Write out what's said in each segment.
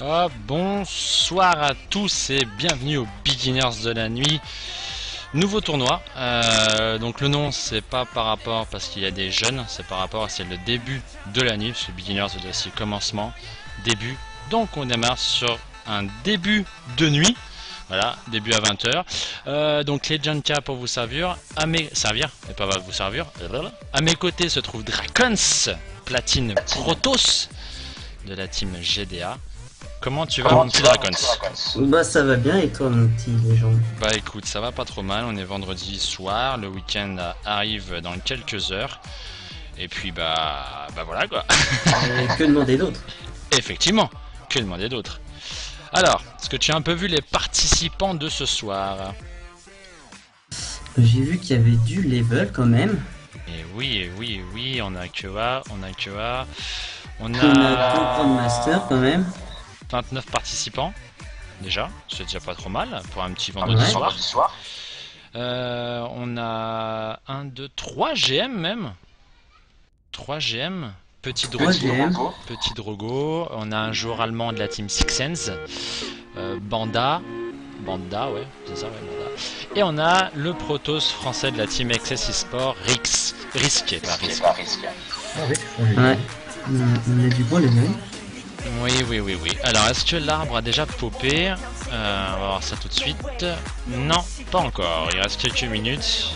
Ah, bonsoir à tous et bienvenue aux Beginners de la nuit. Nouveau tournoi. Euh, donc le nom c'est pas par rapport parce qu'il y a des jeunes, c'est par rapport à c'est le début de la nuit. Parce que Beginners c'est aussi commencement, début. Donc on démarre sur un début de nuit. Voilà, début à 20h. Euh, donc les Junka pour vous servir, à mes servir, et pas vous servir. À mes côtés se trouve Dracons, platine Protoss de la team GDA. Comment tu vas mon petit Dracons Bah ça va bien et toi mon petit légende Bah écoute, ça va pas trop mal, on est vendredi soir, le week-end arrive dans quelques heures. Et puis bah, bah voilà quoi. Euh, Que demander d'autre? Effectivement, que demander d'autre? Alors, est-ce que tu as un peu vu les participants de ce soir? J'ai vu qu'il y avait du level quand même. Et oui, et oui, et oui, on a que A, on a que A. On On a deux a Grandmaster quand même. 29 participants, déjà, c'est déjà pas trop mal pour un petit Ouais. vendredi soir. Euh, on a 1, 2, 3 GM même. 3 GM. Petit Drogo. Petit Drogo. On a un joueur allemand de la team Six Sense. Euh, Banda. Banda, ouais, c'est ça, ouais, Banda. Et on a le Protoss français de la team XS eSport, Rix. Risqué, pas Risque. Ouais. On on a du bon level. Oui, oui, oui, oui. Alors, est-ce que l'arbre a déjà popé Euh, On va voir ça tout de suite. Non, pas encore. Il reste quelques minutes.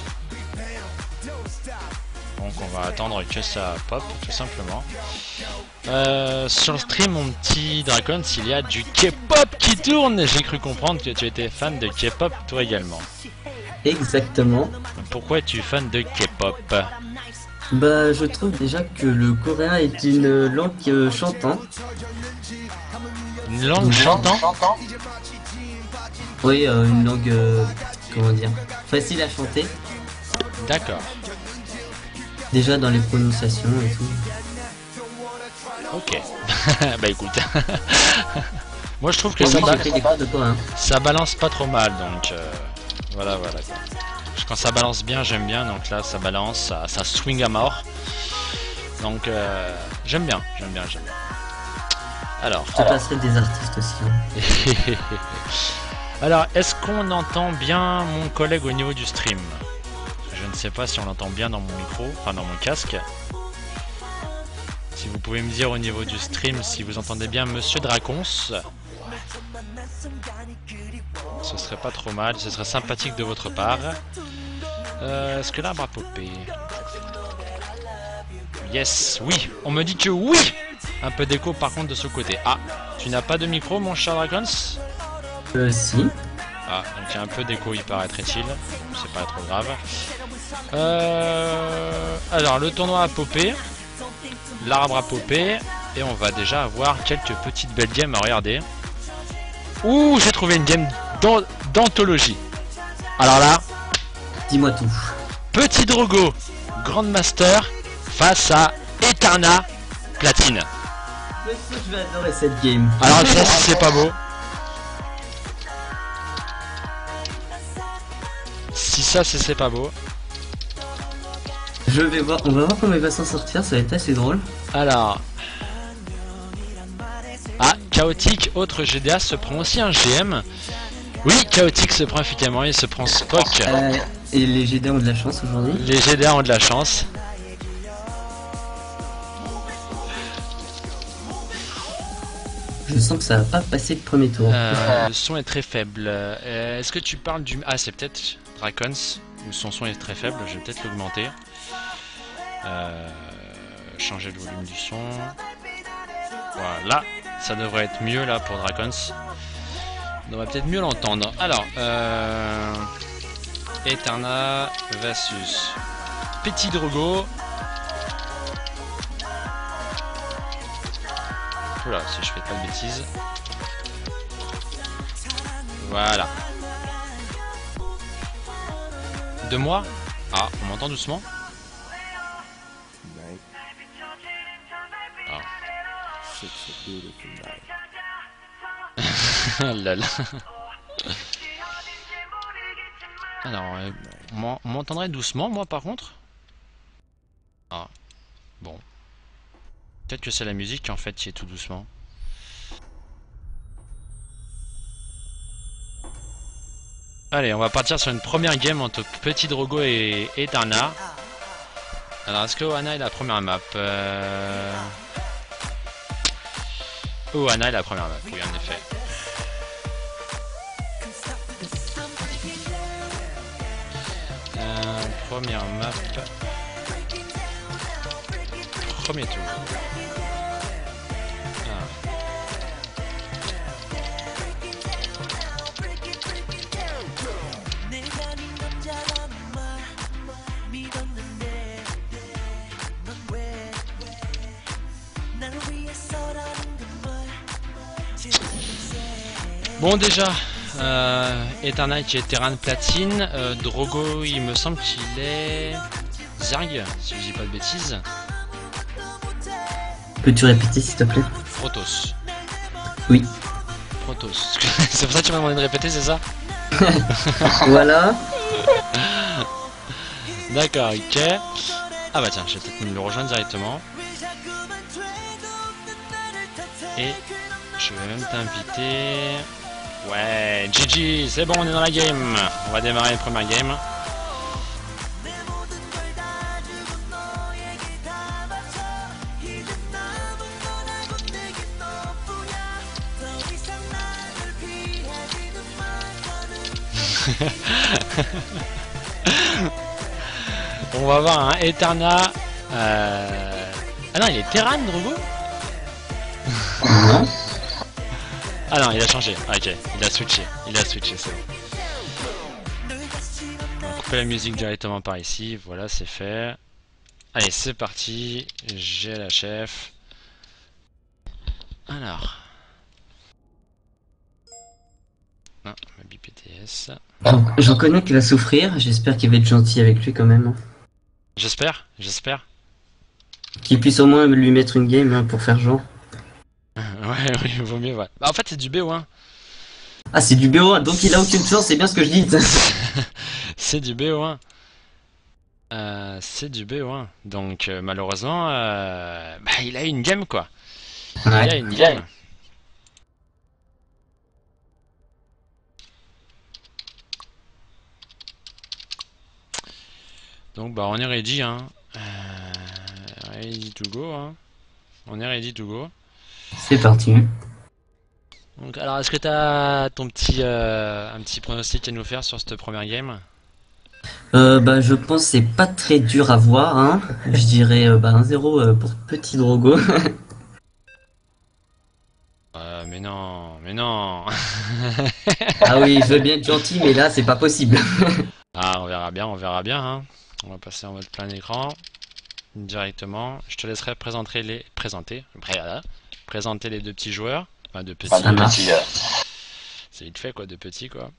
Donc, on va attendre que ça pop, tout simplement. Euh, sur le stream, mon petit Dracon, s'il y a du K-pop qui tourne, j'ai cru comprendre que tu étais fan de K-pop, toi également. Exactement. Pourquoi es-tu fan de K-pop? Bah je trouve déjà que le coréen est une langue euh, chantante. Une langue chantant Oui, euh, une langue euh, comment dire facile à chanter. D'accord. Déjà dans les prononciations et tout. Ok. bah écoute. Moi je trouve que ça, ça balance pas trop mal donc euh, voilà voilà. Quand ça balance bien j'aime bien donc là ça balance, ça, ça swing à mort. Donc euh, j'aime bien, j'aime bien, j'aime bien. Alors, Je te passerai des artistes aussi. hein. alors est-ce qu'on entend bien mon collègue au niveau du stream? Je ne sais pas si on l'entend bien dans mon micro, enfin dans mon casque. Si vous pouvez me dire au niveau du stream si vous entendez bien Monsieur Dracons. Ce serait pas trop mal, ce serait sympathique de votre part. Euh, Est-ce que l'arbre a popé? Yes, oui, on me dit que oui Un peu d'écho par contre de ce côté. Ah, tu n'as pas de micro mon cher Dragons? Euh si. Ah, donc il y a un peu d'écho il paraîtrait-il. C'est pas trop grave. Euh, alors le tournoi a popé. L'arbre a popé. Et on va déjà avoir quelques petites belles games à regarder. Ouh, j'ai trouvé une game d'an- d'anthologie. Alors là, Dis-moi tout. Petit Drogo, Grandmaster face à Eterna Platine. Je vais adorer cette game. Alors ça, si c'est pas beau. si ça c'est c'est pas beau. Je vais voir, on va voir comment il va s'en sortir, ça va être assez drôle. Alors. Chaotique, autre GDA, se prend aussi un GM. Oui, Chaotique se prend effectivement, il se prend Spock. Euh, et les GD ont de la chance aujourd'hui? Les GDA ont de la chance. Je sens que ça va pas passer le premier tour. Euh, le son est très faible. Euh, Est-ce que tu parles du... Ah, c'est peut-être Dracons, où son son est très faible, je vais peut-être l'augmenter. Changer le volume du son. Voilà, ça devrait être mieux là pour Dracons. On va peut-être mieux l'entendre. Alors, euh... Eterna versus Petit Drogo. Oula, si je fais pas de bêtises. Voilà. De moi? Ah, on m'entend doucement? Ah Alors, euh, on m'en- on m'entendrait doucement, moi, par contre Ah, bon. Peut-être que c'est la musique, en fait, qui est tout doucement. Allez, on va partir sur une première game entre Petit Drogo et Eterna. Alors, est-ce que Oana est la première map? Euh... Oana est la première map, oui, en effet. Euh, première map. Premier tour. Bon déjà, euh, Eternite qui est Terran Platine, euh, Drogo il me semble qu'il est Zerg, si je dis pas de bêtises, Peux-tu répéter s'il te plaît? Protoss. Oui. Protoss. c'est pour ça que tu m'as demandé de répéter, c'est ça? Voilà. D'accord, ok. Ah bah tiens, je vais peut-être me le rejoindre directement. Et je vais même t'inviter. Ouais, GG, c'est bon, on est dans la game. On va démarrer la première game. On va voir un Eterna. Euh... Ah non, il est Terran, Drogo. Ah non, il a changé. Ah, ok, il a switché. Il a switché, c'est bon. On va couper la musique directement par ici. Voilà, c'est fait. Allez, c'est parti. J'ai la chef. Alors. Non, ma BPTS. J'en- J'en connais qui va souffrir, j'espère qu'il va être gentil avec lui quand même. J'espère, j'espère. Qu'il puisse au moins lui mettre une game hein, pour faire genre. Ouais, oui, vaut mieux, ouais. Bah, en fait, c'est du BO1. Ah, c'est du BO1, donc il a aucune chance, c'est bien ce que je dis. C'est du BO1. Euh, c'est du BO1. Donc, euh, malheureusement, euh, bah, il a une game, quoi. Il a une game. Donc, bah, on est ready, hein. Ready to go, hein. On est ready to go. C'est parti. Donc, alors, est-ce que t'as ton petit, euh, un petit pronostic à nous faire sur cette première game? Euh, bah, je pense que c'est pas très dur à voir. Hein. Je dirais euh, bah, 1-0 euh, pour Petit Drogo. Euh, mais non, mais non. ah oui, je veux bien être gentil, mais là, c'est pas possible. Ah, on verra bien, on verra bien. Hein. On va passer en mode plein écran directement. Je te laisserai présenter les présenter, présenter les deux petits joueurs, enfin deux petits. C'est vite fait quoi, deux petits quoi.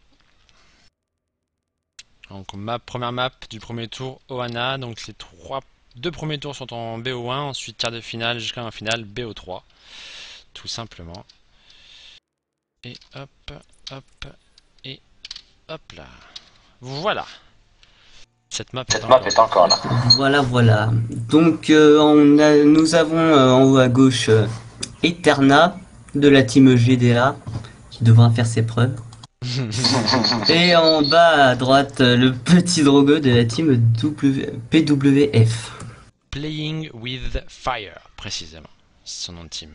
Donc map, première map du premier tour Oana. Donc les trois, deux premiers tours sont en BO1, ensuite quart de finale jusqu'à un final BO3, tout simplement. Et hop, hop et hop là. Voilà. Cette map est map encore- est encore là. Voilà, voilà. Donc, euh, on a, nous avons euh, en haut à gauche euh, Eterna de la team GDA qui devra faire ses preuves. Et en bas à droite, euh, le petit Drogo de la team W- PWF. Playing with Fire, précisément. C'est son nom de team.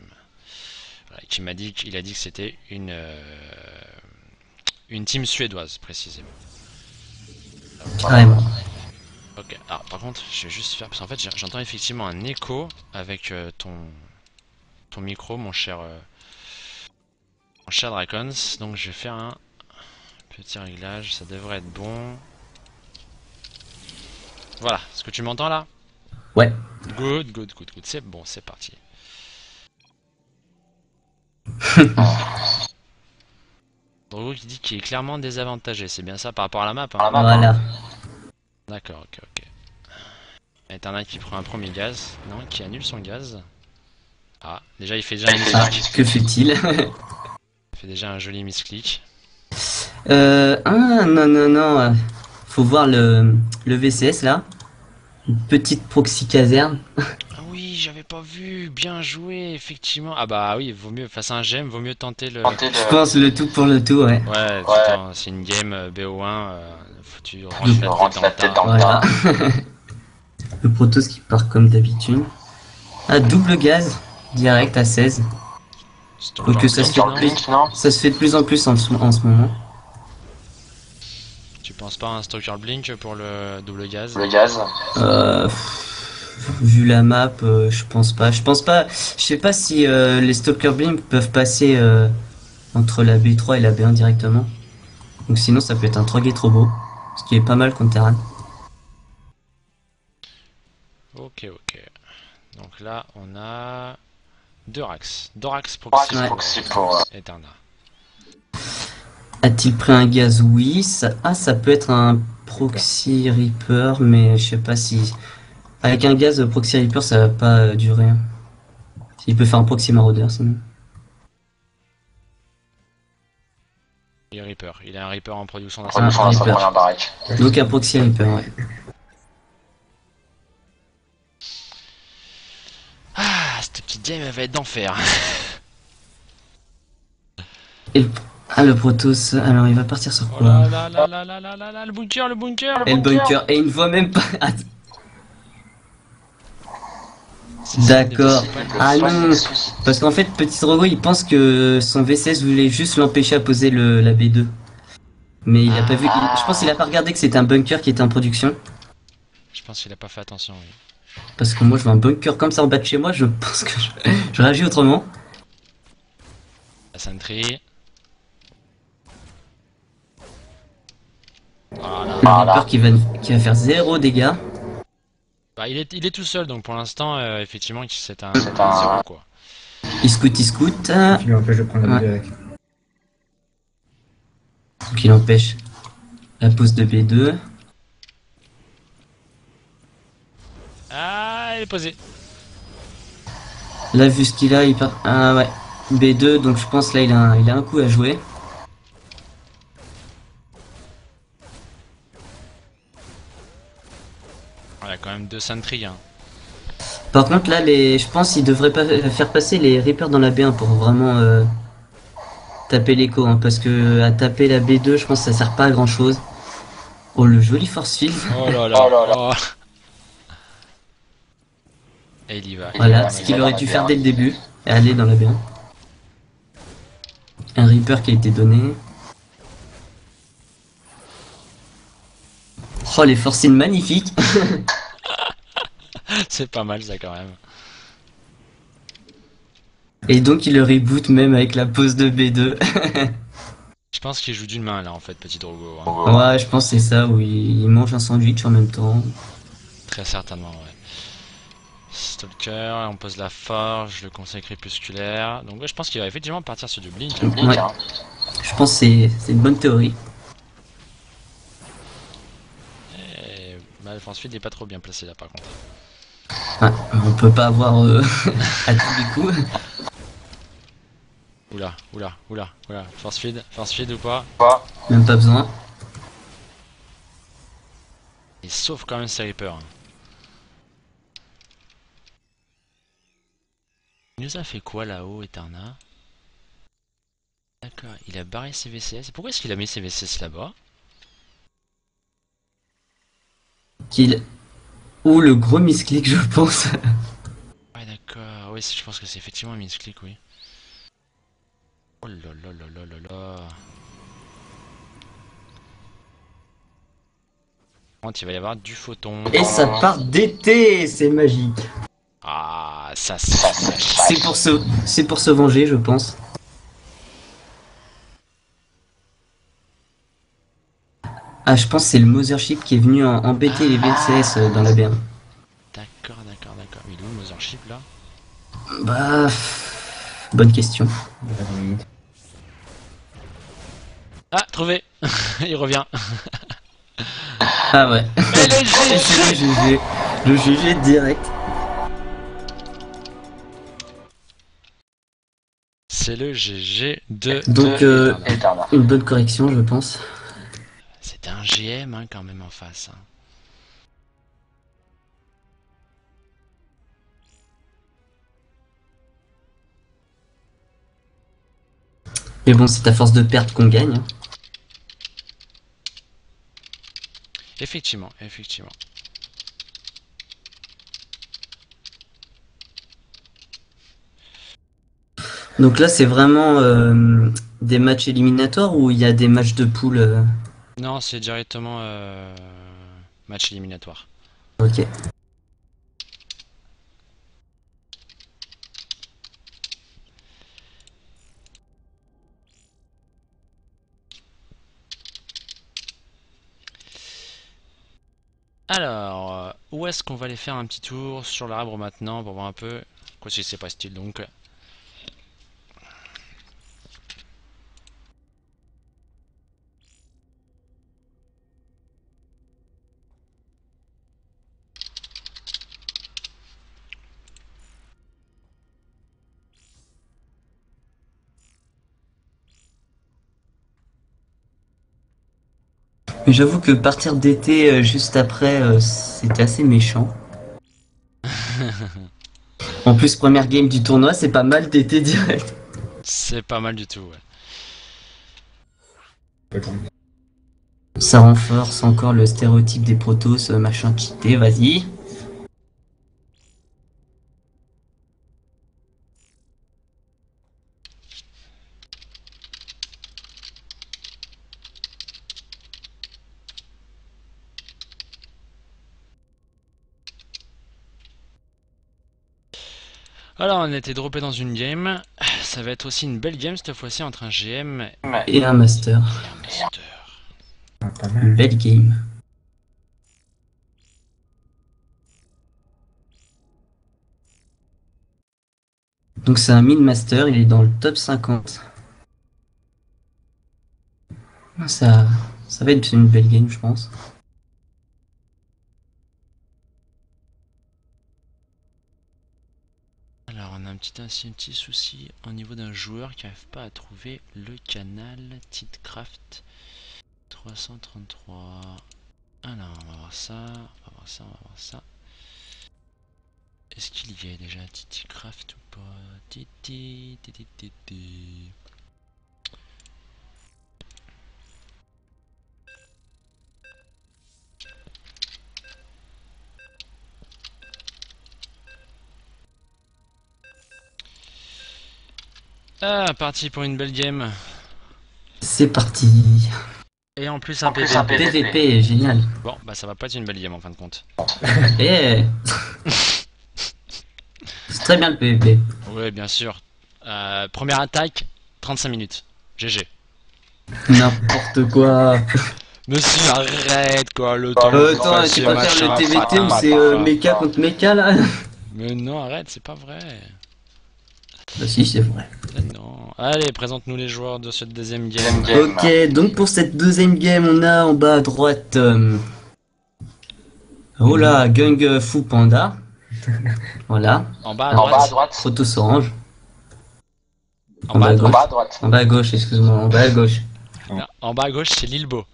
Voilà, qui m'a dit qu'il a dit que c'était une euh, une team suédoise, précisément. Carrément. Ok. Alors, par contre, je vais juste faire parce qu'en fait, j'entends effectivement un écho avec euh, ton ton micro, mon cher euh, mon cher Dracons. Donc, je vais faire un petit réglage. Ça devrait être bon. Voilà. Est-ce que tu m'entends là? Ouais. Good, good, good, good. C'est bon, c'est parti. Drogo qui dit qu'il est clairement désavantagé, c'est bien ça par rapport à la map. hein map. Voilà. D'accord, ok, ok. Eternal qui prend un premier gaz, non, qui annule son gaz. Ah, déjà il fait déjà un Ah, que fait-il Il fait déjà un joli misclick. euh, Ah, non, non, non. Faut voir le, le VCS là. Une petite proxy caserne. Pas vu, bien joué, effectivement. Ah bah oui, vaut mieux, face à un gemme, vaut mieux tenter le... Je pense le tout pour le tout, ouais. Ouais, c'est une game euh, BO1, euh, faut tu rentres la tête la dans tête le dans tas. le Voilà. le Protoss qui part comme d'habitude. Ah, double gaz, direct à 16. C'est Faut que ça se Blink, Sur non? Ça se fait de plus en plus en, ce- en ce moment. Tu penses pas à un Stalker Blink pour le double gaz? Le gaz? Euh, pff, vu la map, euh, je pense pas. Je pense pas. Je sais pas si euh, les Stalker Blink peuvent passer euh, entre la B3 et la B1 directement. Donc sinon, ça peut être un 3 gate robot. Ce qui est pas mal contre Terran. Ok, ok. Donc là, on a Dorax. Dorax Proxy, Proxy Ouais. proxy pour... Eterna. A-t-il pris un gaz? Oui. Ça... Ah, ça peut être un Proxy Reaper, mais je sais pas si. Avec un gaz Proxy Reaper, ça va pas euh, durer. Il peut faire un Proxy Marauder sinon. Il Reaper. Il a un Reaper en production ah, dans. Donc un Proxy Reaper, ouais. Ah, cette petite game, va être d'enfer. Ah, le Protoss, alors il va partir sur quoi? Oh là, le bunker, le bunker, le bunker. Et le bunker, et il ne voit même pas. D'accord. Ah non. Parce qu'en fait, Petit Drogo, il pense que son VCS voulait juste l'empêcher à poser le, la B2. Mais il a pas vu. il- je pense qu'il a pas regardé que c'était un bunker qui était en production. Je pense qu'il a pas fait attention. oui. Parce que moi, je vois un bunker comme ça en bas de chez moi, je pense que je, je réagis autrement. La sentry. Voilà. Le Voilà. bunker qui va, qui va faire zéro dégâts. Bah, il, est, il est tout seul, donc pour l'instant, euh, effectivement, c'est un, C'est un- zéro, quoi. Il scoute, il scoute. Qui lui empêche de prendre la Ouais. B2 avec. Donc il empêche la pose de B2. Ah, il est posé. Là, vu ce qu'il a, il part. Ah ouais. B2, donc je pense là, il a un, il a un coup à jouer. Il y a quand même deux sentries. Hein. Par contre, là, les, je pense qu'il devrait pas faire passer les Reapers dans la B1 pour vraiment euh, taper l'écho. hein, parce que à taper la B2, je pense que ça sert pas à grand chose. Oh, le joli force field. Oh là là. Oh là là. oh. Et il y va. Voilà, va, ce il qu'il aurait dû faire B1. dès le début. Et aller dans la B1. Un Reaper qui a été donné. Oh, les force fields magnifiques. C'est pas mal ça quand même. Et donc, il le reboot même avec la pose de B2. Je pense qu'il joue d'une main là en fait, petit Drogo. hein. ouais, je pense c'est ça, où il, mange un sandwich en même temps. Très certainement, ouais. Stalker, on pose la forge, le conseil crépusculaire. Donc ouais, je pense qu'il va effectivement partir sur du blink. hein. Ouais. Je pense que c'est une bonne théorie. Force field est pas trop bien placé là par contre. Ah, on peut pas avoir euh, à tous les coups. Oula, oula, oula, oula. Force field, force field ou pas Quoi Même pas besoin. Et Il sauve quand même ses Reapers. Il nous a fait quoi là-haut, Eterna? D'accord, il a barré ses VCS. Pourquoi est-ce qu'il a mis ses VCS là-bas? Qu'il... Ou le gros misclick, je pense. Ouais, d'accord. Oui, je pense que c'est effectivement un misclick, oui. Oh là là là là là là. Il va y avoir du photon. Et ça part d'été, c'est magique. Ah, ça c'est magique. C'est pour se, c'est pour se venger, je pense. Ah, je pense que c'est le Mothership qui est venu en- embêter les VCS euh, dans la berme. D'accord, d'accord, d'accord. Il est où le Mothership là? Bah, bonne question. Ah, trouvé Il revient. Ah ouais. Mais le GG le GG. Le GG direct. C'est le GG de... Donc, euh, une bonne correction, je pense. C'était un GM hein, quand même en face. hein. Mais bon, c'est à force de perdre qu'on gagne. hein. Effectivement, effectivement. Donc là, c'est vraiment euh, des matchs éliminatoires ou il y a des matchs de poule euh, Non, c'est directement euh, match éliminatoire. Ok. Alors, euh, où est-ce qu'on va aller faire un petit tour sur l'arbre maintenant pour voir un peu quoi si c'est pas style donc Mais j'avoue que partir d'été euh, juste après, euh, c'était assez méchant. En plus, première game du tournoi, c'est pas mal d'été direct. c'est pas mal du tout. ouais. Ça renforce encore le stéréotype des protos, euh, machin cheaté, vas-y. Alors, on a été droppé dans une game. Ça va être aussi une belle game cette fois-ci entre un GM Et un master. et un master. Pas Une belle game. Donc c'est un mid master, il est dans le top 50. Ça, ça va être une belle game, je pense. Alors, on a un petit, un petit souci au niveau d'un joueur qui n'arrive pas à trouver le canal Tidcraft 333. Alors, on va voir ça, on va voir ça, on va voir ça. Est-ce qu'il y a déjà Tidcraft ou pas? Titi, titi, titi. Ah, parti pour une belle game. C'est parti. Et en plus un En plus, PvP. un PvP. Génial. Bon, bah ça va pas être une belle game en fin de compte. Eh C'est très bien le PVP. Oui, bien sûr. Euh, première attaque, 35 minutes. GG. N'importe quoi. Monsieur, arrête quoi, le temps. Euh, attends, tu préfères le TVT ou c'est euh, mecha contre mecha là Mais non, arrête, c'est pas vrai. Bah si, c'est vrai. Non. Allez, présente-nous les joueurs de cette deuxième game. Ok, donc pour cette deuxième game, on a en bas à droite. euh, Oh là, Gung Fu Panda. voilà, En bas à En bas à droite. Protos Orange. En bas à En En droite. bas à droite. En bas à gauche, excuse-moi, en bas à gauche. En bas à gauche, c'est Lilbo.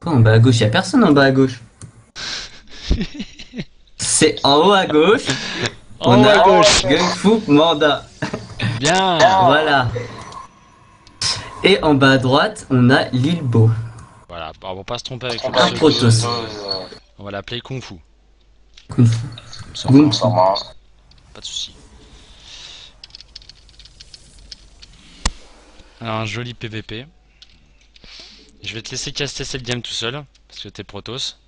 Quoi, en bas à gauche Y a personne en bas à gauche. C'est en haut à gauche. En on a gauche. Gung Fu Manda. Bien Voilà. Et en bas à droite, on a Lilbo. Voilà, on va pas se tromper avec le Un. Protoss. On va l'appeler Kung Fu. Kung Fu. Kung Fu. Pas de soucis. Alors, un joli PVP. Je vais te laisser caster cette game tout seul, parce que t'es Protoss.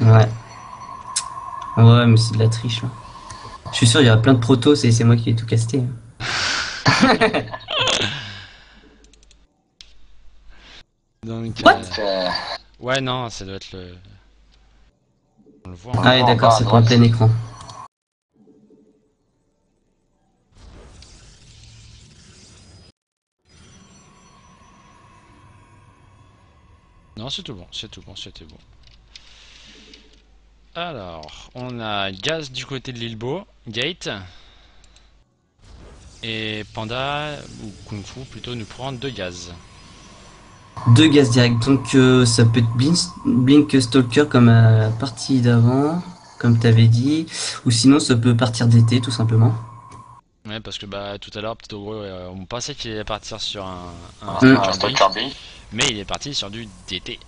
Ouais. Ouais, mais c'est de la triche là. Je suis sûr, il y aura plein de protos et c'est moi qui ai tout casté. Donc, What euh, ouais, non, ça doit être le. On le voit. hein. Ah oui, d'accord, c'est pour un plein écran. Non, c'est tout bon, c'est tout bon, c'était bon. Alors, on a Gaz du côté de l'Ilbo, Gate. Et Panda, ou Kung Fu plutôt, nous prend deux gaz. Deux gaz directs, donc euh, ça peut être Blink, Blink Stalker comme à la partie d'avant, comme t'avais dit, ou sinon ça peut partir d'été tout simplement. Ouais, parce que bah tout à l'heure, petit gros, euh, on pensait qu'il allait partir sur un, un Blink. mais il est parti sur du DT.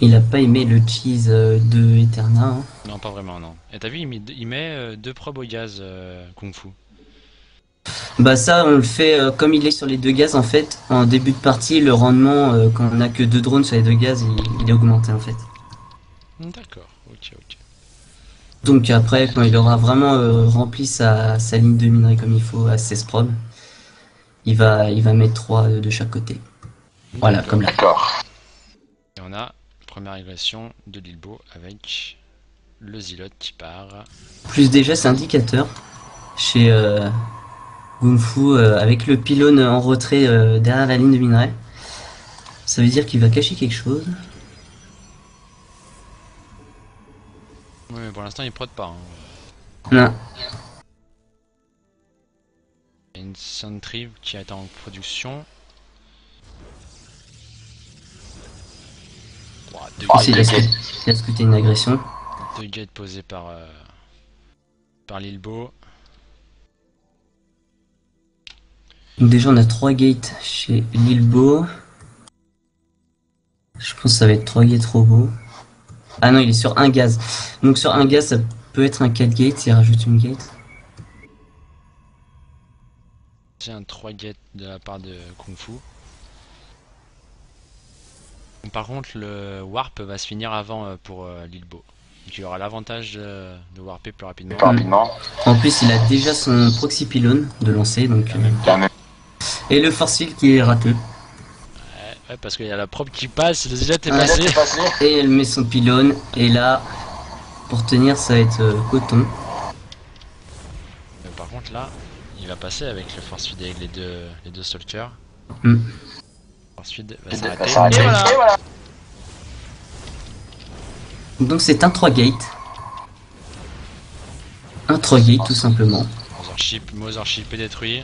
Il a pas aimé le cheese euh, de Eterna. hein. Non, pas vraiment, non. Et t'as vu, il met, il met euh, deux probes au gaz euh, Kung Fu. Bah ça on le fait euh, comme il est sur les deux gaz en fait. En début de partie, le rendement euh, quand on a que deux drones sur les deux gaz, il, il est augmenté en fait. D'accord, ok, ok. Donc après, quand il aura vraiment euh, rempli sa, sa ligne de minerai comme il faut à 16 probes, il va, il va mettre 3 de chaque côté. Voilà, comme là. D'accord. Première régression de l'Ilbo avec le Zilot qui part. Plus déjà, c'est indicateur chez euh, Kung Fu euh, avec le pylône en retrait euh, derrière la ligne de minerai. Ça veut dire qu'il va cacher quelque chose. Oui, mais pour l'instant, il prod pas. hein. Non. Il y a une Sentry qui est en production. Deux, il, a il scruté une agression. deux gates posés par, euh, par l'Ilbo. Déjà, on a 3 gates chez Lilbo. Je pense que ça va être 3 gates robots. Ah non, il est sur un gaz. Donc sur un gaz, ça peut être un 4 gates, il rajoute une gate. C'est un 3 gates de la part de Kung Fu. Par contre, le warp va se finir avant euh, pour euh, l'Ilbo. Donc il aura l'avantage de, de warper plus rapidement. Plus rapidement. En plus, il a déjà son proxy pylône de lancer, donc... euh, même. Et le force field qui est râteux. Ouais, parce qu'il y a la probe qui passe, Zilot est Ouais. passé. Passé. Et elle met son pylône, et là, pour tenir, ça va être euh, coton. Mais par contre là, il va passer avec le force feed avec les deux, les deux stalkers. Hmm. Va Ça s'arrêter. s'arrête. Et voilà Et voilà. Donc c'est un 3 gate. Un 3 gate, tout simplement. Mothership, Mothership est détruit.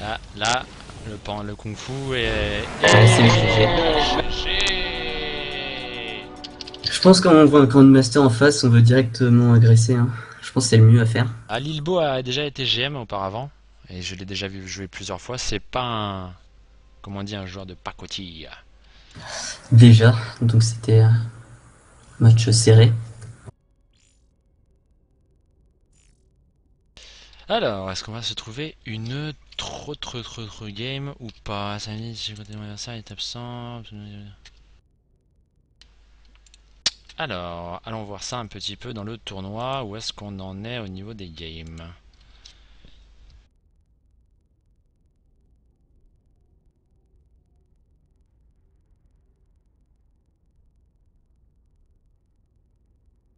Là, là, le, pan, le kung fu est... GG. Je pense quand on voit un Grandmaster en face, on veut directement agresser. hein. Je pense que c'est le mieux à faire. Ah, Lilbo a déjà été GM auparavant, et je l'ai déjà vu jouer plusieurs fois. C'est pas un... Comment on dit, un joueur de pacotille. Déjà, donc c'était un match serré. Alors, est-ce qu'on va se trouver une trop trop trop trop game ou pas? Côté de mon adversaire est absent. Alors, allons voir ça un petit peu dans le tournoi. Où est-ce qu'on en est au niveau des games?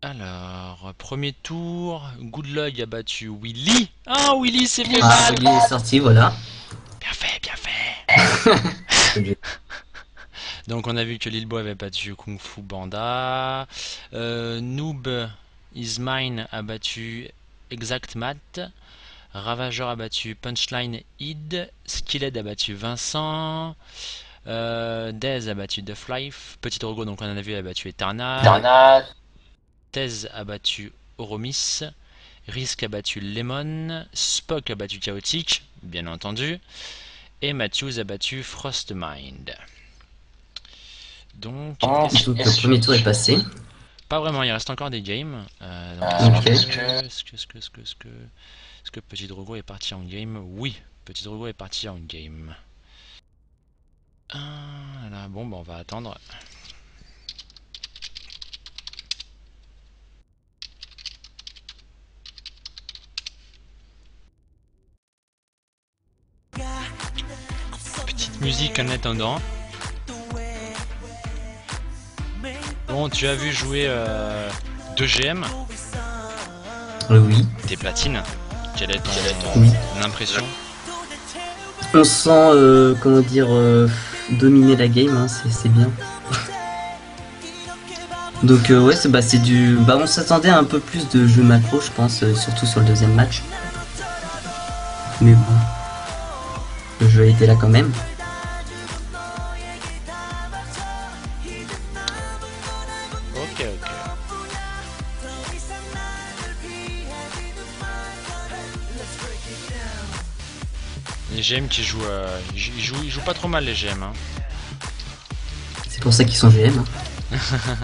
Alors, premier tour, Goodlug a battu Willy. Ah, Willy s'est fait Ah, mal il est sorti, voilà. Bien fait, bien fait Donc on a vu que Lilbo avait battu Kung Fu Banda. Euh, Noob Is Mine a battu Exact Mat. Ravageur a battu Punchline Id. Skilled a battu Vincent. Euh, Dez a battu Duff Life. Petit Drogo, donc on en a vu, a battu Eterna. Tez a battu Oromis. Risk a battu Lemon. Spock a battu Chaotic, bien entendu. Et Matthews a battu Frostmind. Donc, Donc le premier tour est passé. pas vraiment, il reste encore des games. Euh, donc, ok. est-ce que, est-ce que, est-ce que, est-ce que, est-ce que, est-ce que Petit Drogo est parti en game? Oui, Petit Drogo est parti en game. Ah, là, bon, bah, on va attendre. Petite musique en attendant. Bon, tu as vu jouer euh, 2GM, Euh, oui. tes platines. Quelle est ton, Oui. impression? On sent, euh, comment dire, euh, dominer la game, hein, c'est c'est bien. Donc euh, ouais, c'est bah, c'est du... Bah on s'attendait à un peu plus de jeu macro, je pense, euh, surtout sur le deuxième match. Mais bon, le jeu a été là quand même. GM qui jouent, euh, ils jouent, ils jouent, ils jouent pas trop mal les GM. Hein. C'est pour ça qu'ils sont GM. hein.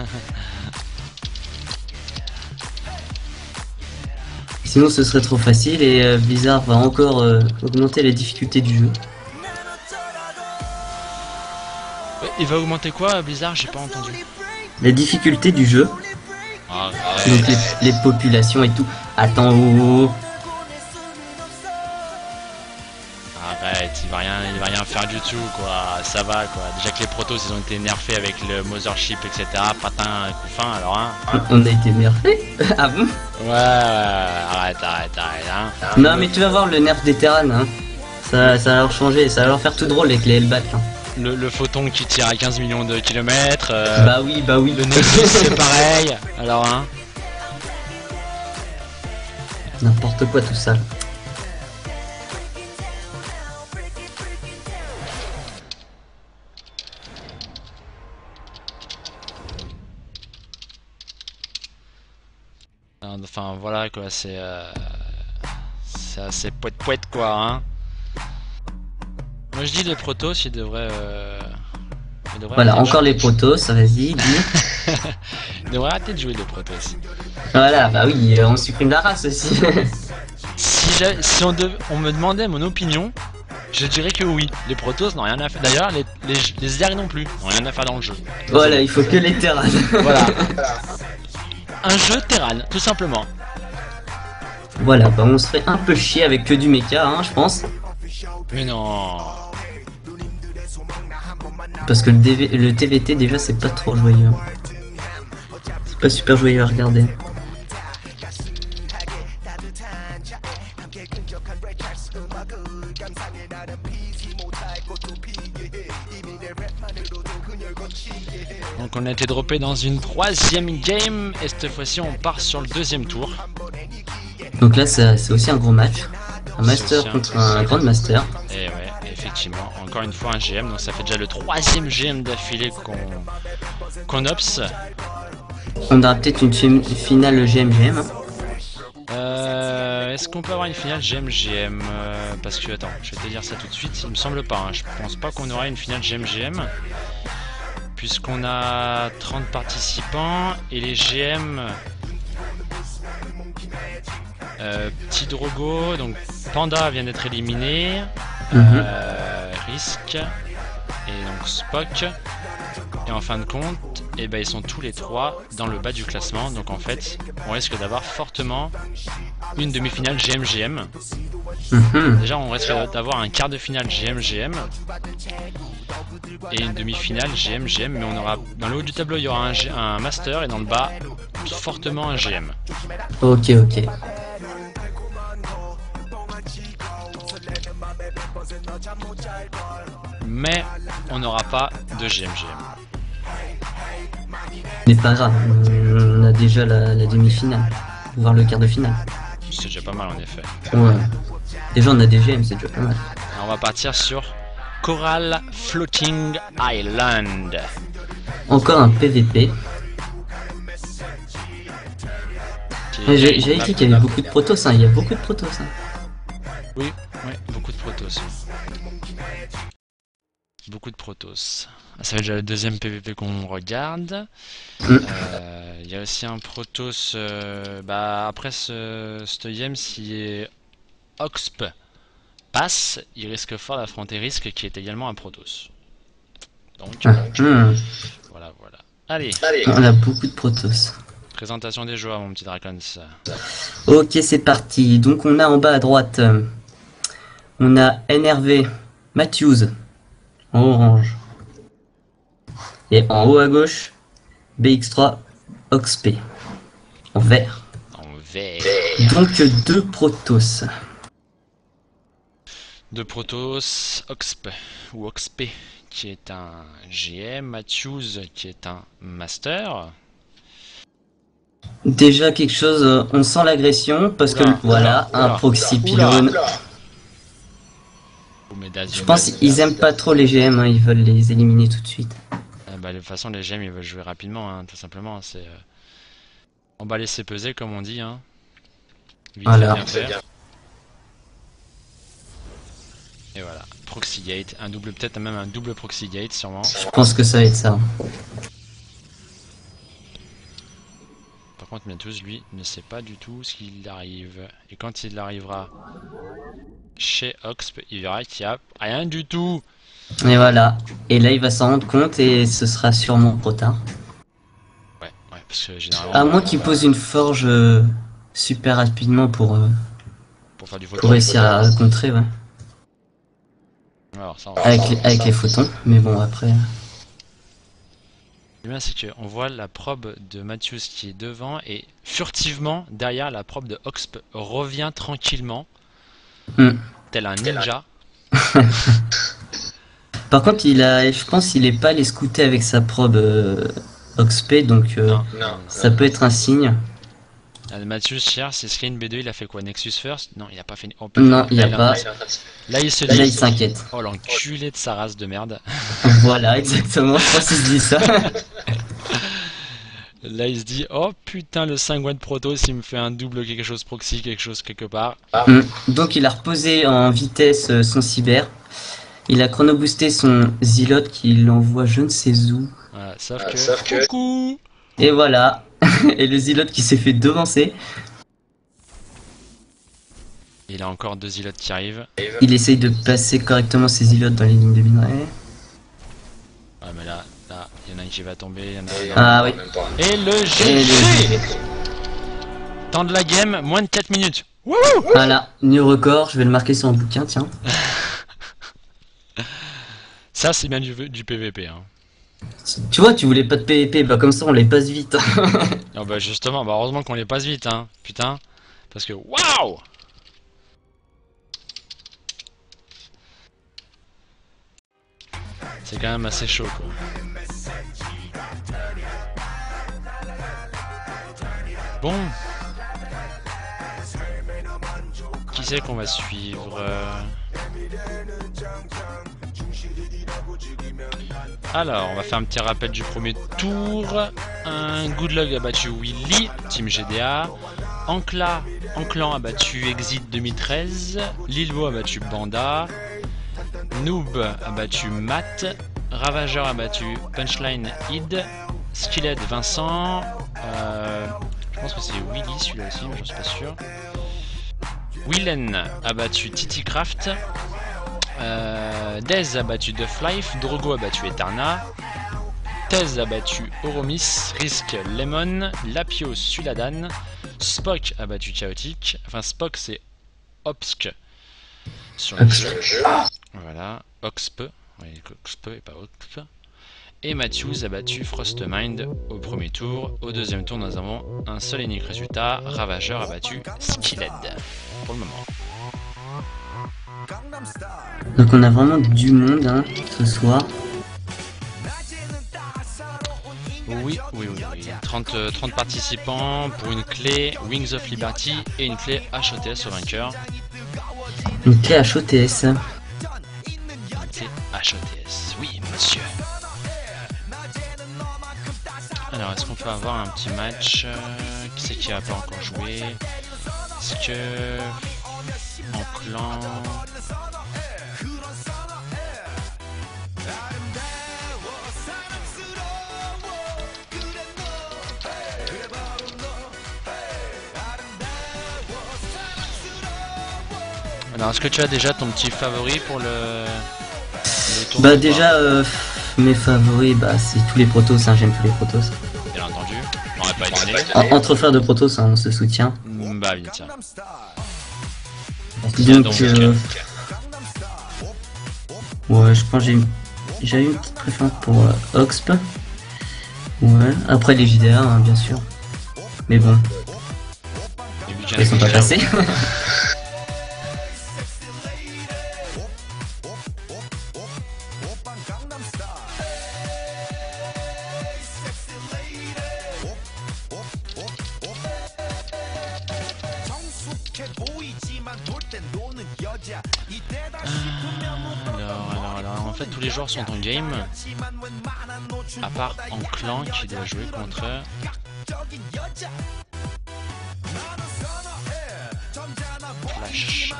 Sinon ce serait trop facile et euh, Blizzard va encore euh, augmenter la difficulté du jeu. Il va augmenter quoi Blizzard? J'ai pas entendu. La difficulté du jeu, Ah, donc les, les populations et tout. Attends, oh, oh, Arrête, faire du tout quoi. Ça va quoi. Déjà que les protos ils ont été nerfés avec le Mothership etc. Patin, coup fin alors hein. on a été nerfé. ah bon Ouais, ouais, ouais, arrête, arrête, arrête hein. Non mais tu vas voir le nerf des Terran, hein. Ça, ça va leur changer, ça va leur faire tout drôle avec les Hellbat. hein. Le, le photon qui tire à 15 millions de kilomètres. euh, Bah oui, bah oui. Le Nexus c'est pareil. Alors hein. N'importe quoi tout ça. Enfin voilà quoi, c'est euh, c'est assez poète poète quoi hein. Moi je dis les protos ils devraient, euh, ils devraient Voilà, encore les protos, vas-y, dis. ils devraient arrêter de jouer les protos. Voilà, bah oui, euh, on supprime la race aussi. Si, si on, dev- on me demandait mon opinion, je dirais que oui. Les protos n'ont rien à faire. D'ailleurs, les, les, non plus n'ont rien à faire dans le jeu. voilà, il faut que les Terran. Voilà. Un jeu Terran, tout simplement. voilà, bah on se fait un peu chier avec que du mecha, hein, je pense. Mais non. Parce que le, DV le TVT déjà c'est pas trop joyeux. C'est pas super joyeux à regarder. Donc on a été droppé dans une troisième game et cette fois-ci on part sur le deuxième tour. Donc là c'est aussi un gros match. Un master un- contre un grand master. Et ouais, effectivement, encore une fois un GM, donc ça fait déjà le troisième GM d'affilée qu'on qu'on ops. On aura peut-être une fi- finale GMGM. hein. Euh, Est-ce qu'on peut avoir une finale GM-GM euh, Parce que, attends, je vais te dire ça tout de suite, il me semble pas, hein, je pense pas qu'on aura une finale GM-GM. Puisqu'on a 30 participants et les GM... Euh, Petit Drogo, donc Panda vient d'être éliminé, Mhm. euh, Risk et donc Spock. Et en fin de compte, eh ben, ils sont tous les trois dans le bas du classement. Donc en fait, on risque d'avoir fortement une demi-finale GM-GM. Mhm. Déjà, on risque d'avoir un quart de finale GM-GM et une demi-finale GM-GM. Mais on aura dans le haut du tableau, il y aura un, G- un master et dans le bas, fortement un GM. Ok, ok. Mais on n'aura pas de GM-GM. Mais pas grave, on a déjà la, la demi-finale. Voire le quart de finale. C'est déjà pas mal en effet. Ouais. Déjà, on a des GM, c'est déjà pas mal. Alors, on va partir sur Coral Floating Island. Encore un PVP. map- écrit qu'il y avait beaucoup de protos, hein. il y a beaucoup de protos. Hein. Oui, ouais, beaucoup de protos. Beaucoup de protos. Ah, Ça va déjà le deuxième PVP qu'on regarde. Euh, Il y a aussi un protos. euh, bah, après ce, ce game, si Oxp passe, il risque fort d'affronter Risk qui est également un protos. Donc, Ah, hmm. voilà, voilà. Allez, On a beaucoup de protos. présentation des joueurs, mon petit Dracons. Ok, c'est parti. Donc on a en bas à droite, euh, on a NRV Matthews en orange. Et en haut à gauche, BX3 Oxp en vert. En vert. Donc deux protos. De Protoss, Oxp ou Oxp qui est un GM, Matthews qui est un Master. Déjà quelque chose, euh, on sent l'agression parce que voilà, oula, un proxy pylône. Je pense qu'ils aiment pas trop les GM, hein, ils veulent les éliminer tout de suite. Ah bah, de toute façon, les GM ils veulent jouer rapidement, hein, tout simplement. C'est euh, emballer ses pesées, comme on dit. Hein. Voilà. Et voilà, proxy gate, un double, peut-être même un double proxy gate, sûrement. Je pense que ça va être ça. Par contre, Matthews, lui, ne sait pas du tout ce qu'il arrive. Et quand il arrivera chez Oxp, il verra qu'il n'y a rien du tout. Et voilà. Et là il va s'en rendre compte et ce sera sûrement trop tard. Ouais, ouais, parce que généralement, À moins qu'il pose une forge euh, super rapidement pour, euh, pour faire du pour réussir à contrer, ouais. Alors, ça, on va Avec les, avec les photons. Mais bon, après. Bien, c'est qu'on voit la probe de Matthews qui est devant et furtivement, derrière, la probe de Oxp revient tranquillement, Hmm. tel un ninja. Par contre, il a, je pense qu'il est pas allé scouter avec sa probe euh, Oxp, donc euh, Non, ça peut être un signe. Ah, Matthews, cher, c'est Screen B2, il a fait quoi Nexus First? Non, il a pas fait. oh, Non, il là, a pas. Là, il se Là, dit. il s'inquiète. Oh, l'enculé de sa race de merde. voilà, exactement. Je pense qu'il se dit ça. Là, il se dit Oh putain, le 5 de Proto, s'il me fait un double quelque chose proxy, quelque chose quelque part. Hmm. Donc, il a reposé en vitesse euh, son cyber. Il a chrono-boosté son Zilote qui l'envoie je ne sais où. Voilà, sauf Ah, que. sauf que- Coucou Et voilà. Et le Zilote qui s'est fait devancer. Il a encore deux îlots qui arrivent. Il essaye de passer correctement ses Zilotes dans les lignes de minerai. Ouais, mais là, là, il y en a un qui va tomber. il y en a un- Ah oui. Et le GG Temps de la game, moins de 4 minutes. Wouhou Voilà, new record, je vais le marquer sur un bouquin, tiens. Ça, c'est bien du, du PVP. Hein. Tu vois, tu voulais pas de PVP, bah comme ça on les passe vite. Ah bah justement, bah heureusement qu'on les passe vite, hein. Putain. Parce que, waouh C'est quand même assez chaud, quoi. Bon. Qui c'est qu'on va suivre euh? Alors, on va faire un petit rappel du premier tour. Un Good Luck a battu Willy, Team GDA. Ancla, Anclan a battu Exit 2013. Lilbo a battu Banda. Noob a battu Matt. Ravageur a battu Punchline Id. Skillet Vincent. Euh, je pense que c'est Willy celui-là aussi, mais j'en suis pas sûr. Willen a battu Titi Craft. Euh, Dez a battu Duff Life, Drogo a battu Eterna, Tez a battu Oromis, Risk Lemon, Lapio Suladan, Spock a battu Chaotic, enfin Spock c'est sur le jeu. Jeu. Voilà, Oxp, oui, Oxp et pas Oxp. Et Matthews a battu Frostmind au premier tour. Au deuxième tour, nous avons un seul et unique résultat. Ravageur a battu Skilled pour le moment. Donc on a vraiment du monde hein, ce soir. Oui, oui, oui, oui. 30, euh, 30 participants pour une clé Wings of Liberty et une clé HOTS au vainqueur. Une clé HOTS. C'est HOTS. Oui, monsieur. Alors, est-ce qu'on peut avoir un petit match euh, Qui c'est qui a pas encore joué? Est-ce que... Alors, est-ce que tu as déjà ton petit favori pour le... le tournoi Bah déjà, euh, mes favoris, bah c'est tous les protos, hein, j'aime tous les protos. Bien entendu. On va pas. En- entre frères de protos, hein, on se soutient. Bah, bien, tiens. Donc, euh, ouais, je pense que j'ai une... eu une petite préférence pour euh, Oxp. Ouais, après les JDR, hein, bien sûr. Mais bon, ils sont pas passés. game. À part en clan qui doit jouer contre. Flash.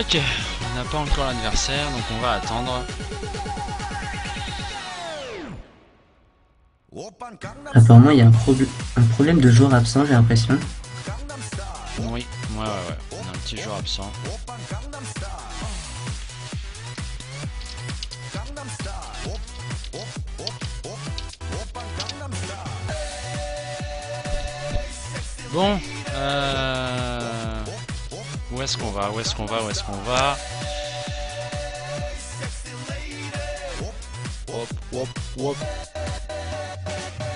Ok, on n'a pas encore l'adversaire, donc on va attendre. Apparemment, il y a un, prob- un problème de joueur absent, j'ai l'impression. Oui, ouais, ouais, ouais. On a un petit joueur absent. Bon, euh... où est-ce qu'on va Où est-ce qu'on va Où est-ce qu'on va.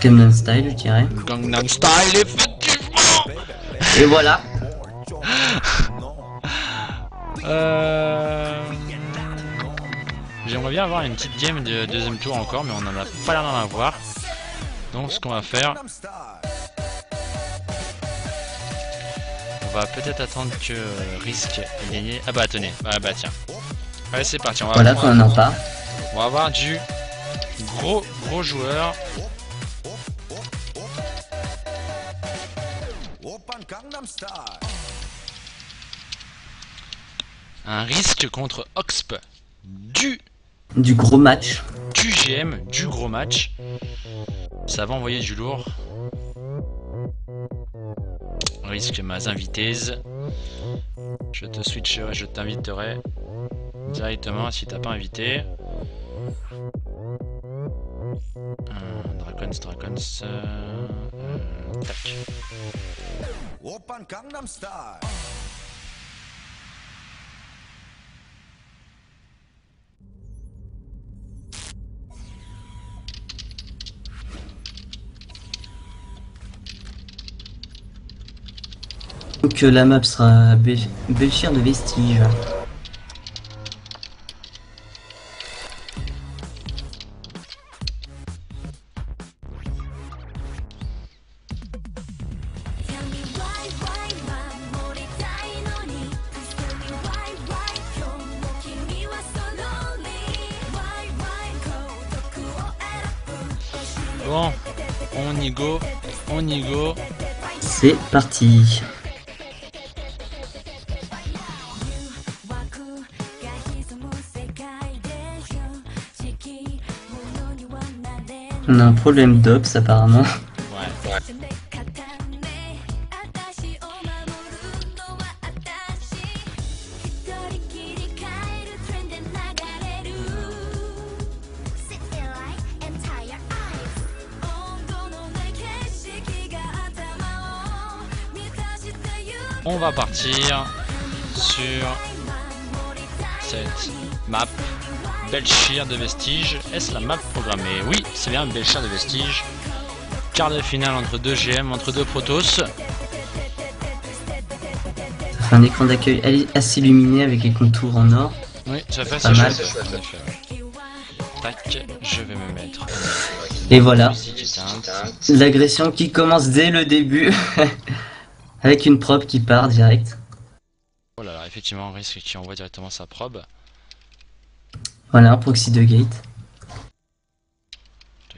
Gangnam Style, je dirais. Gangnam Style, effectivement Et voilà. Euh... J'aimerais bien avoir une petite game de deuxième tour encore, mais on en a pas l'air d'en avoir. Donc ce qu'on va faire, va peut-être attendre que euh, Risk ait gagné. Ah bah tenez, ah bah tiens. Allez c'est parti, on va, Voilà avoir, en parle. on va avoir du gros gros joueur. Un risque contre Oxp du Du gros match. du GM, du gros match. Ça va envoyer du lourd. Risque ma invités. Je te switcherai, je t'inviterai directement si t'as pas invité. Euh, Dragons, Dragons. euh, euh, tac. Donc la map sera Bel de Vestige. Bon, on y go, on y go. C'est parti. On a un problème d'Ops apparemment. Belchir de Vestige. Est-ce la map programmée? Oui, c'est bien Belchir de Vestige. Quart de finale entre deux GM, entre deux Protoss. Ça fait un écran d'accueil assez illuminé avec les contours en or. Oui, ça fait Pas assez chouette. Tac, je vais me mettre. Et voilà, l'agression qui commence dès le début. avec une probe qui part direct. Oh là là, effectivement, risque qui envoie directement sa probe. Voilà, un proxy de gate.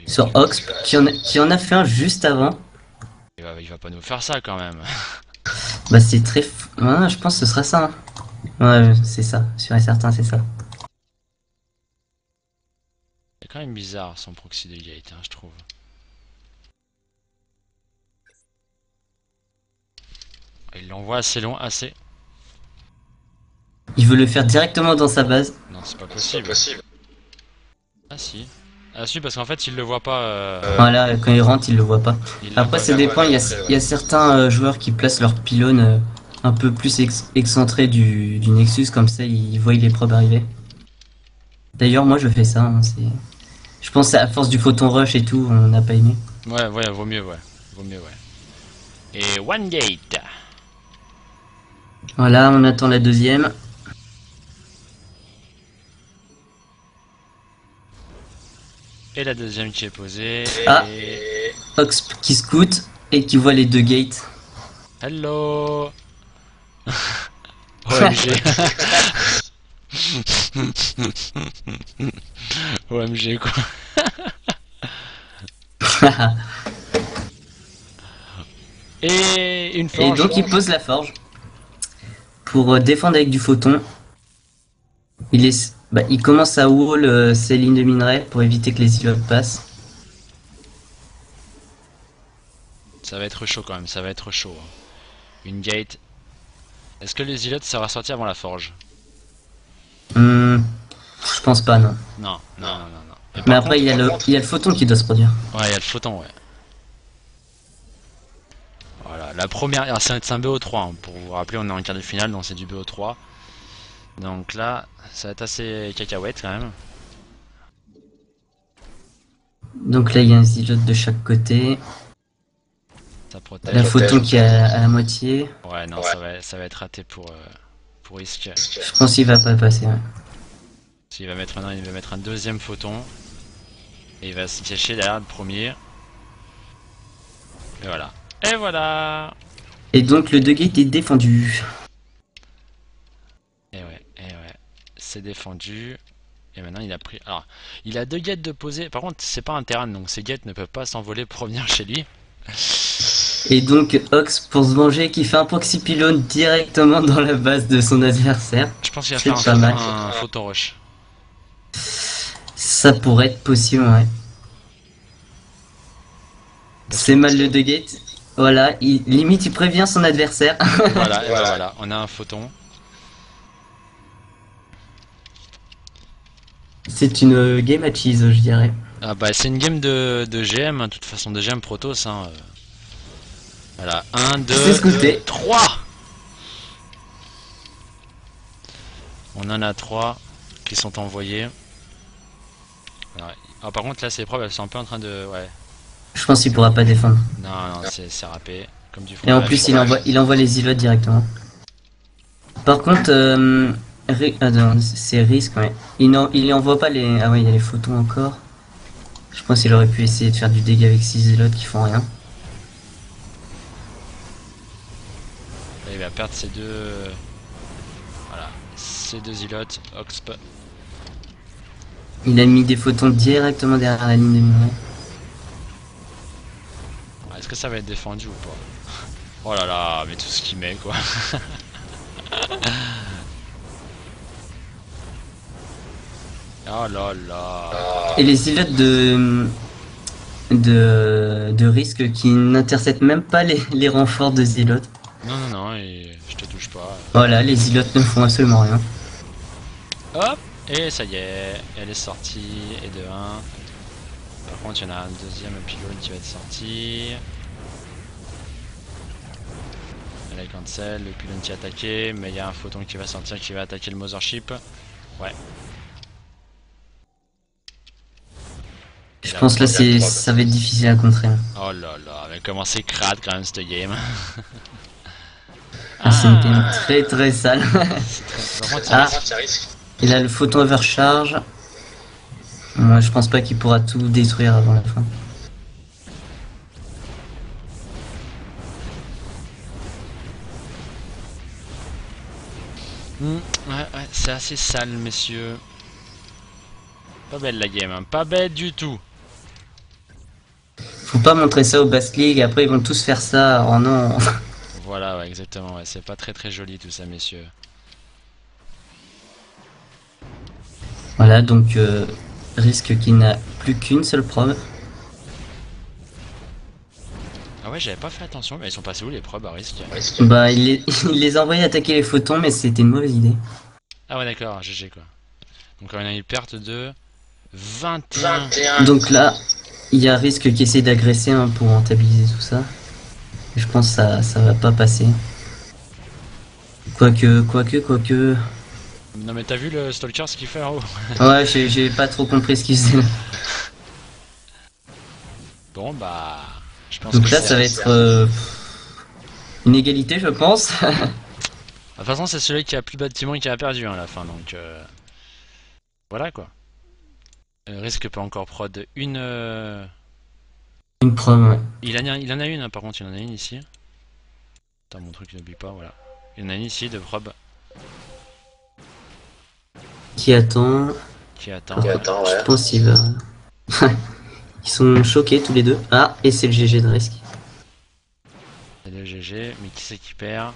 Sur Ox, qui en, a, qui en a fait un juste avant. Il va, il va pas nous faire ça quand même. Bah c'est très... f- je pense que ce sera ça. hein. Ouais, c'est ça, sûr et certain, c'est ça. C'est quand même bizarre son proxy de gate, hein, je trouve. Il l'envoie assez long, assez. Il veut le faire directement dans sa base. Non, c'est pas possible. Ah si. Ah si, parce qu'en fait, il le voit pas. euh, Voilà, quand il rentre, il le voit pas. il Après, ça vu. dépend. Il y a, il y a certains euh, joueurs qui placent leur pylône euh, un peu plus ex- excentré du, du Nexus, comme ça, ils voient les probes arriver. D'ailleurs, moi, je fais ça. hein, c'est... Je pense à force du photon rush et tout, on n'a pas aimé. Ouais, ouais, vaut mieux, ouais. Vaut mieux, ouais. Et One Gate. Voilà, on attend la deuxième. Et la deuxième qui est posée. Ah. Et... Ox qui scout et qui voit les deux gates. Hello OMG OMG quoi Et une Et forge donc il pose la forge pour euh, défendre avec du photon. Il, est, bah, il commence à wall euh, ses lignes de minerai pour éviter que les îlots passent. Ça va être chaud quand même, ça va être chaud. hein. Une gate. Est-ce que les îlots ça va sortir avant la forge? Hmm, je pense pas non. Non, non, non, non. non. Mais après il y, a le, il y a le photon qui doit se produire. Ouais, il y a le photon, ouais. Voilà, la première, alors, c'est un, c'est un BO3, hein. pour vous rappeler, on est en quart de finale, donc c'est du BO3. Donc là, ça va être assez cacahuète quand même. Donc là il y a un zilot de chaque côté. Ça La protège. photon qui est à, à la moitié. Ouais, non, Ça, va, ça va être raté pour, euh, pour Risk. Je pense qu'il va pas passer. ouais. S'il va mettre un, il va mettre un deuxième photon. Et il va se cacher derrière le premier. Et voilà. Et voilà Et donc le 2 gate est défendu. Et ouais, et ouais. Défendu. Et maintenant il a pris. Alors, il a deux gates de poser. Par contre, c'est pas un terrain, donc ces gates ne peuvent pas s'envoler pour revenir chez lui. Et donc Ox pour se venger qui fait un proxy pylône directement dans la base de son adversaire. Je pense qu'il va faire un, pas mal. un photon rush. Ça pourrait être possible, ouais. C'est mal le 2 gate. Voilà, il, limite il prévient son adversaire. Voilà, voilà, on a un photon. C'est une game à cheese, je dirais. Ah bah c'est une game de, de GM, hein, de toute façon de GM Protoss. Hein. euh. Voilà, 1, C'est 2, ce que c'est. 3 On en a 3 qui sont envoyés. Alors, ah, par contre là ces preuves elles sont un peu en train de... Ouais, Je pense qu'il pourra pas défendre. non, non, c'est c'est râpé. Comme du Et en plus, il envoie, il envoie les îlots directement. Par contre, euh, ah non, c'est risque, ouais. Il n'en- il envoie pas les. Ah ouais, il y a les photons encore. Je pense qu'il aurait pu essayer de faire du dégât avec 6 îlots qui font rien. Là, il va perdre ces deux... Voilà, ces deux Oxp. Il a mis des photons directement derrière la ligne de minerai. Ah, Est-ce que ça va être défendu ou pas? Oh là là, mais tout ce qu'il met quoi. oh là là. Et les îlots de. de. de risque qui n'interceptent même pas les, les renforts de Zilot. Non, non, non, et je te touche pas. Voilà, les îlots ne font absolument rien. Hop, et ça y est, elle est sortie, et de 1. Par contre, il y en a un deuxième pylône qui va être sorti. Elle est cancel, le pylône qui est attaqué, mais il y a un photon qui va sortir qui va attaquer le mothership. Ouais. Je là, pense là, c'est, ça va être difficile à contrer. Oh là là, mais comment c'est crade quand même cette game. Ah, c'est une game très très sale. Ah. Il a le photon overcharge. Moi, je pense pas qu'il pourra tout détruire avant la fin. Hmm, ouais, ouais, c'est assez sale, messieurs. Pas belle la game, hein. pas belle du tout. Faut pas montrer ça au Bass League, après ils vont tous faire ça. Oh non. Voilà, ouais, exactement, ouais, c'est pas très très joli tout ça, messieurs. Voilà, donc euh, risque qu'il n'a plus qu'une seule preuve. Ah ouais, j'avais pas fait attention, mais ils sont passés où les probes à risque? Bah, il les, il les a envoyés attaquer les photons, mais c'était une mauvaise idée. Ah ouais, d'accord, GG quoi. Donc on a une perte de 21. Donc là, il y a risque qu'il essaie d'agresser hein, pour rentabiliser tout ça. Je pense que ça, ça va pas passer. Quoique, quoique, quoique. Non mais t'as vu le Stalker ce qu'il fait en haut Ouais, j'ai pas trop compris ce qu'il faisait là. Bon bah... Je pense Donc que là, ça va être euh, une égalité, je pense. De toute façon, c'est celui qui a plus de bâtiment qui a perdu hein, à la fin, donc euh, voilà quoi. Euh, risque peut encore prod une. euh, une preuve, ouais. Il, en a, il en a une, hein, par contre, il en a une ici. Attends, mon truc n'oublie pas, voilà. Il y en a une ici de prob Qui attend. qui attend. Je pense qu'il va. Ils sont choqués tous les deux. Ah, et c'est le GG de risque. C'est le GG, mais qui c'est qui perd?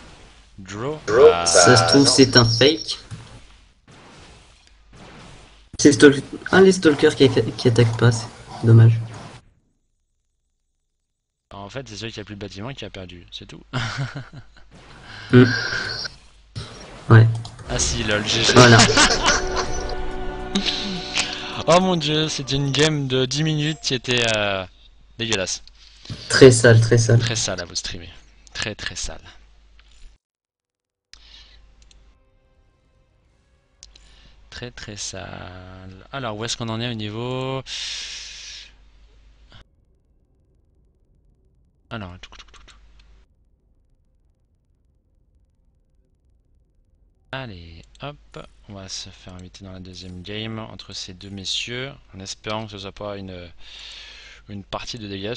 Draw. Draw, Bah, Ça se trouve, c'est un fake. C'est un des stalkers qui, qui attaque pas, c'est dommage. En fait, c'est celui qui a plus de bâtiment qui a perdu, c'est tout. Ouais, Ah si, lol, GG. voilà. Oh mon dieu, c'était une game de 10 minutes qui était euh, dégueulasse. Très sale, très sale. Très sale à vous streamer. Très très sale. Très très sale. Alors, où est-ce qu'on en est au niveau... Alors... Allez, hop, on va se faire inviter dans la deuxième game entre ces deux messieurs, en espérant que ce soit pas une, une partie de dégâts.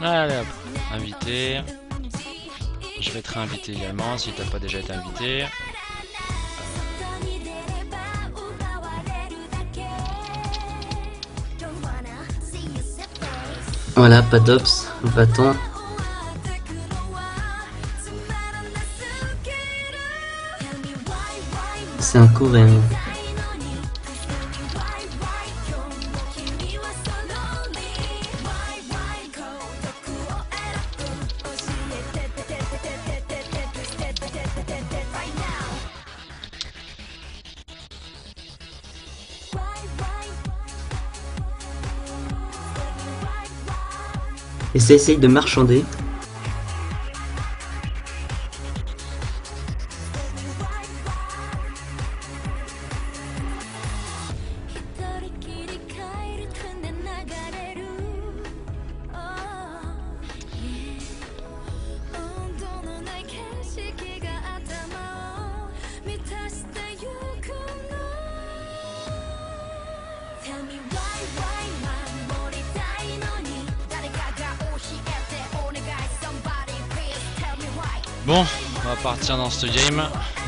Allez hop, invité. Je vais te réinviter également si t'as pas déjà été invité. Voilà, pas d'ops, va-t'en. C'est un coréen. Essaye de marchander. Dans ce game.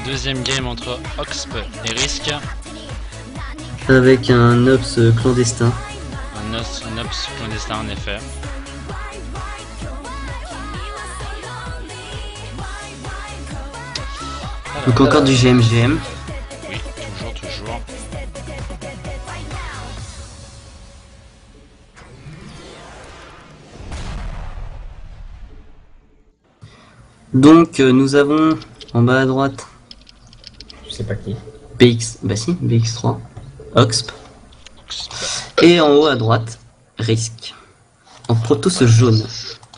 Deuxième game entre Oxp et Risk. Avec un ops clandestin. Un ops clandestin en effet. Alors, Donc encore du GMGM. Oui, toujours, toujours. Donc euh, nous avons en bas à droite sais pas qui. BX, bah si, BX3, Oxp. Et en haut à droite, Risk. En Protoss jaune.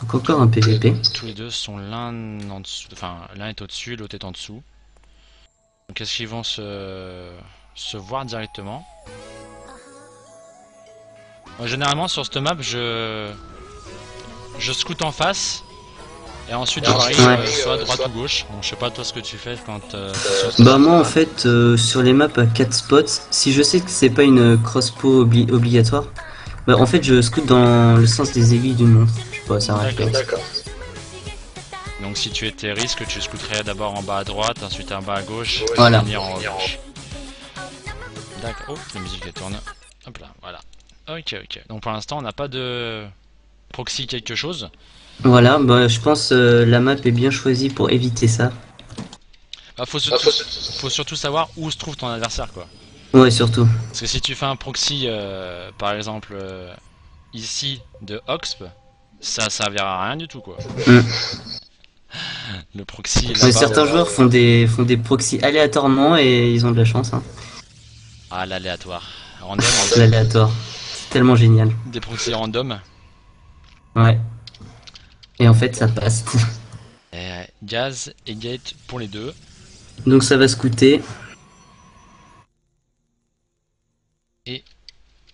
Donc encore un PVP. Tous les deux sont l'un en dessous, enfin l'un est au-dessus, l'autre est en dessous. Donc est-ce qu'ils vont se, se voir directement? Moi, Généralement sur cette map, je je scoute en face et ensuite je varie Ouais. euh, soit droite ou gauche. Bon, je sais pas toi ce que tu fais quand euh, Bah moi en fait, euh, sur les maps à 4 spots, si je sais que c'est pas une crossbow obli- obligatoire, bah en fait je scoute dans le sens des aiguilles du monstre. Je sais pas, réflexe. D'accord. Donc si tu étais risque, tu scouterais d'abord en bas à droite, ensuite en bas à gauche, et Voilà. en gauche. D'accord. Oh, la musique elle tourne. Hop là, voilà. Ok, ok. Donc pour l'instant, on n'a pas de proxy quelque chose. Voilà, bah je pense euh, la map est bien choisie pour éviter ça. Bah, faut, surtout, faut surtout savoir où se trouve ton adversaire, quoi. Ouais, surtout. Parce que si tu fais un proxy, euh, par exemple, euh, ici, de Oxp, ça servira à rien du tout, quoi. Mm. Le proxy est Mais certains joueurs font des font des proxys aléatoirement et ils ont de la chance. Hein. Ah, l'aléatoire. Random, L'aléatoire. C'est tellement génial. des proxys random. Ouais. Et en fait ça passe. Euh, Gaz et Gate pour les deux. Donc ça va scouter.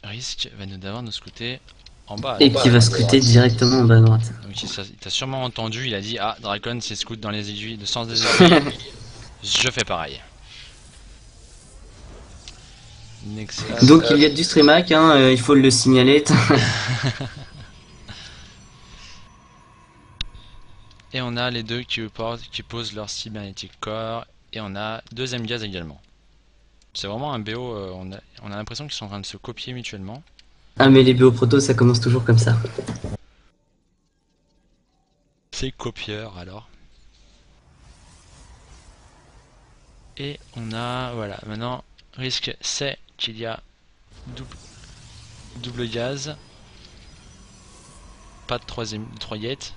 Risk va nous d'abord nous scouter en bas. Et qui va scouter directement en bas à droite. Donc il t'a sûrement entendu, il a dit Ah, Dracon c'est scout dans les aiguilles, le sens des aiguilles. Je fais pareil. Donc il y a du streamac, hein, euh, il faut le signaler. Et on a les deux qui, posent leur cybernetic core. Et on a deuxième gaz également. C'est vraiment un BO, euh, on a, on a l'impression qu'ils sont en train de se copier mutuellement. ah mais les BO proto ça commence toujours comme ça. C'est copieur alors. Et on a, voilà, maintenant, risque c'est qu'il y a double, double gaz. Pas de troisième, la-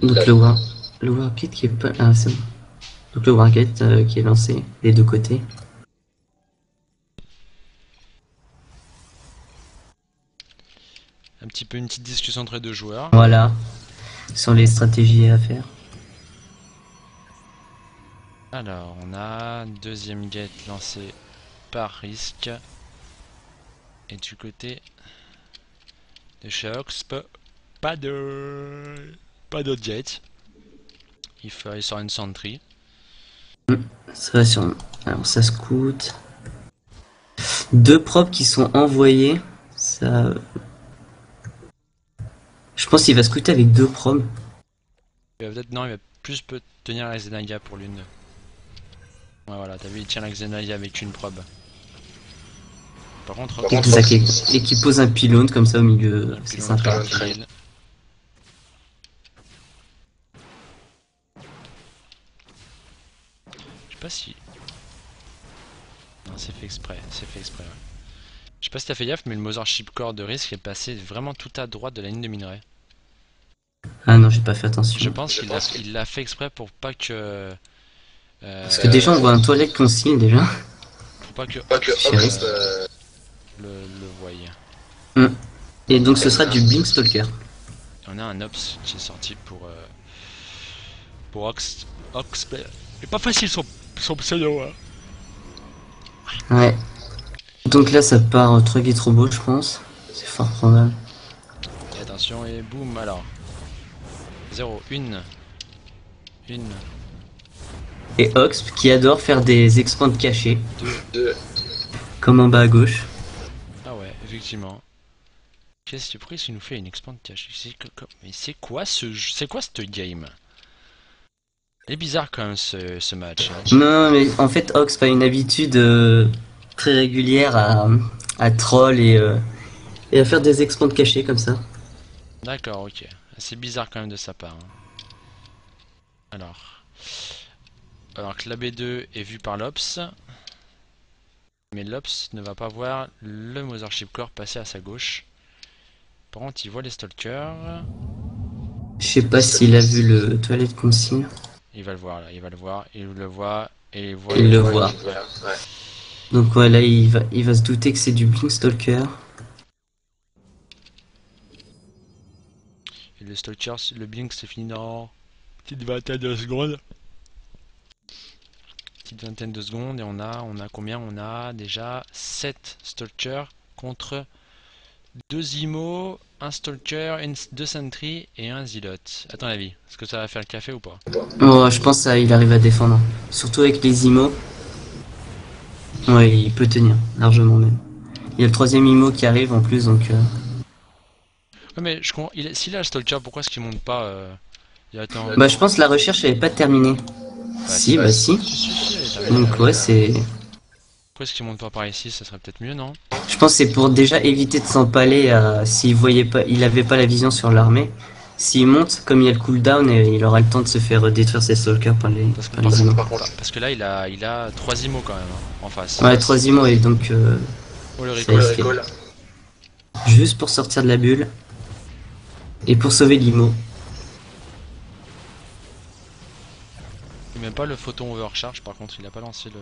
Donc le war le qui est pas ah, c'est bon. Donc le wargate euh, qui est lancé des deux côtés. un petit peu une petite discussion entre les deux joueurs. Voilà. Sur les stratégies à faire. Alors, on a deuxième gate lancé par risque. Et du côté de chez Oxp, pas de pas d'autre jet. Il, il sort une sentry. Ça va sur. Alors ça scout. Deux probes qui sont envoyés. Ça. Je pense qu'il va scouter avec deux probes. Il va peut-être non, il va plus peut tenir la Xenaga pour l'une. Ouais, voilà, t'as vu, il tient la Xenaga avec une probe. Par contre, Oxp, Exact. Et, et qui pose un pylône comme ça au milieu. il C'est sympa. Sais pas si. Non, c'est fait exprès, c'est fait exprès. ouais. Je sais pas si t'as fait gaffe, mais le Mothership Core de risque est passé vraiment tout à droite de la ligne de minerai. Ah non, j'ai pas fait attention. Je pense qu'il l'a fait exprès pour pas que. euh, Parce que déjà on voit un toilette conceal déjà. Pour pas que Pas que euh, le, le voie. Et donc ce sera du Blink Stalker. On a un Ops qui est sorti pour. euh, pour Ox. Ox. C'est pas facile son, son pseudo. hein. Ouais. Donc là ça part euh, Trug et Turbo je pense. C'est fort probable. Et attention, et boum, alors. 0, 1. 1, Et Oxp qui adore faire des expands cachés. deux. Comme en bas à gauche. Ah ouais, effectivement. Qu'est-ce que pourquoi il nous fait une expand cachée Mais c'est quoi ce jeu? C'est quoi cette game? Il est bizarre quand même ce, ce match. hein. Non mais en fait Oxp a une habitude euh, très régulière à, à troll et, euh, et à faire des expands cachés comme ça. D'accord, ok. C'est bizarre quand même de sa part. hein. Alors. Alors que la B2 est vue par l'Ops. Mais l'Ops ne va pas voir le Mothership Core passer à sa gauche. Par contre, il voit les Stalkers. Je sais pas s'il a vu le toilette conceal. Il va le voir là, il va le voir. Il le voit Et voilà. Il le voit. Donc ouais, là, il va, il va se douter que c'est du Blink Stalker. Et le Stalker, le Blink c'est fini dans petite vingtaine de secondes. Petite vingtaine de secondes et on a, on a combien? On a déjà 7 Stalkers contre 2 Imo, un Stalker, 2 Sentry et un Zilot. À ton avis, est-ce que ça va faire le café ou pas? Oh, je pense qu'il arrive à défendre. Surtout avec les IMO. Ouais, il peut tenir, largement même. Il y a le troisième IMO qui arrive en plus, donc... euh, Ouais mais je comprends, il- s'il a le Stalker, pourquoi est-ce qu'il monte pas euh, il attend, Bah, je pense que la recherche elle est pas terminée. si, bah si. Donc ouais, c'est... Pourquoi est-ce qu'il monte pas par ici? Ça serait peut-être mieux, non? Je pense que c'est pour déjà éviter de s'empaler à... s'il voyait pas... Il avait pas la vision sur l'armée. S'il monte, comme il y a le cooldown, et il aura le temps de se faire détruire ses stalkers par les, Parce que, par les parce que là, il a, il a 3 IMO quand même, hein, en face. Ouais, trois IMO, et donc... euh, Oh le recall. Juste pour sortir de la bulle. Et pour sauver l'IMO. Il met pas le photon overcharge, par contre, il a pas lancé le...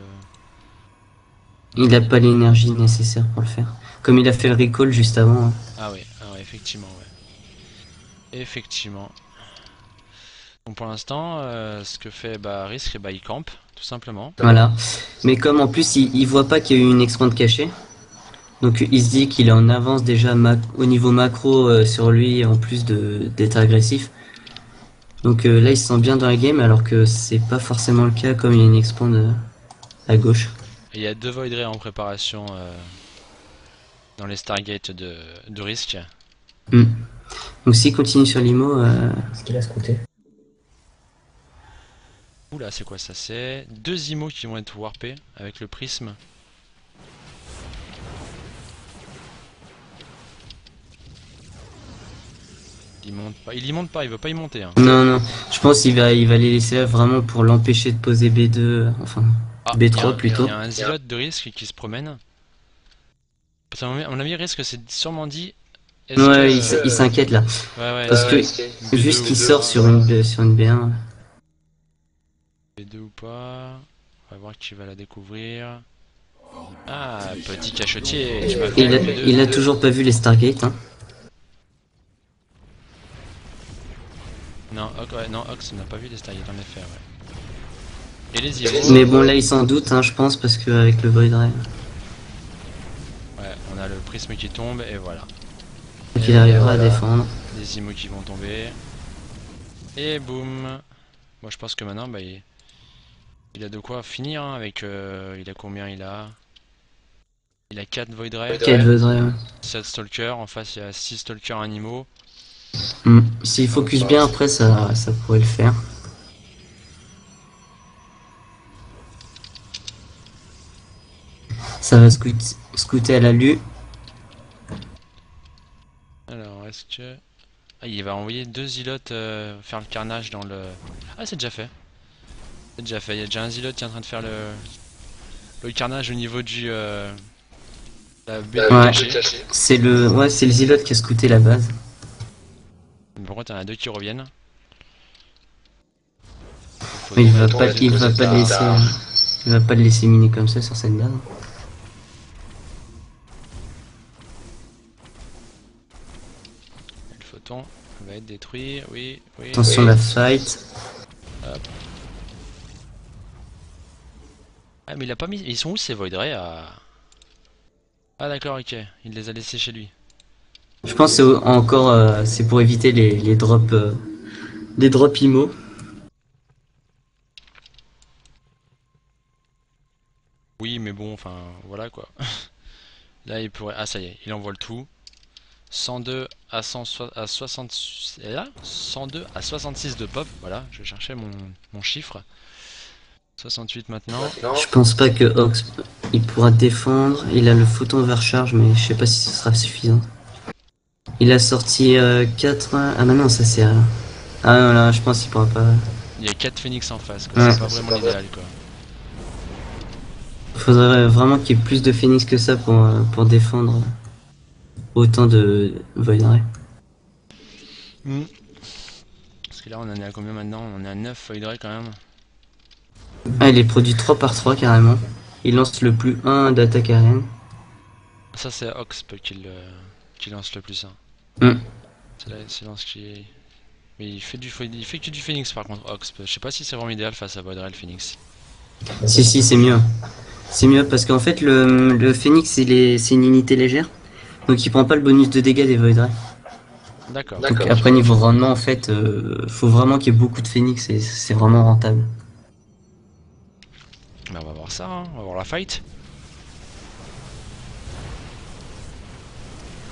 Il a pas l'énergie nécessaire pour le faire. Comme il a fait le recall juste avant. hein. Ah oui, ah ouais, effectivement, ouais. Effectivement. Donc pour l'instant, euh, ce que fait bah, Risk, bah, il campe, tout simplement. Voilà. Mais comme en plus il, il voit pas qu'il y a eu une expand cachée, donc il se dit qu'il est en avance déjà au niveau macro euh, sur lui en plus de d'être agressif. Donc euh, là il se sent bien dans la game alors que c'est pas forcément le cas comme il y a une expand euh, à gauche. Et il y a deux Void Ray en préparation euh, dans les Stargate de, de Risk. Donc s'il continue sur l'IMO, euh, Ce qu'il a scouté. Oula, c'est quoi ça C'est deux IMO qui vont être warpés avec le prisme. Il monte pas, il y monte pas, il veut pas y monter. Hein. non non, je pense qu'il va il va les laisser là vraiment pour l'empêcher de poser B2, euh, enfin Ah, B3 il y a un- plutôt. Il y a un Zilot de risque qui se promène. Parce à mon avis, risque c'est sûrement dit. ouais que- il, il s'inquiète là Ouais, ouais, parce ouais, que juste qu'il sort sur une B- sur une B1. B2 ou pas. On va voir qui va la découvrir. Ah, petit cachotier. Tu Il a, un B2. il a toujours pas vu les Stargate hein. Non, Ox, ouais, non, Ox n'a pas vu les Stargate en effet, ouais. Et les Mais bon, là, il s'en doute, hein, je pense, parce qu'avec le Void Ray, Ouais, on a le prisme qui tombe et voilà. il arrivera à défendre. Les IMO qui vont tomber. Et boum. Moi je pense que maintenant bah, il... il a de quoi finir hein, avec. euh, Il a combien il a? Il a 4 Void Ray, Quel Void Ray, ouais. 7 Stalkers, en face il y a 6 Stalkers animaux. Hmm. S'il focus bien après, ça, ça pourrait le faire. Ça va scout- scouter à la lu. Alors est-ce que. Ah, il va envoyer deux Zilotes euh, faire le carnage dans le. Ah, c'est déjà fait. C'est déjà fait. Il y a déjà un Zilot qui est en train de faire le. Le carnage au niveau du. Euh... La Ouais. cachée. C'est le, ouais, c'est le Zilot qui a scouté la base. Par contre, il y en a deux qui reviennent. Mais il va pas, il le va pas le laisser, euh, il va pas le laisser miner comme ça sur cette base. Va être détruit, oui, oui. Attention oui. la fight. Ah, mais il a pas mis. Ils sont où ces Void Ray à. Ah, d'accord, ok. Il les a laissés chez lui. Je pense que c'est encore, euh, c'est pour éviter les, les drops, euh, les drops IMO. Oui, mais bon, enfin, voilà quoi. Là, il pourrait. Ah, ça y est, il envoie le tout. 102 à, 100 à 60. et là 102 à 66 de pop. Voilà, je cherchais mon, mon chiffre. 68 maintenant. Je pense pas que Ox il pourra défendre. Il a le photon overcharge, mais je sais pas si ce sera suffisant. Il a sorti euh, 4. Ah, bah non, ça c'est. euh, Ah non, là, je pense qu'il pourra pas. Il y a 4 phoenix en face, quoi. Ouais. C'est pas vraiment l'idéal, quoi. Faudrait vraiment qu'il y ait plus de phoenix que ça pour, euh, pour défendre autant de Void Ray. Hmm. Parce que là, on en est à combien maintenant? On est à 9 Void Ray quand même. Ah, il est produit 3 par 3 carrément. Il lance le plus 1 d'attaque aérienne. Ça, c'est Oxp qui, le... qui lance le plus 1. Hmm. C'est la silence qui. Mais il fait, du... il fait que du Phoenix par contre, Oxp. Je sais pas si c'est vraiment idéal face à Voidrel Phoenix. Si, si, c'est mieux. C'est mieux parce qu'en fait, le, le Phoenix, il est, c'est une unité légère. Donc il prend pas le bonus de dégâts des Void. D'accord. Donc après, niveau rendement, en fait, euh, faut vraiment qu'il y ait beaucoup de Phoenix et c'est vraiment rentable. Bah, on va voir ça, hein. on va voir la fight.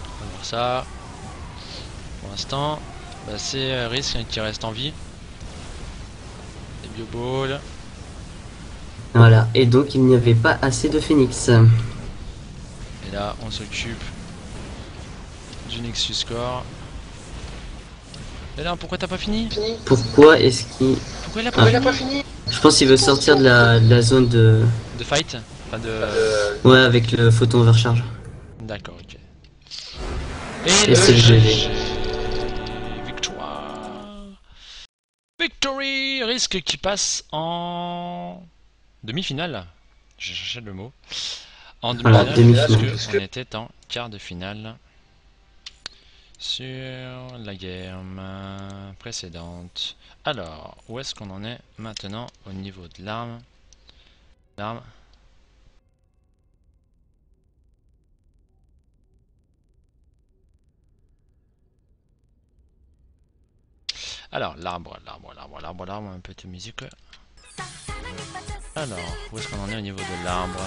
On va voir ça. Pour l'instant, bah, c'est euh, Risk qui reste en vie. Les bioballs. Voilà. Et donc, il n'y avait pas assez de Phoenix. Et là, on s'occupe du Nexus Core. Et là, pourquoi t'as pas fini Pourquoi est-ce qu'il... Pourquoi il a pas Ah. fini Je pense qu'il veut sortir de la, de la zone de... De fight Enfin de... Ouais, avec le photon overcharge. D'accord, ok. Et c'est le GG. Victoire Victory Risque qui passe en demi-finale. J'ai cherché le mot. En Voilà, demi-finale, demi-finale. parce qu'on était en quart de finale sur la game précédente. Alors, où est-ce qu'on en est maintenant au niveau de l'arme? L'arme. Alors, l'arbre, l'arbre, l'arbre, l'arbre, l'arbre, un peu de musique. Alors, où est-ce qu'on en est au niveau de l'arbre?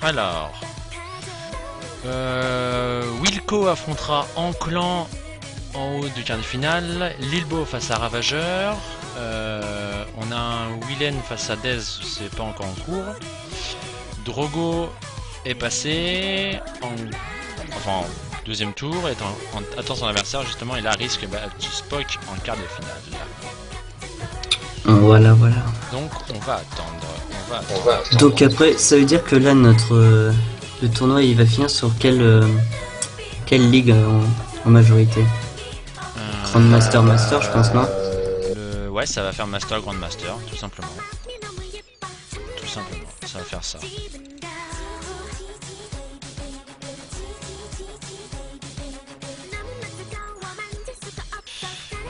Alors, euh, Wilco affrontera en clan en haut du quart de finale, Lilbo face à Ravageur, euh, on a un Willen face à Dez, c'est pas encore en cours, Drogo est passé en, enfin, en deuxième tour, et en, en- attend son adversaire justement, et là risque battre Spock en quart de finale. Voilà, voilà. Donc on va attendre. Donc après, ça veut dire que là, notre... euh, le tournoi, il va finir sur quelle... euh, quelle ligue euh, en, en majorité? Grandmaster Master, je pense, non? Le... Ouais, ça va faire Master Grand Master, tout simplement. Tout simplement, ça va faire ça.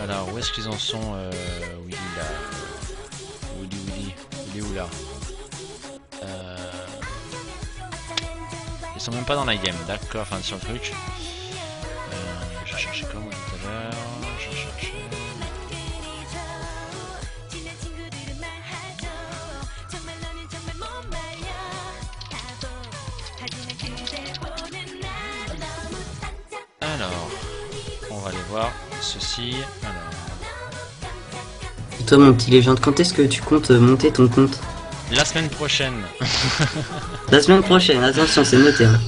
Alors, où est-ce qu'ils en sont, euh, Willy là? Willy, Willy, il est où là? Euh... Ils sont même pas dans la game, d'accord, enfin sur le truc. Euh, je cherchais comment tout à l'heure? Je. Alors, on va aller voir ceci. Alors, toi, mon petit légende, quand est-ce que tu comptes monter ton compte? La semaine prochaine, La semaine prochaine, attention, c'est noté. hein.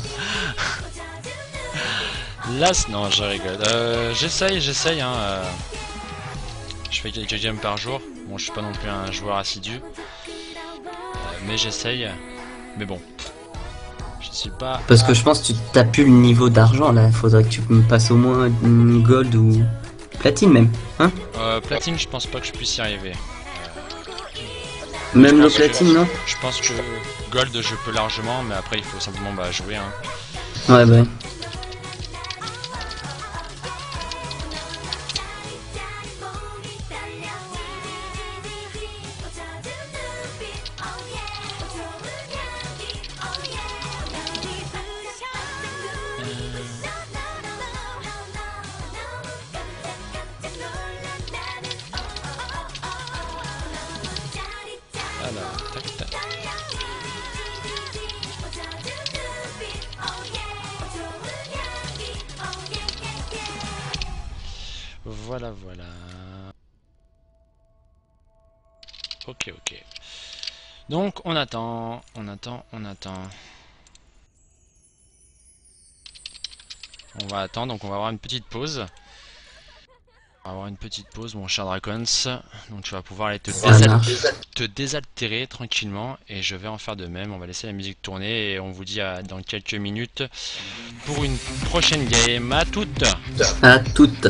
Là, c- non, je rigole. Euh, j'essaye, j'essaye. Hein, euh, Je fais quelques games par jour. Bon, je suis pas non plus un joueur assidu, Euh, mais j'essaye. Mais bon, je suis pas. Parce que je pense que tu t'as plus le niveau d'argent là. Il faudrait que tu me passes au moins une gold ou platine même. Hein Euh, platine, je pense pas que je puisse y arriver. Même Je le platine, non Je pense que gold, je peux largement, mais après, il faut simplement bah, jouer. Hein. Ouais, bah. Ok, ok. Donc, on attend, on attend, on attend. On va attendre, donc on va avoir une petite pause. On va avoir une petite pause, mon cher Dracons. Donc tu vas pouvoir aller te, désal- te désaltérer tranquillement et je vais en faire de même. On va laisser la musique tourner et on vous dit à dans quelques minutes pour une prochaine game. À toutes À toutes.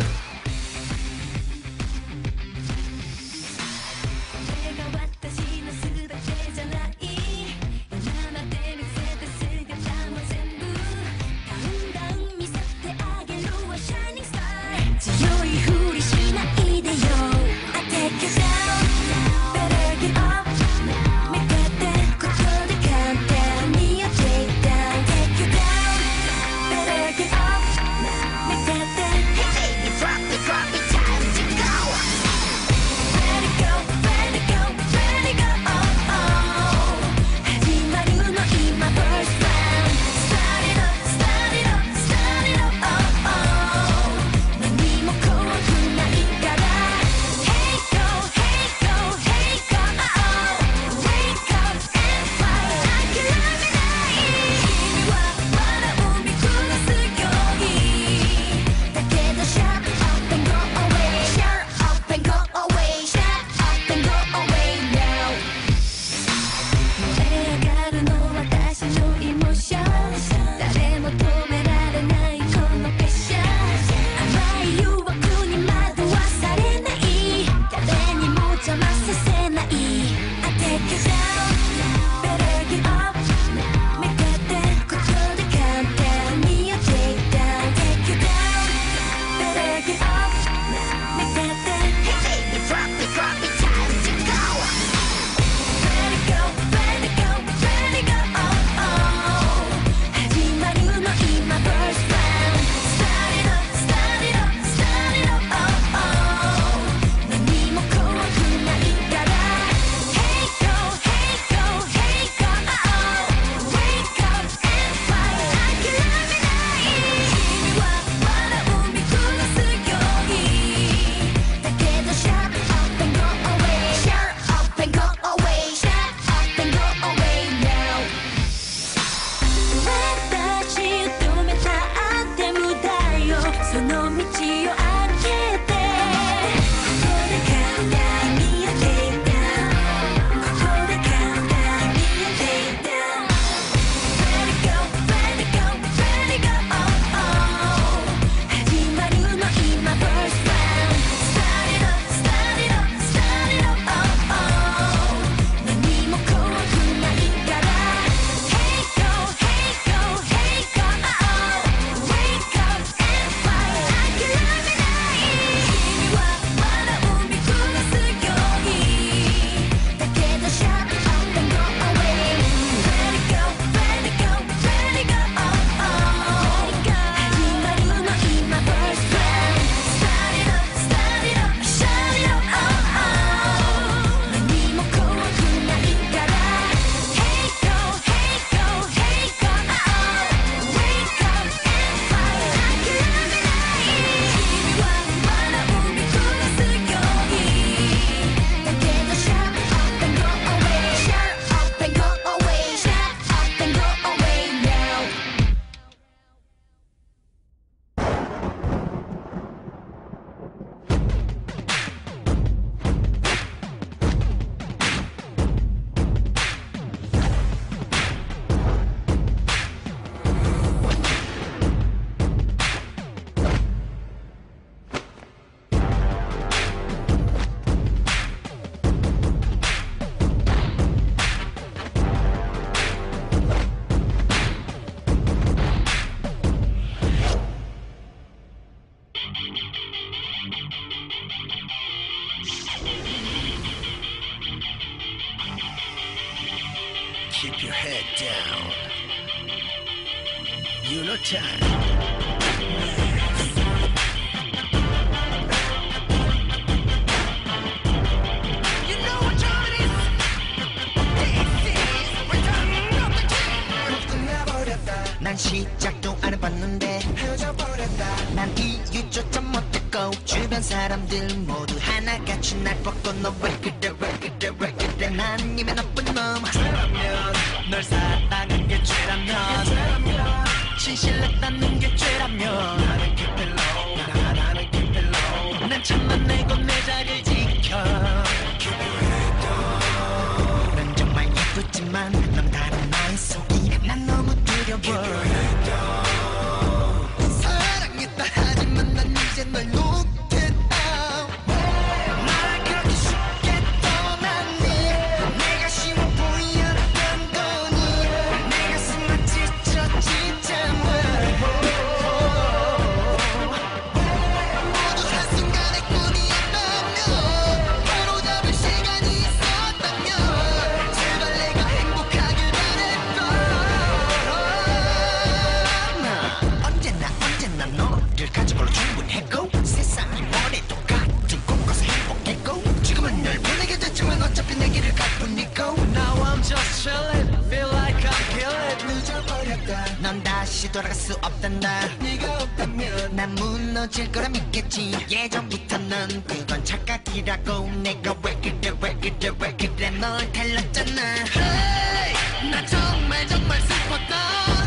chillin' Feel like i killin' 늦어버렸다. 넌 다시 돌아갈 수 없단 날 네가 없다면 난 무너질 거라 믿겠지. 예전부터 넌 그건 착각이라고. 내가 왜 그래 왜 그래 왜 그래. 널 달랐잖아. Hey! 나 정말 정말 슬펐다.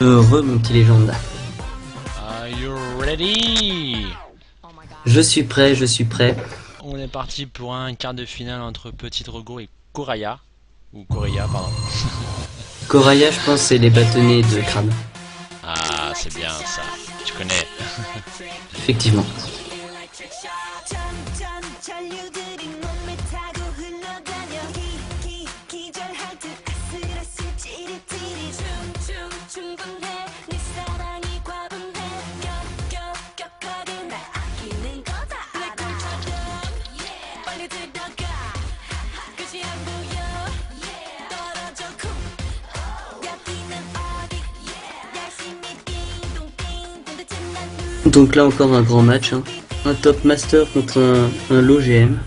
Heureux, mon petit légende. Are you ready? Je suis prêt, je suis prêt. On est parti pour un quart de finale entre Petit Drogo et Coraya. Ou Coraya, pardon. Coraya, je pense, c'est les bâtonnets de crâne. Ah, c'est bien ça. Tu connais. Effectivement. Donc là encore un grand match, hein. un top master contre un, un low GM.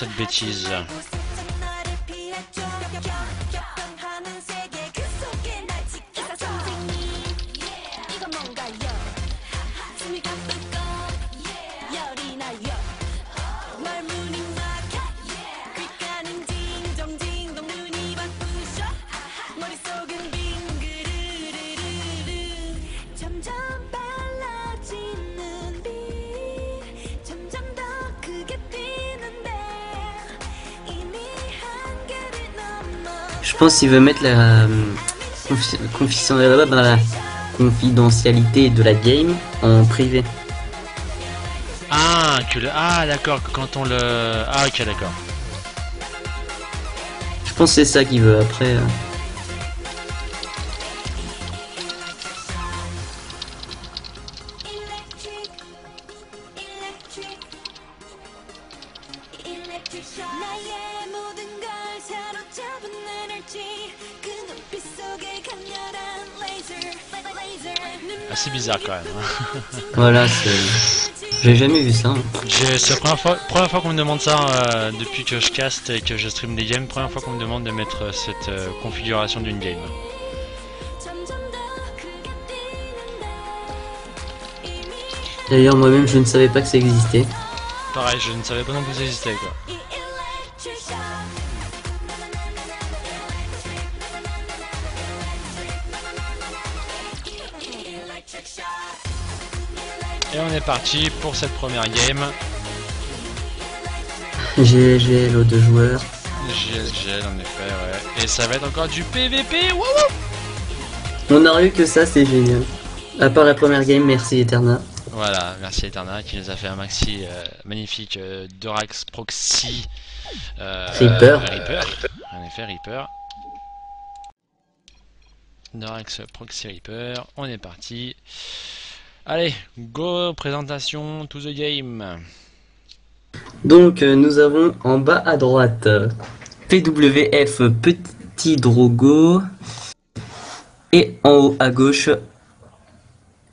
cette bêtise. Pense qu'il veut mettre la, euh, confi- la confidentialité de la game en privé. Ah, que le... ah d'accord, quand on le... Ah ok, d'accord. Je pense que c'est ça qu'il veut après. euh. Hein. voilà, c'est. J'ai jamais vu ça. Hein. C'est la première fois, qu'on me demande ça euh, depuis que je caste et que je stream des games. Première fois qu'on me demande de mettre euh, cette euh, configuration d'une game. D'ailleurs, moi-même, je ne savais pas que ça existait. Pareil, je ne savais pas non plus que ça existait quoi. On est parti pour cette première game. GG, l'eau de joueurs. GLGL en effet, ouais. Et ça va être encore du PVP. Wouh On n'a eu que ça, c'est génial. À part la première game, merci Eterna. Voilà, merci Eterna qui nous a fait un maxi euh, magnifique euh, Dorax Proxy euh, Reaper. Reaper. En effet, Reaper. Dorax Proxy Reaper. On est parti. Allez, go, présentation to the game. Donc, euh, nous avons en bas à droite PWF Petit Drogo. Et en haut à gauche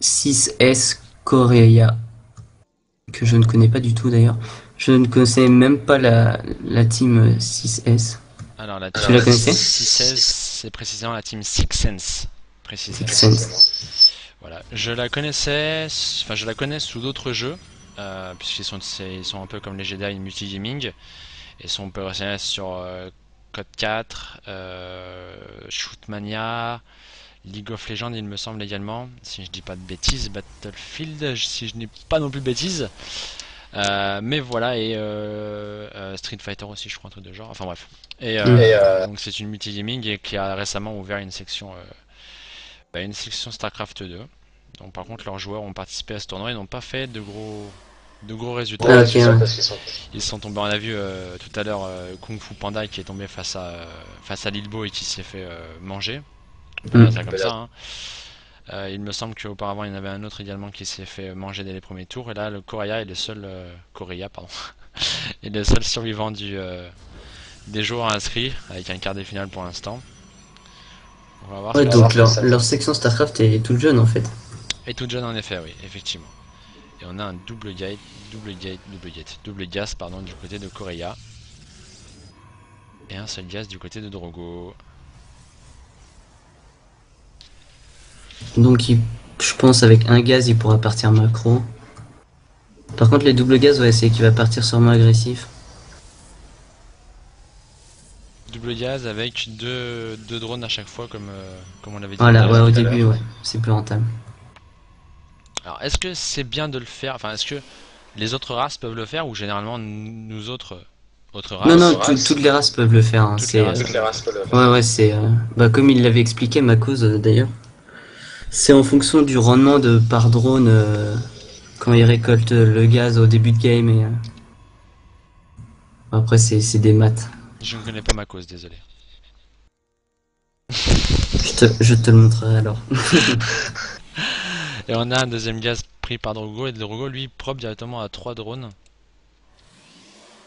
6S Korea. Que je ne connais pas du tout d'ailleurs. Je ne connaissais même pas la, la team euh, 6S. Alors la Tu team la connaissais 616, c'est précisément la team Six Sense. Précisément. Sense. Voilà, je la connaissais, enfin je la connais sous d'autres jeux, euh, puisqu'ils sont, ils sont un peu comme les Jedi multigaming, et sont opérationnels sur euh, Code 4, euh, Shootmania, League of Legends il me semble également, si je dis pas de bêtises, Battlefield, si je n'ai pas non plus de bêtises. Euh, mais voilà, et euh, euh, Street Fighter aussi, je crois, un truc de genre. Enfin bref. Et, donc c'est une multigaming et qui a récemment ouvert une section, bah, une section StarCraft 2. Donc par contre, leurs joueurs ont participé à ce tournoi et n'ont pas fait de gros, de gros résultats. Ah, ouais. Ils sont tombés, on a vu euh, tout à l'heure euh, Kung Fu Panda qui est tombé face à euh, face à Lilbo et qui s'est fait euh, manger. Mm. ça comme ça. hein. Euh, il me semble qu'auparavant il y en avait un autre également qui s'est fait manger dès les premiers tours. Et là, le Korea est le seul euh, Korea, pardon, est le seul survivant du euh, des joueurs inscrits avec un quart des finales pour l'instant. On va voir. Ouais, ce que donc leur, leur section StarCraft est toute jeune en fait. Et toute jeune en effet, oui, effectivement. Et on a un double gate, double gate, double gate, double gaz pardon du côté de Korea. Et un seul gaz du côté de Drogo. Donc il- je pense avec un gaz il pourra partir macro. Par contre les doubles gaz ouais c'est qu'il va partir sûrement agressif. Double gaz avec deux, deux drones à chaque fois comme, euh, comme on l'avait dit. Voilà tout ouais au début ouais c'est plus rentable. Alors est-ce que c'est bien de le faire? Enfin est-ce que les autres races peuvent le faire ou généralement nous autres autres races? Non non tout- toutes les races peuvent le faire. hein, Toutes c'est, les races. Ouais ouais c'est euh, bah comme il l'avait expliqué ma cause euh, d'ailleurs. C'est en fonction du rendement de par drone euh, quand il récolte le gaz au début de game et euh, après c'est c'est des maths. Je ne connais pas ma cause, désolé. Je te, je te le montrerai alors. Et on a un deuxième gaz pris par Drogo et Drogo lui propre directement à 3 drones.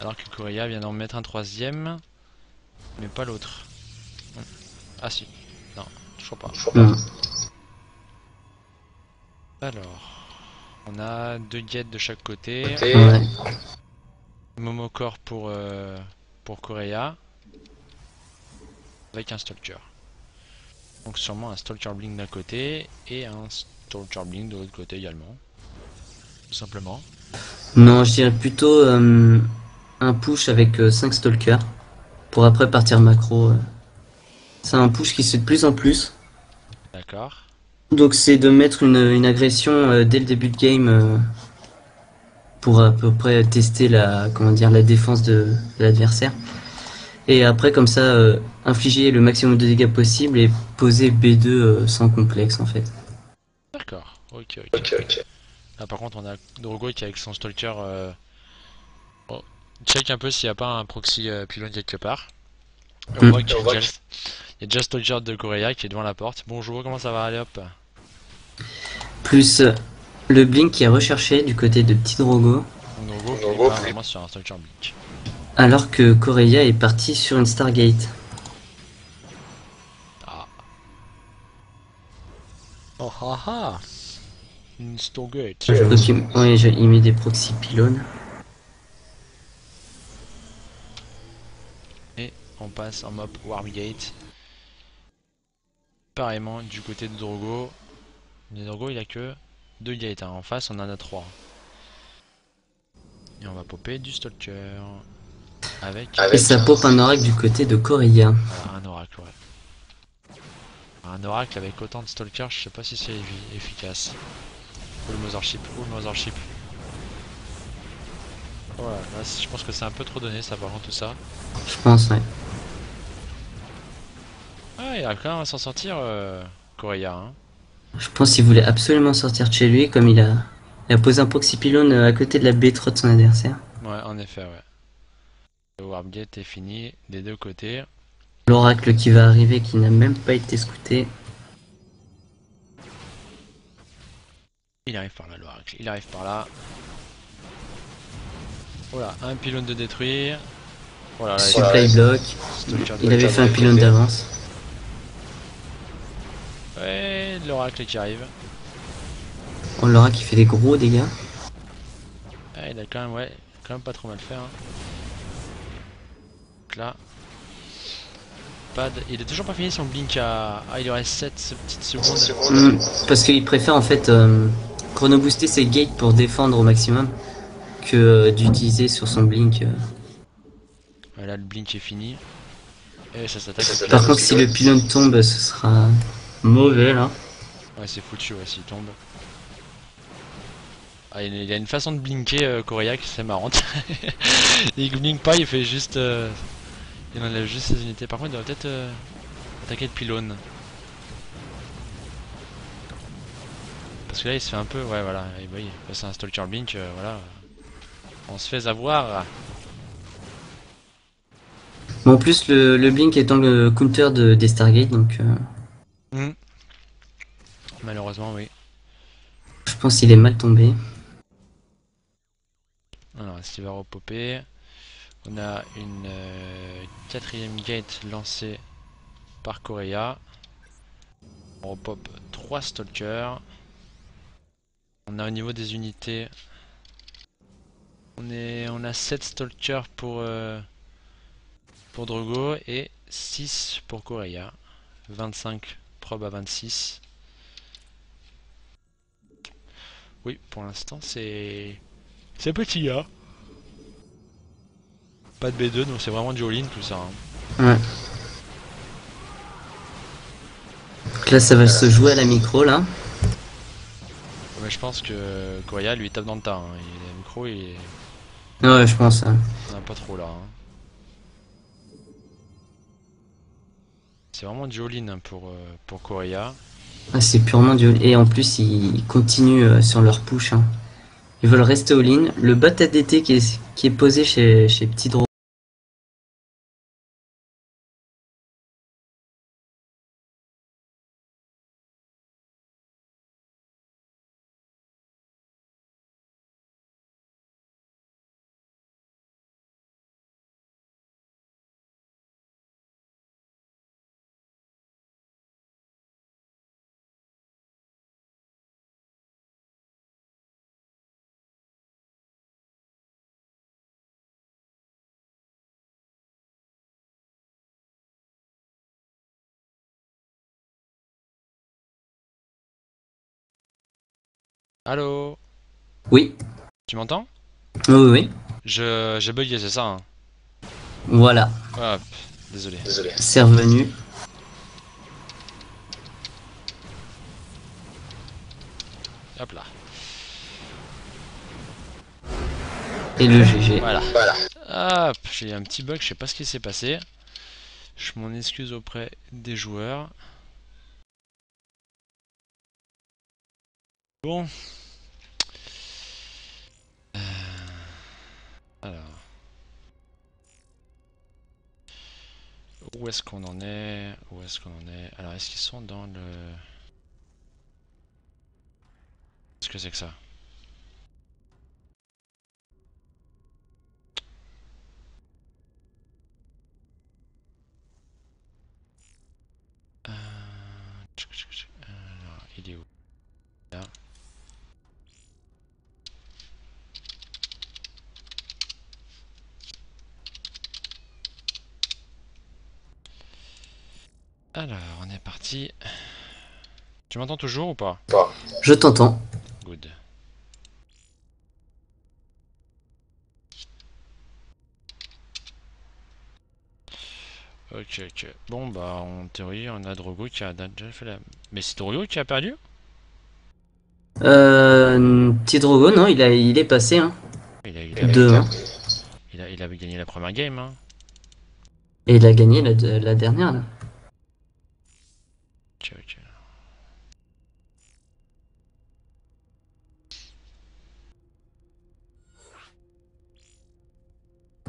Alors que Korea vient d'en mettre un troisième, mais pas l'autre. Ah si, non, toujours pas. Hmm. Alors, on a deux guettes de chaque côté. Ouais. Momokor pour, euh, pour Korea. Avec un Stalker. Donc sûrement un Stalker Blink d'un côté et un Stalker Blink de l'autre côté également. Tout simplement. Non, je dirais plutôt euh, un push avec 5 stalkers pour après partir macro. euh. C'est un push qui se fait de plus en plus. D'accord. Donc c'est de mettre une, une agression euh, dès le début de game euh, pour à peu près tester la comment dire la défense de, de l'adversaire. Et après comme ça euh, infliger le maximum de dégâts possible et poser B2 euh, sans complexe en fait. D'accord, ok, ok. Là par contre on a Drogo qui est avec son stalker. Euh... oh, check un peu s'il n'y a pas un proxy euh, pylône quelque part. Et on Hmm. voit qu'il y a déjà- il y a déjà stalker de Correa qui est devant la porte. Bonjour, comment ça va Allez hop. Plus euh, le blink qui est recherché du côté de Petit Drogo, Drogo pas vraiment sur un stalker blink. alors que Corella est parti sur une Stargate. Oh ha ha Une Stargate. Donc il, ouais, je- il met des proxy pylônes. Et on passe en mode Wargate. Pareillement du côté de Drogo. Mais Drogo il a que deux gates. hein. En face on en a trois. Et on va popper du Stalker. Avec, Et ça pop un oracle du côté de Corella. Voilà, un oracle. Un oracle avec autant de Stalkers, je sais pas si c'est effi- efficace. Ou le Mothership, ou le Mothership. Voilà, là je pense que c'est un peu trop donné ça par contre tout ça. Je pense, ouais. Ah, il a quand même à s'en sortir, euh, Correa. Hein. Je pense qu'il voulait absolument sortir de chez lui, comme il a, il a posé un proxy pylône euh, à côté de la B3 de son adversaire. Ouais, en effet, ouais. Le Warpgate est fini des deux côtés. L'oracle qui va arriver, qui n'a même pas été scouté. Il arrive par là, l'oracle. Il arrive par là. Voilà, un pylône de détruire. Voilà, là, Supply block. Il avait fait un pylône d'avance. Ouais, l'oracle qui arrive. On l'aura qui fait des gros dégâts. Ah, il a quand même, ouais, quand même pas trop mal fait. Hein. Donc là, il a toujours pas fini son blink à. Ah, il lui reste 7 petites secondes. Hmm, parce qu'il préfère en fait euh, chrono-booster ses gates pour défendre au maximum que euh, d'utiliser sur son blink. euh. Voilà, le blink est fini. Et ça s'attaque. Par contre, si le pylône tombe, ce sera mauvais là. Ouais, c'est foutu, ouais, s'il tombe. Ah, il a une façon de blinker euh, Correa qui c'est marrante. il blink pas, il fait juste. Il enlève juste ses unités. Par contre, il doit peut-être euh, attaquer le pylône. Parce que là, il se fait un peu. Ouais, voilà. Et oui, c'est un Stalker Blink, euh, voilà. On se fait avoir. Bon, en plus, le, le blink étant le counter de, des Stargate, donc euh, Malheureusement, oui. je pense qu'il est mal tombé. Alors, s'il va repopper? On a une euh, quatrième gate lancée par Correa. On repop 3 stalkers. On a au niveau des unités. On, est, on a 7 stalkers pour, euh, pour Drogo et 6 pour Correa. 25 prob à 26. Oui, pour l'instant c'est. C'est petit, hein. Pas de B2, donc c'est vraiment du all-in tout ça. hein. Ouais. Donc là, ça va se jouer à la micro là. Mais je pense que Koya lui tape dans le tas. hein. Il, le micro, il est- Ouais, je pense. hein. a pas trop là. C'est vraiment du all-in hein, pour, euh, pour Korea. Ah, c'est purement du Et en plus, ils continuent euh, sur leur push. hein. Ils veulent rester au ligne. Le bot ADT qui est, qui est posé chez, chez Petit Draw. Allô Oui. Tu m'entends Oui, oui, oui. Je J'ai bugué, c'est ça hein Voilà. Hop, désolé. C'est revenu. Hop là. Et le GG. Voilà. Hop, j'ai eu un petit bug, je sais pas ce qui s'est passé. Je m'en excuse auprès des joueurs. Bon. Alors. Où est-ce qu'on en est? Où est-ce qu'on en est? Alors, est-ce qu'ils sont dans le... Qu'est-ce que c'est que ça? Euh. Alors, il est où? Là. Alors, on est parti. Tu m'entends toujours ou pas? Je t'entends. Good. Ok, ok. Bon, bah, en théorie, on a Drogo qui a déjà fait la. Mais c'est Drogo qui a perdu? Euh, petit Drogo, non, il, a, il est passé. Hein. il a, il, a, Deux, hein. il, a, il avait gagné la première game, hein. Et il a gagné la, la dernière, là.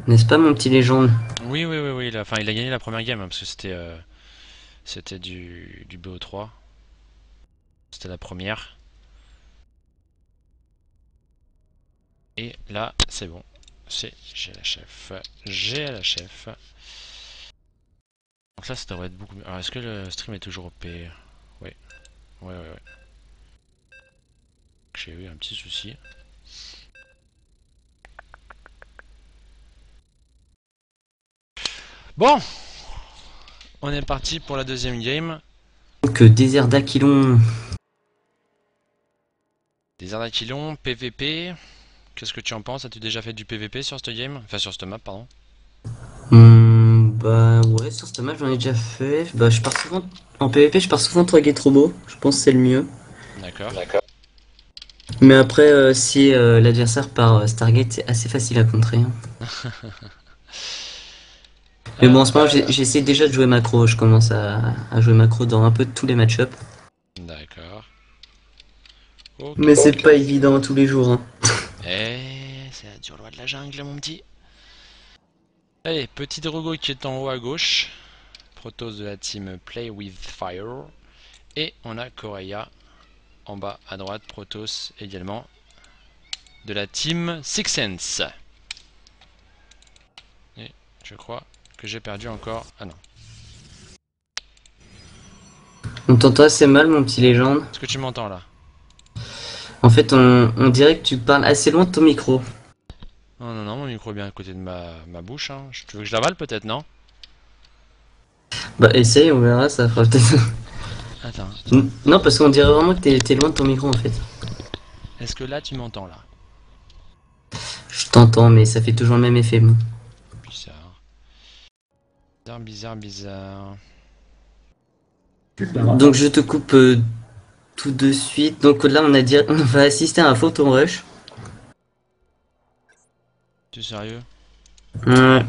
N'est-ce pas, mon petit légende? Oui, oui, oui, oui. il a- Enfin, il a gagné la première game hein, parce que c'était euh, c'était du, du BO3. C'était la première. Et là, c'est bon. C'est j'ai la chef. J'ai la chef. Donc là, ça devrait être beaucoup mieux. Alors, est-ce que le stream est toujours OP Oui. Ouais, ouais, ouais. J'ai eu un petit souci. Bon, on est parti pour la deuxième game. Donc, désert d'Aquilon. Des Ardakilons, PVP. Qu'est-ce que tu en penses? As-tu déjà fait du PVP sur cette game? Enfin, sur cette map, pardon. Hmm, bah ouais, sur ce match j'en ai déjà fait. Bah je pars souvent en PvP, je pars souvent 3 Trobo. Je pense que c'est le mieux. D'accord. Mais après, euh, si euh, l'adversaire part euh, Stargate, c'est assez facile à contrer. hein. Mais bon, en ce moment, j'ai- j'essaie déjà de jouer macro. Je commence à, à jouer macro dans un peu tous les match-ups. D'accord. Ok. Mais c'est pas évident tous les jours. hein. Eh, c'est la dure loi de la jungle, mon petit. Allez, petit Drogo qui est en haut à gauche. Protoss de la team Play with Fire. Et on a Koreya en bas à droite. Protoss également de la team Six Sense. Et je crois que j'ai perdu encore. Ah non. On t'entend assez mal, mon petit légende. Est-ce que tu m'entends là? En fait, on, on dirait que tu parles assez loin de ton micro. Non, non, non, mon micro est bien à côté de ma, ma bouche. Hein. Tu veux que je l'avale peut-être, non? Bah essaye, on verra, ça fera peut-être. Attends. non, parce qu'on dirait vraiment que t'es loin de ton micro en fait. Est-ce que là tu m'entends là? Je t'entends, mais ça fait toujours le même effet. Bizarre. Bizarre, bizarre, bizarre. Donc je te coupe euh, tout de suite. Donc là, on a dit, on va assister à un photon rush. Tu es sérieux Ouais,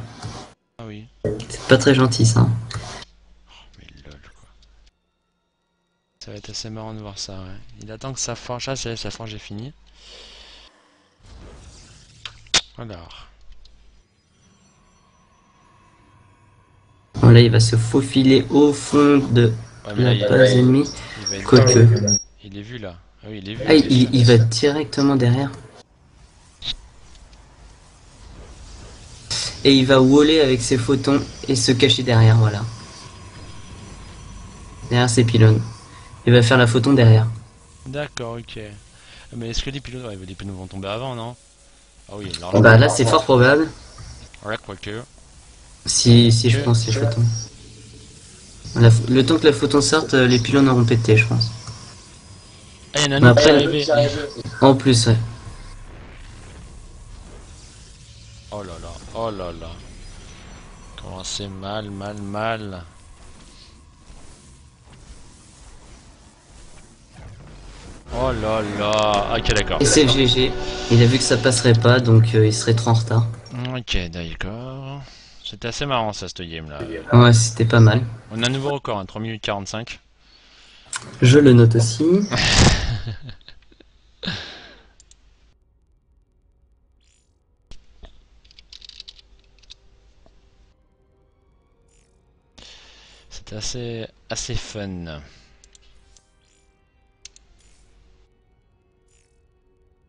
Ah oui. c'est pas très gentil ça. Mais lol quoi. Ça va être assez marrant de voir ça, ouais. Il attend que sa forge. Ah, c'est sa forge est finie. Alors. Bon, là, il va se faufiler au fond de Ouais, mais là, la base ennemie. il Quoique. est vu là. Ah oui, il est vu. Ah, il, il va directement derrière. Et il va waller avec ses photons et se cacher derrière, voilà. Derrière ses pylônes. Il va faire la photon derrière. D'accord, ok. Mais est-ce que les pylônes. Ouais, les pylônes vont tomber avant, non? Ah oui, alors Bah là, c'est fort probable. Ouais, quoique. Si, si je pense les photons. La le temps que la photon sorte, euh, les pylônes auront pété, je pense. Ah, y en a un après-. En plus, ouais. Oh là là, oh là là. Comment c'est mal, mal, mal. Oh là là. Ok, d'accord. Et c'est le GG. Il a vu que ça passerait pas, donc euh, il serait trop en retard. Ok, d'accord. C'était assez marrant ça, cette game là. Ouais, c'était pas mal. On a un nouveau record, hein, 3 minutes 45. Je le note aussi. Assez, assez fun.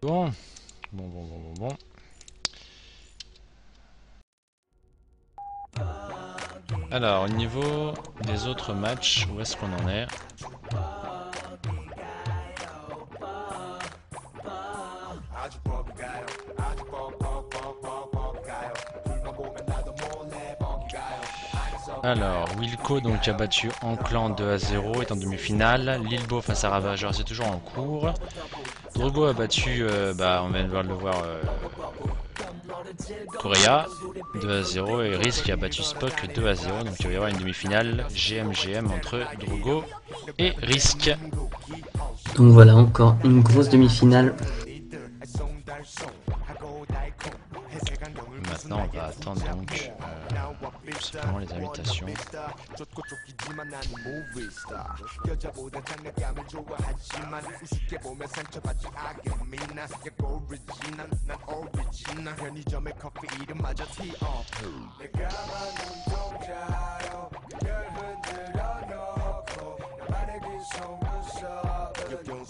Bon, bon, bon, bon, bon, bon. Alors, au niveau des autres matchs, où est-ce qu'on en est? Alors, Wilco donc a battu Anclan 2 à 0, est en demi-finale. Lilbo face à Ravageur, c'est toujours en cours. Drogo a battu, euh, bah, on vient de le voir, euh, Correa 2 à 0 et Risk a battu Spock 2 à 0. Donc il va y avoir une demi-finale GM-GM entre Drogo et Risk. Donc voilà, encore une grosse demi-finale. Maintenant, on va attendre donc euh, simplement les invitations.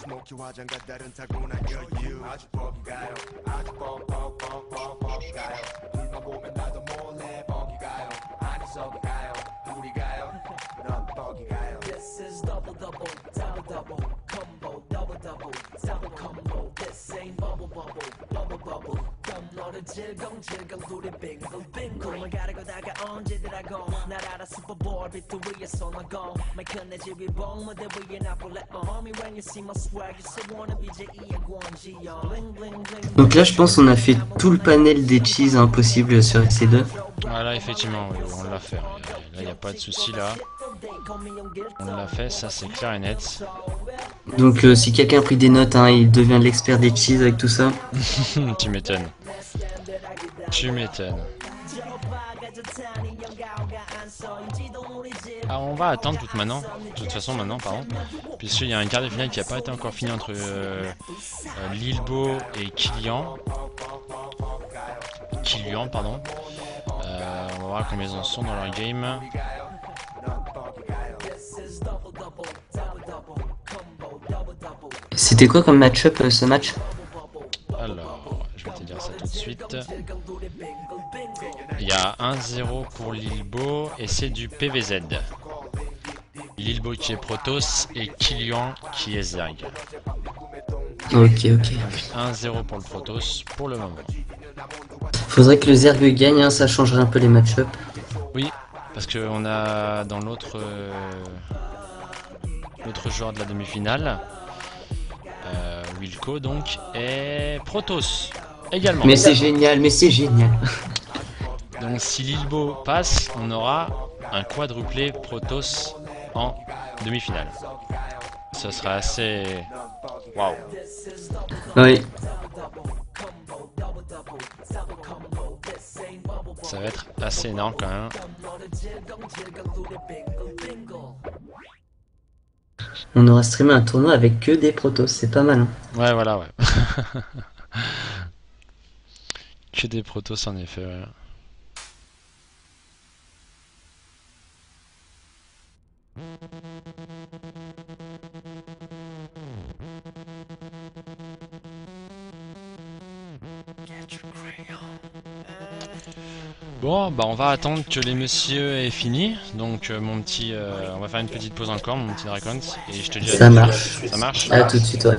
스모키 화장과 다른 타고난 여유 아주 뻑이가요 아주 뻑뻑뻑뻑뻑가요 불만 보면 나도 몰래 뻑이가요 아니 썩이가요 우리 가요 넌 뻑이가요 This is double double, double double, combo, double double, double combo. This ain't bubble bubble, bubble bubble. 덤 너를 질겅질겅 우리 빙글 빙글. 꿈을 가르고 다가 언제더라고 날 알아 슈퍼볼 비트 위에서 나고 말 끝내지 위봉 무대 위에 나 볼래 homie when you see my swag you say wanna be J.E. Guanji bling bling bling. Donc là, je pense qu'on a fait tout le panel des cheese impossible sur SC2. Voilà, effectivement, oui, on l'a fait. Là, il n'y a pas de souci là. On l'a fait, ça c'est clair et net. Donc euh, si quelqu'un a pris des notes, hein, il devient l'expert des cheese avec tout ça. tu m'étonnes. Tu m'étonnes. Ah, on va attendre toute maintenant, de toute façon maintenant, pardon, puisqu'il y a un quart de finale qui n'a pas été encore fini entre euh, euh, Lilbo et Kilian. Kilian, pardon. Euh, on va voir combien ils en sont dans leur game. C'était quoi comme match-up ce match? Alors, de suite. Il y a 1-0 pour Lilbo et c'est du PVZ. Lilbo qui est Protoss et Kilian qui est Zerg. Ok, ok. 1-0 pour le Protoss pour le moment. Faudrait que le Zerg gagne, hein, ça changerait un peu les match-up. Oui, parce qu'on a dans l'autre euh, joueur de la demi-finale, euh, Wilco donc, et Protoss également. Mais c'est génial, mais c'est génial. Donc si Lilbo passe, on aura un quadruplé Protoss en demi-finale. Ce sera assez... Waouh Oui. Ça va être assez énorme quand même. On aura streamé un tournoi avec que des protos, c'est pas mal. hein. Ouais, voilà, ouais. que des Protoss en effet, ouais. Bon, bah on va attendre que les messieurs aient fini. Donc euh, mon petit, euh, on va faire une petite pause encore, mon petit Dracon, et je te dis. à Ça marche. Ça marche. À tout de suite, ouais.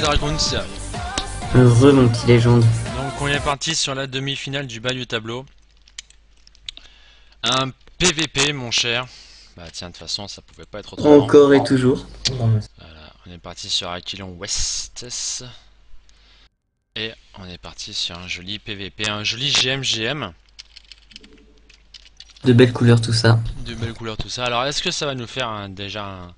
Heureux mon petit Dragon. Heureux mon petit légende. Donc on est parti sur la demi-finale du bas du tableau. Un PVP mon cher. Bah tiens de toute façon ça pouvait pas être autrement. Encore et toujours. Voilà, on est parti sur Aquilon West. Et on est parti sur un joli PVP, un joli GM-GM. De belles couleurs tout ça. De belles couleurs, tout ça. Alors, est-ce que ça va nous faire déjà un,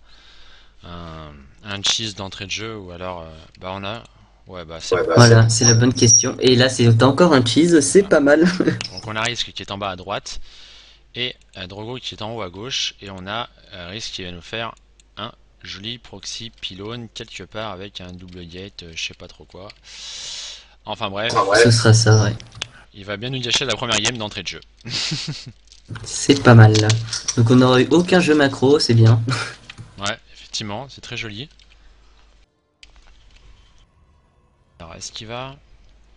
un, un cheese d'entrée de jeu ou alors euh, bah on a ouais bah c'est Voilà, c'est la bonne question. Et là, c'est t'as encore un cheese, c'est pas mal. donc on a Risk qui est en bas à droite et euh, Drogo qui est en haut à gauche et on a euh, Risk qui va nous faire un joli proxy pylône quelque part avec un double gate, euh, je sais pas trop quoi. Enfin bref, Ce sera ça, ouais. il va bien nous gâcher la première game d'entrée de jeu. C'est pas mal là. Donc on n'aura eu aucun jeu macro, c'est bien. C'est très joli. Alors, est-ce qu'il va...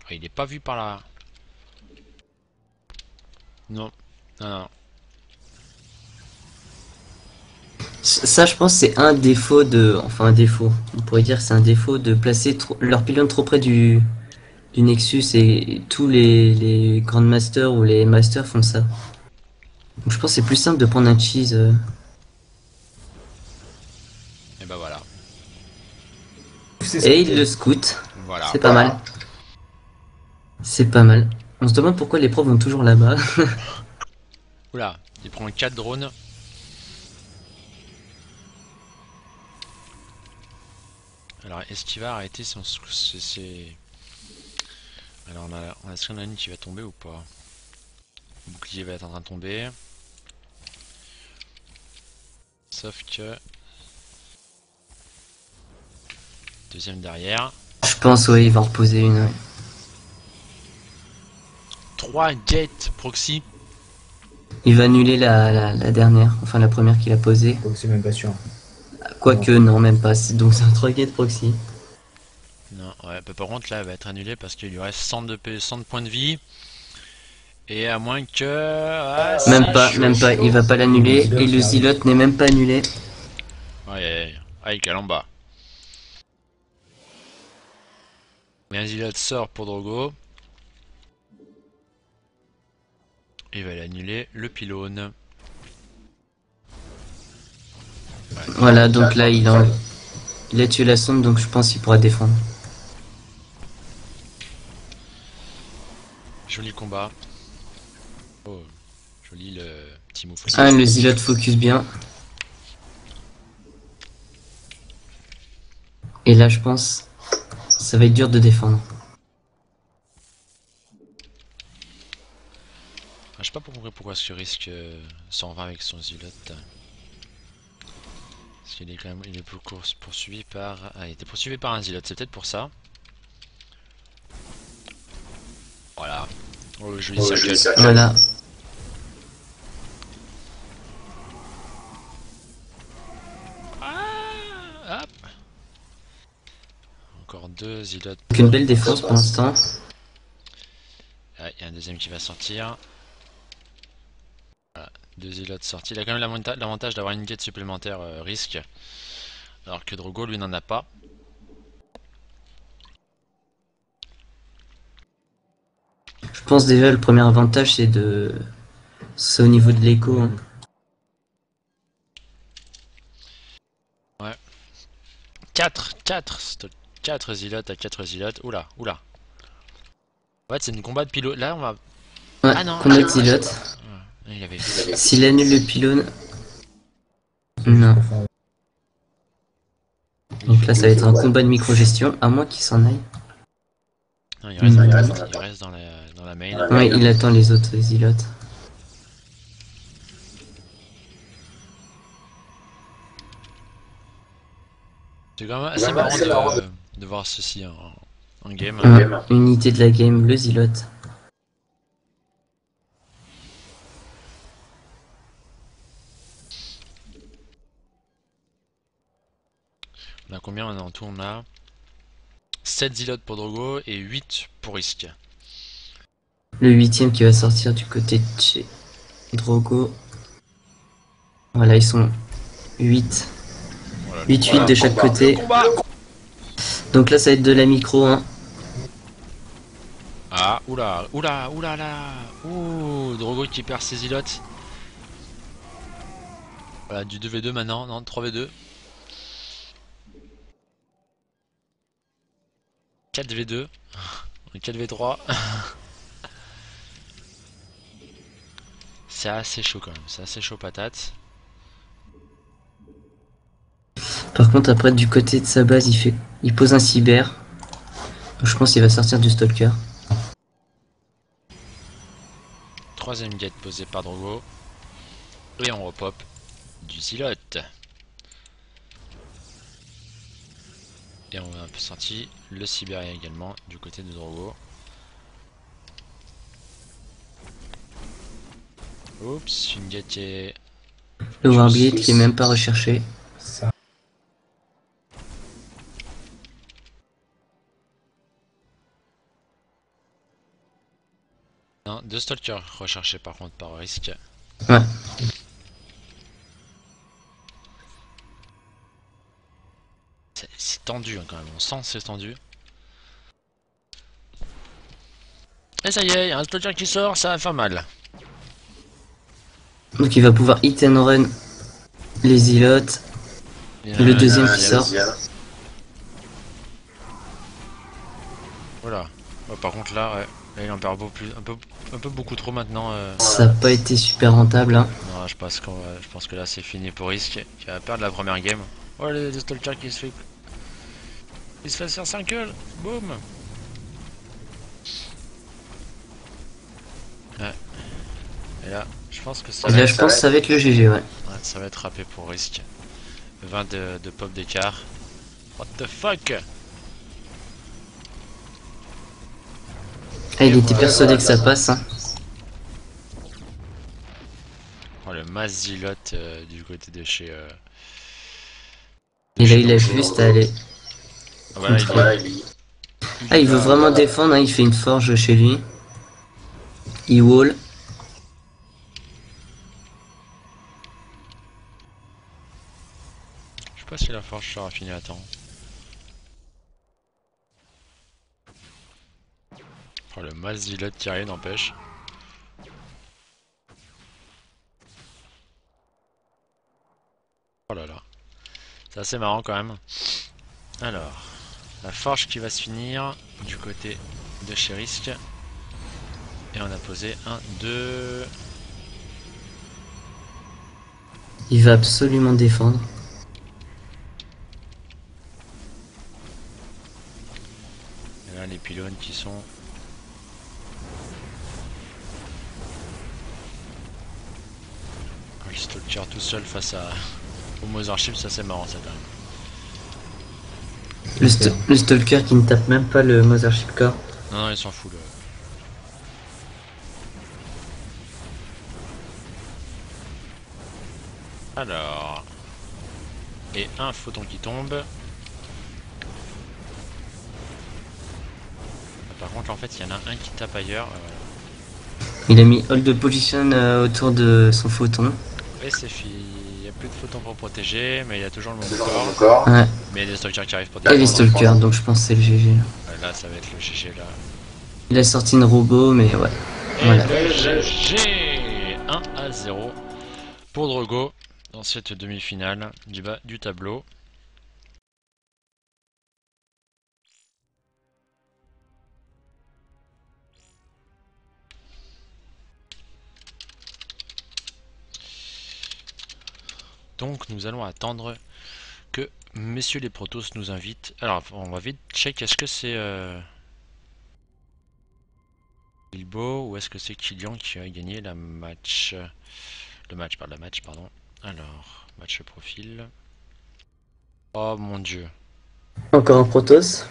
Ah, il est pas vu par là. Non. Non, non. Ça, je pense, c'est un défaut de. Enfin, un défaut. On pourrait dire c'est un défaut de placer trop- leur pylône trop près du, du Nexus et tous les, les Grandmasters ou les Masters font ça. Donc, je pense que c'est plus simple de prendre un cheese. euh. Et bah voilà. Et il le scout. Voilà. C'est pas mal. C'est pas mal. On se demande pourquoi les profs vont toujours là-bas. Oula, il prend 4 drones. Alors, est-ce qu'il va arrêter son... c'est- Alors, on a, on a Skyline qui va tomber ou pas? Bouclier va être en train de tomber. Sauf que... Deuxième derrière. Je pense, ouais, il va en reposer une. ouais. 3 gates proxy. Il va annuler la, la, la dernière, enfin la première qu'il a posée. Donc c'est même pas sûr. Quoique, non, même pas. Donc c'est un 3 gate proxy. Non, ouais, bah, par contre là, elle va être annulée parce qu'il lui reste 100 de, P- 100 de points de vie. Et à moins que... ah, Même pas, chaud, même pas. chaud. Il va pas l'annuler. Et le zilote n'est même pas annulé. Aïe aïe aïe, aïe quel en bas. Mais un Zilot sort pour Drogo. Il va l'annuler le pylône. Voilà, donc là, il a, il a tué la sonde, donc je pense qu'il pourra défendre. Joli combat. Oh, joli le petit moufle. Ah, le zilote focus bien. Et là, je pense, ça va être dur de défendre. Je sais pas pourquoi, pourquoi ce risque euh, s'en va avec son Zilot. Parce qu'il est quand même il est poursuivi par. Ah, il était poursuivi par un Zilot, c'est peut-être pour ça. Voilà. Oh, le joli circle. Voilà. Ah, hop. Encore deux Zilots. Donc une belle défense pour l'instant. Ah, il y a un deuxième qui va sortir. Voilà, deux Zilots sortis. Il a quand même l'avanta- l'avantage d'avoir une gate supplémentaire euh, risque. Alors que Drogo lui n'en a pas. Je pense déjà le premier avantage c'est de c'est au niveau de l'écho. hein. 4, 4, 4 Zilots à 4 Zilots. Oula, oula. En fait, c'est une combat de pilote. Là, on va. Ouais, Ah non, combat ah de non. zilote. Il avait. S'il annule le pylône. Non. Donc là ça va être un combat de micro-gestion, à moins qu'il s'en aille. Non, il reste, Mm. il reste dans, la, dans la main. Ouais, il attend les autres zilotes. C'est quand même assez marrant de, de voir ceci en, en game. Ouais, unité de la game, le zilote. On a combien on a en tout On a 7 Zilots pour Drogo et 8 pour Risk. Le huitième qui va sortir du côté de chez Drogo. Voilà, ils sont 8. 8-8 de chaque côté. Donc là ça va être de la micro. Hein. Ah, oula, oula, oula là Ouh, Drogo qui perd ses Zilots. Voilà, du 2v2 maintenant, non, 3v2. 4v2. 4v3. C'est assez chaud quand même, c'est assez chaud patate. Par contre après du côté de sa base il fait il pose un cyber. Je pense qu'il va sortir du stalker. Troisième gate posé par Drogo. Et on repop du Zilot. Et on a un peu sorti le Siberia également du côté de Drogo. Oups, une qui est... Le Warblade qui est même pas recherché. Non, deux stalkers recherchés par contre par risque. Ouais. C'est- tendu hein, quand même, on sent que c'est tendu. Et ça y est, il y a un stalker qui sort, ça va faire mal. Donc il va pouvoir hit and run les zilotes. Le deuxième qui sort. Voilà. Par contre là, ouais, là, il en perd beaucoup plus, un peu, un peu beaucoup trop maintenant. euh. Ça n'a pas été super rentable. Hein. Non, je pense, qu'on va- je pense que là c'est fini pour Risk, qui va perdre la première game. Oh le, le stalker qui se fait... Il se fait faire 5 kills Boum Ouais. Et là, je pense que ça va, là, être, je pense que ça va être le GG, ouais. ouais, ça va être râpé pour risque. 20 de, de pop d'écart. What the fuck? Ah, il était persuadé que ça passe. Hein. Oh, le mazilote euh, du côté de chez. euh, de Et là, chez il a juste à aller. Ah, il Ah, il veut vraiment défendre, hein, il fait une forge chez lui. Il wall. Je sais pas si la forge sera finie à temps. Oh, le qui arrive n'empêche. Oh là là. C'est assez marrant quand même. Alors, la forge qui va se finir du côté de chez Risk. Et on a posé un, deux. Il va absolument défendre. Et là, les pylônes qui sont. Ah, Le stalker tout seul face à... au Mothership, ça c'est marrant ça quand même. Le, st- le stalker qui ne tape même pas le Mothership Core. Non, non, il s'en fout. Le... Alors. Et un photon qui tombe. Par contre, en fait, il y en a un qui tape ailleurs. euh, Il a mis hold position euh, autour de son photon. Et c'est fini. Il n'y a plus de photons pour protéger, mais il y a toujours le même corps. Ouais. Mais il y a des stalkers qui arrivent pour Et les stalkers, donc je pense que c'est le GG. Ouais, Là, ça va être le GG là. Il a sorti une robot, mais ouais. Et Voilà. le GG 1 à 0 pour Drogo dans cette demi-finale du bas du tableau. Donc nous allons attendre que messieurs les protos nous invitent. Alors on va vite check, est-ce que c'est... euh, Bilbo ou est-ce que c'est Kylian qui a gagné la match le match par la match pardon alors match profil oh mon dieu Encore un Protoss.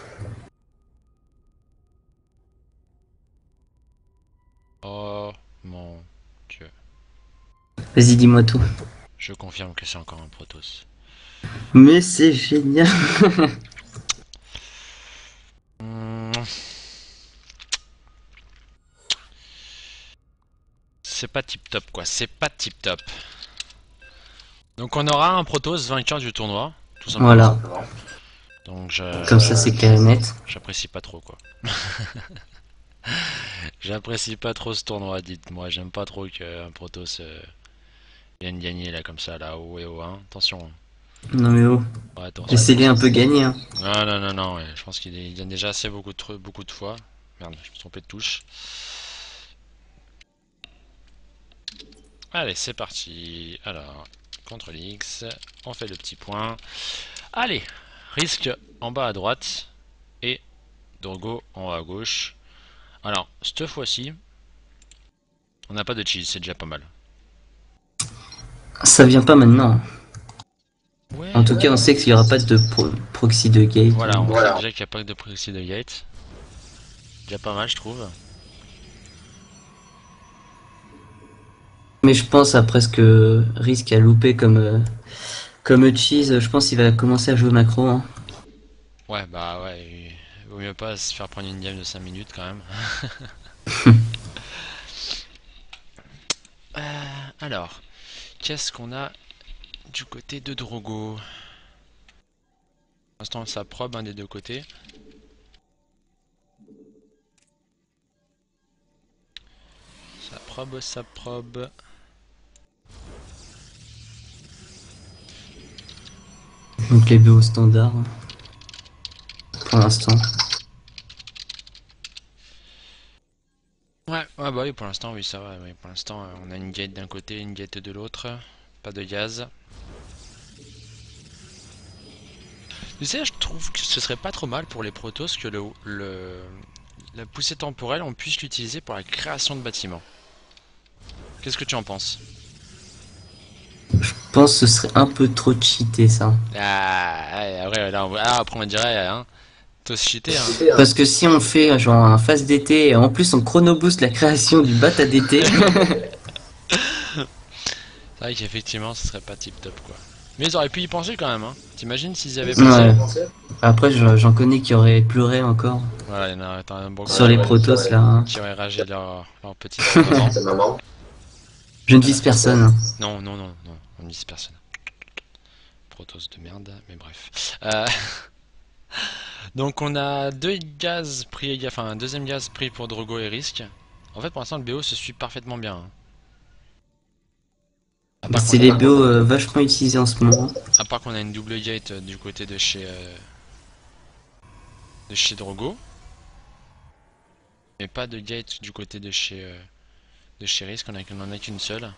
oh mon dieu Vas-y, dis-moi tout. Je confirme que c'est encore un Protoss Mais c'est génial. C'est pas tip top quoi c'est pas tip top donc on aura un Protoss vainqueur du tournoi tout simplement Voilà. donc je, Comme ça, c'est clair et net. J'apprécie pas trop quoi. J'apprécie pas trop ce tournoi, dites-moi. J'aime pas trop qu'un Protoss euh, vienne gagner là comme ça, là haut et haut 1. Attention. Non, mais oh. Ouais. Laissez-les un peu gagner. Hein. Non, non, non, non, ouais. je pense qu'il est- gagne déjà assez beaucoup de, tru- beaucoup de fois. Merde, je me suis trompé de touche. Allez, c'est parti. Alors, contre l'X, on fait le petit point. Allez, risque en bas à droite et Drogo en haut à gauche. Alors, cette fois-ci, on n'a pas de cheese, c'est déjà pas mal. Ça vient pas maintenant. Ouais. En tout cas, on sait qu'il y aura pas de pro- proxy de gate. Voilà, on sait déjà qu'il n'y a pas que de proxy de gate. Déjà pas mal, je trouve. Mais je pense après ce que Risk a loupé comme euh, comme cheese, je pense qu'il va commencer à jouer macro. Hein. Ouais, bah ouais, il vaut mieux pas se faire prendre une game de 5 minutes quand même. Euh, alors, qu'est-ce qu'on a du côté de Drogo Pour l'instant, ça probe un des deux côtés. Ça probe, ça probe. Donc les BO standard. hein. Pour l'instant. Ouais, ouais, bah oui, pour l'instant, oui, ça va. Oui, pour l'instant, euh, on a une gate d'un côté, une gate de l'autre. Pas de gaz. Tu sais, je trouve que ce serait pas trop mal pour les protos que le, le- la poussée temporelle, on puisse l'utiliser pour la création de bâtiments. Qu'est-ce que tu en penses? Je pense que ce serait un peu trop cheaté ça. Ah, ouais, après, là, on, ah, après on dirait, hein, cheaté, hein. Parce que si on fait genre un phase d'été et en plus on chrono boost la création du bata d'été, C'est vrai qu'effectivement, ce serait pas tip top, quoi. Mais ils auraient pu y penser quand même, hein. T'imagines s'ils y avaient pensé? Ouais. Après je- j'en connais qui auraient pleuré encore Voilà, il y en a t'as un bon sur les ouais, protos là. hein. Qui auraient ragé leur, leur maman. Je ne vise personne. hein. Non, non, non, non, on ne vise personne. Protos de merde, mais bref. Euh, Donc on a deux gaz pris, enfin un deuxième gaz pris pour Drogo et Risk. En fait pour l'instant le BO se suit parfaitement bien. hein. C'est a- BO euh, vachement utilisés en ce moment. À part qu'on a une double gate euh, du côté de chez euh, de chez Drogo, mais pas de gate du côté de chez de chez Risk. On a qu'on en a qu'une seule.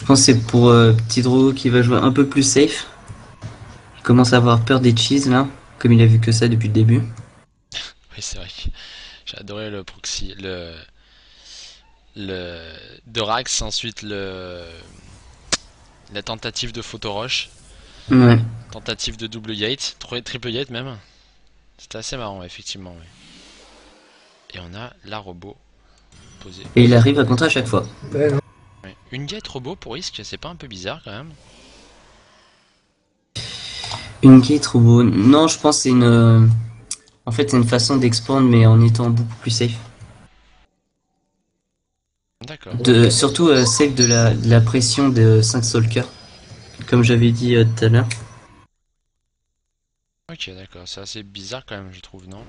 Je pense que c'est pour Petit Drogo qui va jouer un peu plus safe. Il commence à avoir peur des cheese là, comme il a vu que ça depuis le début. Oui, c'est vrai. J'ai adoré le proxy, le le Dorax, ensuite le la tentative de photo roche, Ouais. tentative de double gate, tri- triple gate même. C'était assez marrant, effectivement. ouais. Et on a la robot posée. Et il arrive à contre à chaque fois. Ouais. Une gate robot pour risque, c'est pas un peu bizarre quand même Une gate robot. Non, je pense que c'est une. En fait, c'est une façon d'expandre, mais en étant beaucoup plus safe. D'accord. De, surtout euh, safe de la, de la pression de 5 Stalker. Comme j'avais dit euh, tout à l'heure. Ok, d'accord. C'est assez bizarre quand même, je trouve, non?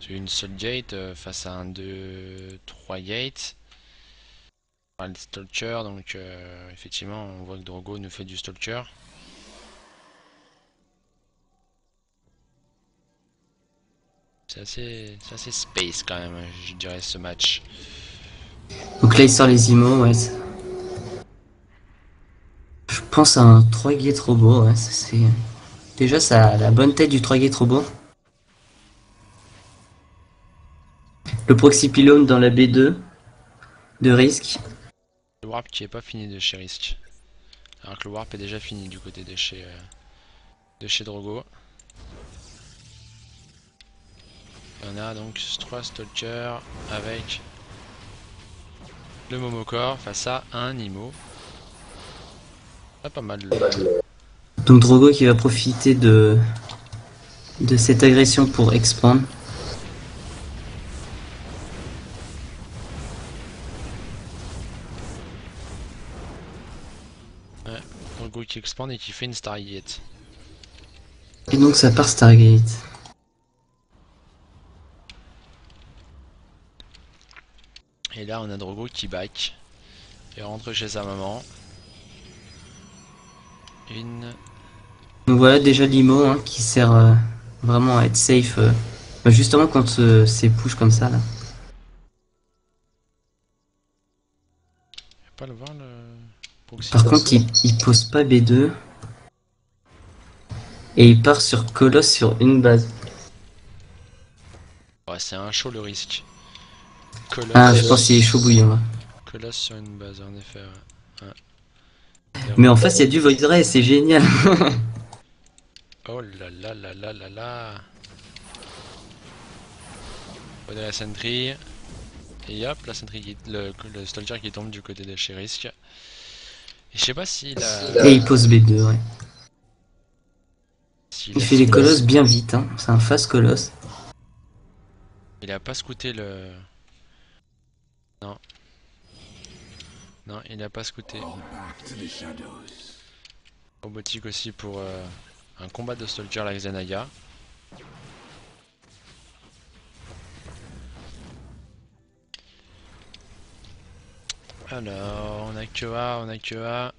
C'est une seule gate euh, face à un 2, 3 gates. Enfin, le stalker, donc euh, effectivement, on voit que Drogo nous fait du stalker. C'est assez, space quand même, je dirais, ce match. Donc là, il sort les IMO, ouais. Je pense à un 3 gate robot, ouais. ça, c'est... Déjà, ça a la bonne tête du 3 gate robot. Le proxy pylône dans la B2 de risque. Le warp qui est pas fini de chez Risk. Alors que le warp est déjà fini du côté de chez, euh, de chez Drogo. On a donc 3 Stalkers avec le Momokor face à un Imo. Ah, pas mal. Donc Drogo qui va profiter de de cette agression pour expand. Drogo qui expand et qui fait une Stargate. Et donc ça part Stargate. Et là on a Drogo qui back et rentre chez sa maman. Une Donc voilà déjà l'IMO hein, qui sert euh, vraiment à être safe. euh, bah, justement quand euh, c'est push comme ça là. Je vais pas le voir le proxy. Par contre il, il pose pas B2. Et il part sur Colosse sur une base. Ouais, c'est un chaud le risque. Colosse, Ah je pense qu'il est chaud bouillant là. Colosse sur une base, en effet. ouais. Ouais. Mais en face il y a du Void Ray, c'est génial. Oh là là là là là là. On a la sentry. Et hop, la sentry qui, le, le stalker qui tombe du côté de chez Risk. Et je sais pas s'il a. Et il pose B2 ouais. Il fait les colosses bien vite hein. C'est un fast colosse. Il a pas scouté le. Non. Non, il a pas scouté. Robotique aussi pour euh, un combat de Stalker like Xanaga. Alors, on a que A, on a que A.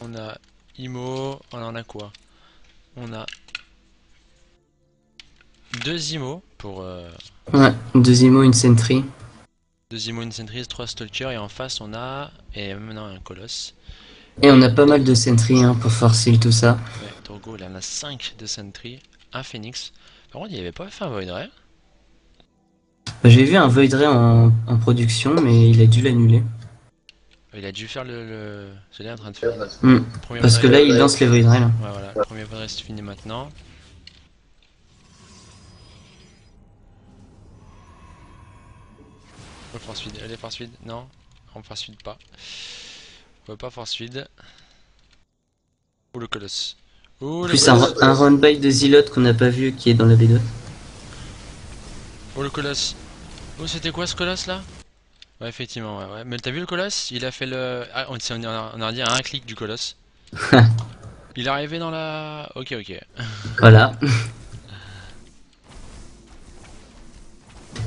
On a Imo, on en a quoi? On a deux IMO pour euh, Ouais, deux IMO, une sentry. Deux IMO, une sentry, trois stalkers et en face on a et maintenant un colosse. Et on a pas mal de sentry hein, pour forcer tout ça. Ouais, Torgo il en a 5 de sentry, un phoenix. Par contre il avait pas fait un void ray. Bah, J'ai vu un Void Ray en, en production, mais il a dû l'annuler. Il a dû faire le. le... Ce qu'il est en train de faire. Hmm. Parce que là, il lance les Void Ray là. Ouais, voilà. Le premier Void Ray se finit maintenant. On force. Allez, force. Non, on force pas. On va pas force. Ou le colosse. Ou le Plus un, colosse. un round by de Zilot qu'on n'a pas vu qui est dans la B2. Oh le colosse. Oh c'était quoi ce colosse là? Ouais effectivement ouais, ouais. Mais t'as vu le colosse? Il a fait le... Ah on, on, a, on a dit à un clic du colosse. Il est arrivé dans la... Ok ok. Voilà.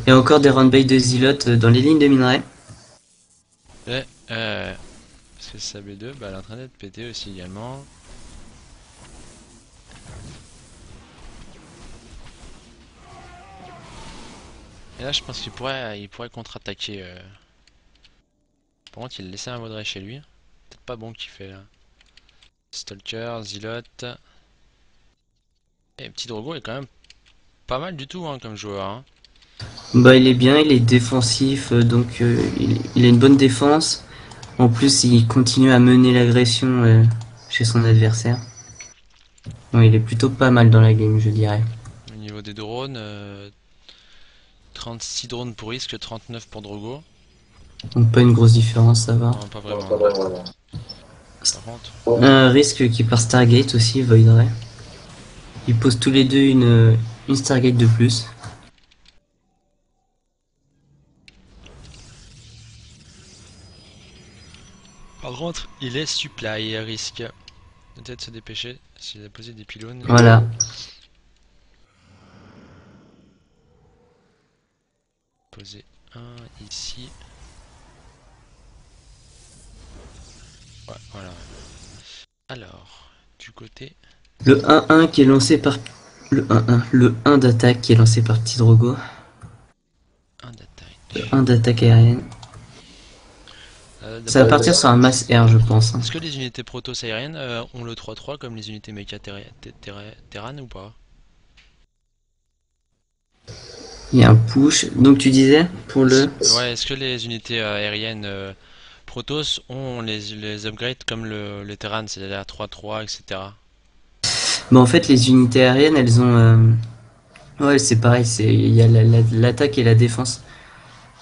Et encore des by de Zilot euh, dans les lignes de minerai. Et, euh... Parce que c'est sa B2, bah elle est en train d'être pétée aussi également. Et là je pense qu'il pourrait, il pourrait contre-attaquer. euh. Par contre il laissait un Vaudrey chez lui. Peut-être pas bon qu'il fait là. Stalker, Zilot. Et petit Drogo est quand même pas mal du tout hein, comme joueur. Hein. Bah il est bien, il est défensif, euh, donc euh, il, il a une bonne défense. En plus il continue à mener l'agression euh, chez son adversaire. Bon, il est plutôt pas mal dans la game je dirais. Au niveau des drones, euh, 36 drones pour risque, 39 pour Drogo. Donc pas une grosse différence, ça va. Non, pas vraiment. Un risque qui part Stargate aussi, Void Ray. Ils posent tous les deux une, une Stargate de plus. Contre, il est supply risque. Peut-être se dépêcher s'il a posé des pylônes. Voilà. Poser un ici. Ouais, voilà. Alors, du côté. Le 1-1 qui est lancé par... Le 1-1. Le 1 d'attaque qui est lancé par Petit Drogo. 1 d'attaque. Le 1 d'attaque aérienne. Euh, Ça va partir sur un mass air je pense. hein. Est-ce que les unités protos aériennes euh, ont le 3-3 comme les unités méca terra- ter- terra- terranes ou pas? Il y a un push. Donc tu disais pour le... Ouais, est-ce que les unités euh, aériennes Protoss ont les, les upgrades comme le, les Terran, c'est-à-dire 3-3, etc. Bah en fait les unités aériennes elles ont... euh, Ouais c'est pareil, c'est il y a la- la- l'attaque et la défense.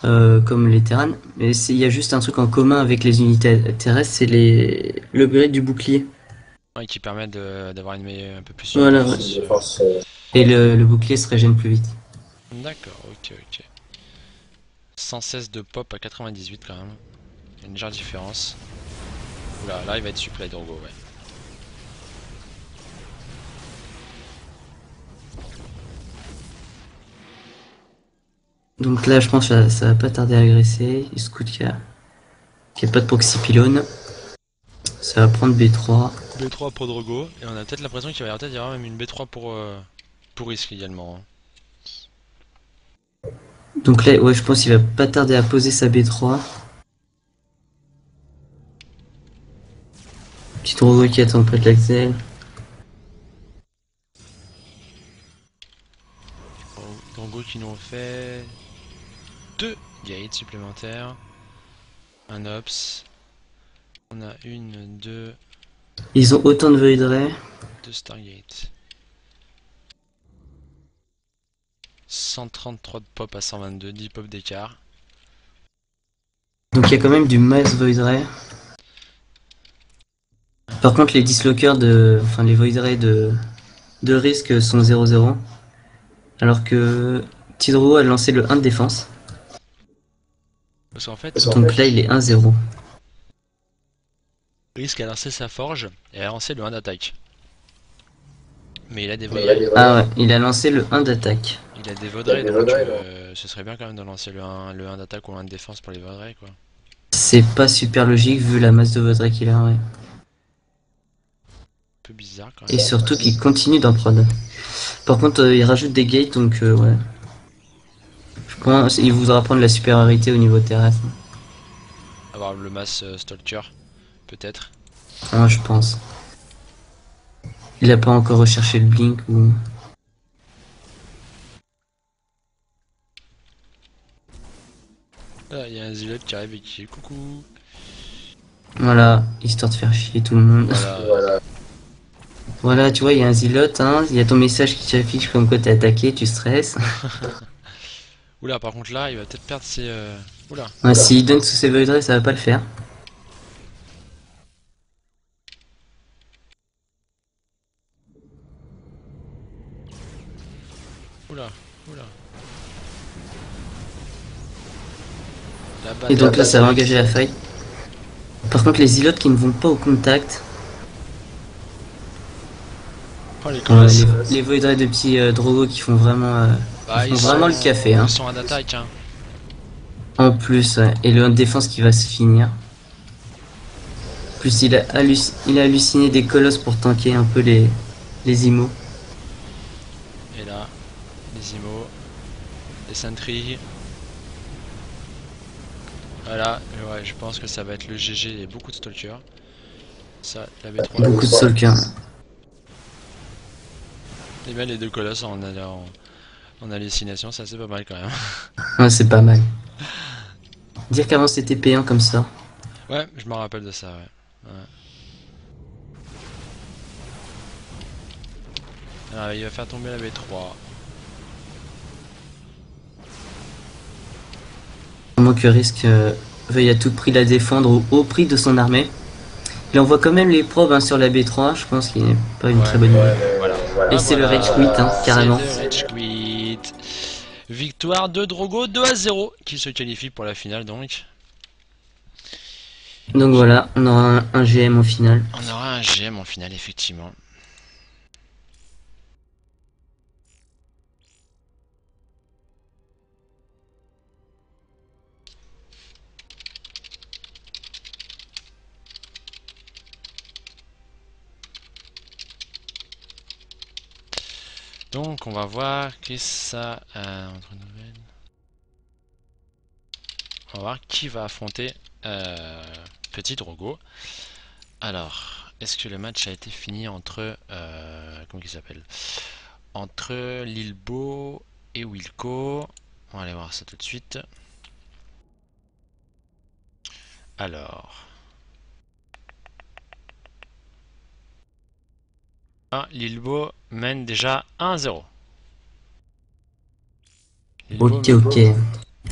Euh, comme les Terran. Mais il y a juste un truc en commun avec les unités terrestres, c'est les l'upgrade du bouclier. Ouais, qui permet d'avoir une meilleure, un peu plus de Voilà, défense. Et le, le bouclier se régène plus vite. D'accord, ok, ok. 116 de pop à 98 quand même. Il y a une légère différence. Oula, là il va être supply Drogo, ouais. Donc là je pense que ça, ça va pas tarder à agresser. Il se coûte qu'il y a, a pas de proxy pylône. Ça va prendre B3. B3 pour Drogo, et on a peut-être l'impression qu'il va y avoir peut-être même une B3 pour, euh, pour Risk également. hein. Donc là ouais je pense qu'il va pas tarder à poser sa B3. Petit Drogo qui attend près de l'axel. Drogo qui nous refait supplémentaires. Un Ops. On a une, deux, Ils ont autant de Void Ray. deux Stargate. 133 de pop à 122, 10 pop d'écart. Donc il y a quand même du mass Void Ray. Par contre les dislockers de... Enfin les Void Ray de... de risque sont 0-0. Alors que Tidro a lancé le 1 de défense. Parce qu'en fait, Donc là il est 1-0. Risk a lancé sa forge et a lancé le 1 d'attaque. Mais il a des vaudrées. Ah ouais, il a lancé le 1 d'attaque. Il a des donc euh, ce serait bien quand même de lancer le 1, le 1 d'attaque ou le 1 de défense pour les vaudrées quoi. C'est pas super logique vu la masse de Void Ray qu'il a. Ouais. Un peu bizarre quand même. Et surtout qu'il continue d'en prod. Par contre euh, il rajoute des gates donc euh, ouais. Il voudra prendre la supériorité au niveau terrestre. Avoir le mass euh, Stalker, peut-être. Ah, je pense. Il a pas encore recherché le blink ou. il y a un Zilot qui arrive et qui dit coucou. Voilà, histoire de faire chier tout le monde. Voilà. Voilà, tu vois, il y a un zilote, hein, il y a ton message qui s'affiche comme quoi t'es attaqué, tu stresses. Oula, par contre là, il va peut-être perdre ses. euh, Oula. Ouais, S'il donne sous ses voidrés, ça va pas le faire. Oula. Oula. La Et donc là, ça va engager la faille. Par contre, les zilotes qui ne vont pas au contact, Oh, les euh, les, les de petits euh, drogos qui font vraiment... Bah, ils font vraiment le café, hein. Ils sont en attaque, hein. En plus, et le défense qui va se finir. Plus il a, halluc- il a halluciné des colosses pour tanker un peu les, les imos. Et là, les IMO, les sentries. Voilà, ouais, je pense que ça va être le GG et beaucoup de stalkers. Ça, la B3. Beaucoup de solkins. Et bien les deux colosses en, en, en hallucination, ça c'est pas mal quand même. Ouais, c'est pas mal. Dire qu'avant c'était payant comme ça. Ouais, je me rappelle de ça, ouais. ouais. Alors, il va faire tomber la B3. Comment que risque euh, veuille à tout prix la défendre au haut prix de son armée. Il envoie quand même les probes hein, sur la B3, je pense qu'il n'est pas une Ouais, très bonne idée. Voilà. Et c'est le rage quit, hein, carrément. Le. Victoire de Drogo 2 à 0 qui se qualifie pour la finale donc. Donc voilà, on aura un, un GM au final. On aura un GM en finale effectivement. Donc on va voir que ça euh. On va voir qui va affronter euh, Petit Drogo. Alors, est-ce que le match a été fini entre euh, comment il s'appelle? Entre Lilbo et Wilco. On va aller voir ça tout de suite. Alors. Lilbo mène déjà 1-0. Lilbo Ok, ok.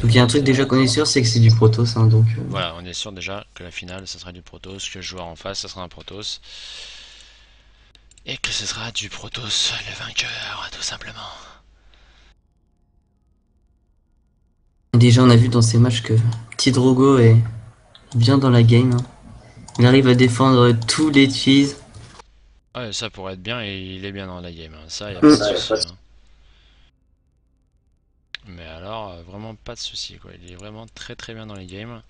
Donc il y a un truc déjà qu'on est sûr, c'est que c'est du Protoss, hein, donc... euh, Voilà, on est sûr déjà que la finale, ce sera du Protoss, que le joueur en face, ce sera un Protoss. Et que ce sera du Protoss, le vainqueur, tout simplement. Déjà, on a vu dans ces matchs que Petit Drogo est bien dans la game. hein. Il arrive à défendre tous les cheese. Ouais, ça pourrait être bien et il est bien dans la game. hein. Ça, y a pas de souci. hein. Mais alors, euh, vraiment pas de souci quoi. Il est vraiment très très bien dans les games.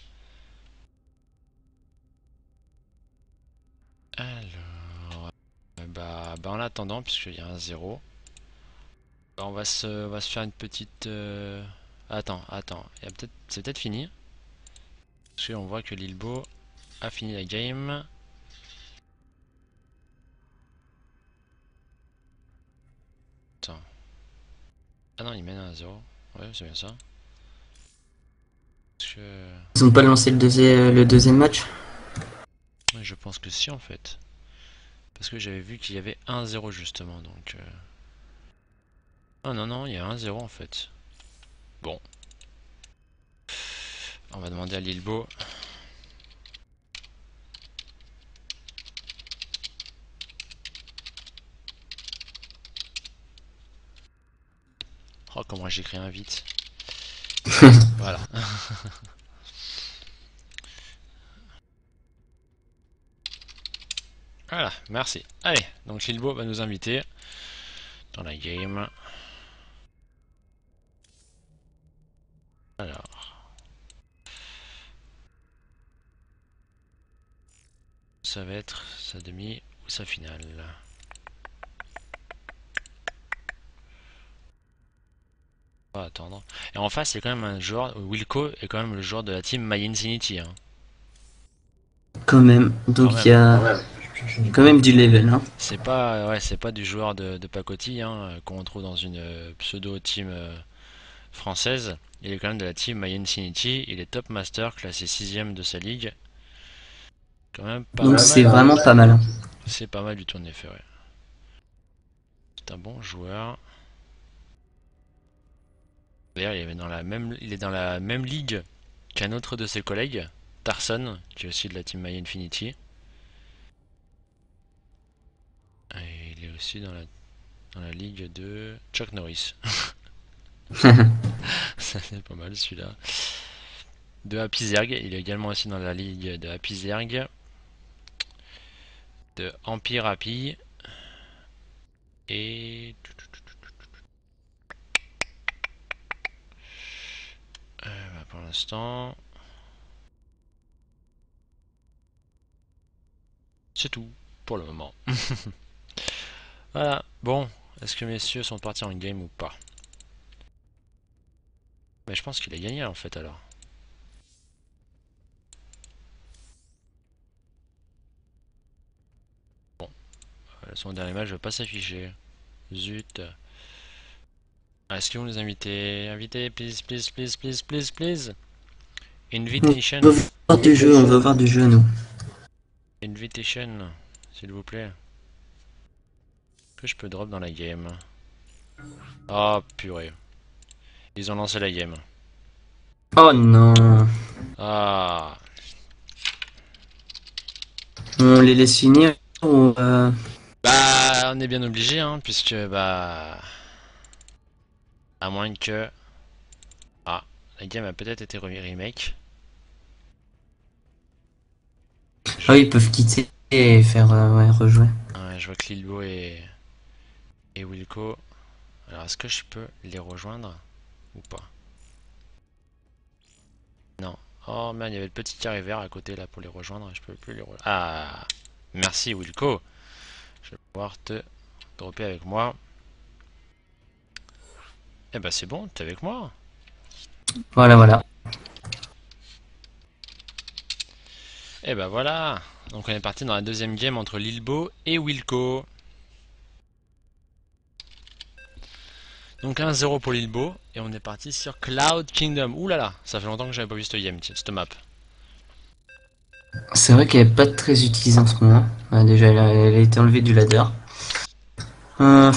Alors, euh, bah, bah en attendant, puisqu'il y a un 0, bah, on va se, on va se faire une petite. euh, Attends, attends. Peut-être, c'est peut-être fini. Parce qu'on voit que Lilbo a fini la game. Attends. Ah non, il mène à 0. Ouais, c'est bien ça. Que... Ils ont pas lancé le, deuxi- le deuxième match ouais, je pense que si en fait. Parce que j'avais vu qu'il y avait 1-0 justement, donc... euh. Ah non, non, il y a 1-0 en fait. Bon. On va demander à Lilbo. Oh, comment j'écris un vite. voilà. Voilà, merci. Allez, donc Lilbo va nous inviter dans la game. Alors. Ça va être sa demi ou sa finale. Attendre. Et en face, il y a quand même un joueur, Wilco est quand même le joueur de la team My Infinity. hein. Quand même. Donc il y a quand même du level. Hein. C'est pas, ouais, c'est pas du joueur de, de pacotille hein, qu'on trouve dans une euh, pseudo team euh, française. Il est quand même de la team My Infinity. Il est top master, classé 6ème de sa ligue. Quand même pas Donc c'est vraiment pas mal. hein. C'est pas mal du tout en effet, ouais. C'est un bon joueur. D'ailleurs, il est dans la même, il est dans la même ligue qu'un autre de ses collègues, Tarson, qui est aussi de la team My Infinity. Et il est aussi dans la, dans la ligue de Chuck Norris. C'est pas mal celui-là. De Happy Zerg, il est également aussi dans la ligue de Happy Zerg de Empire Happy et Euh, bah, pour l'instant. C'est tout pour le moment. Voilà. Bon est-ce que messieurs sont partis en game ou pas? Mais je pense qu'il a gagné en fait alors. Euh, Son dernier match va pas s'afficher. Zut. Ah, Est-ce qu'ils vont les inviter Invitez, please, please, please, please, please, please. Invitation. On veut voir du jeu, on veut voir du jeu nous. Invitation, s'il vous plaît. Que je peux drop dans la game? Oh purée. Ils ont lancé la game. Oh non. Ah. On les laisse finir ou euh, Bah, on est bien obligé, hein, puisque bah. À moins que. Ah, la game a peut-être été re- remake. Ah oui, ils peuvent quitter et faire euh, ouais, rejouer. Ouais, je vois que Lilbo et. et Wilco. Alors, est-ce que je peux les rejoindre ou pas? Non. Oh man, il y avait le petit carré vert à côté là pour les rejoindre. Je peux plus les rejoindre. Ah Merci Wilco. Je vais pouvoir te dropper avec moi. Eh ben c'est bon, t'es avec moi. Voilà, voilà. Et ben voilà. Donc on est parti dans la deuxième game entre Lilbo et Wilco. Donc 1-0 pour Lilbo et on est parti sur Cloud Kingdom. Ouh là là, ça fait longtemps que j'avais pas vu cette game, cette map. C'est vrai qu'elle est pas très utilisée en ce moment. Déjà, elle a, elle a été enlevée du ladder. Euh,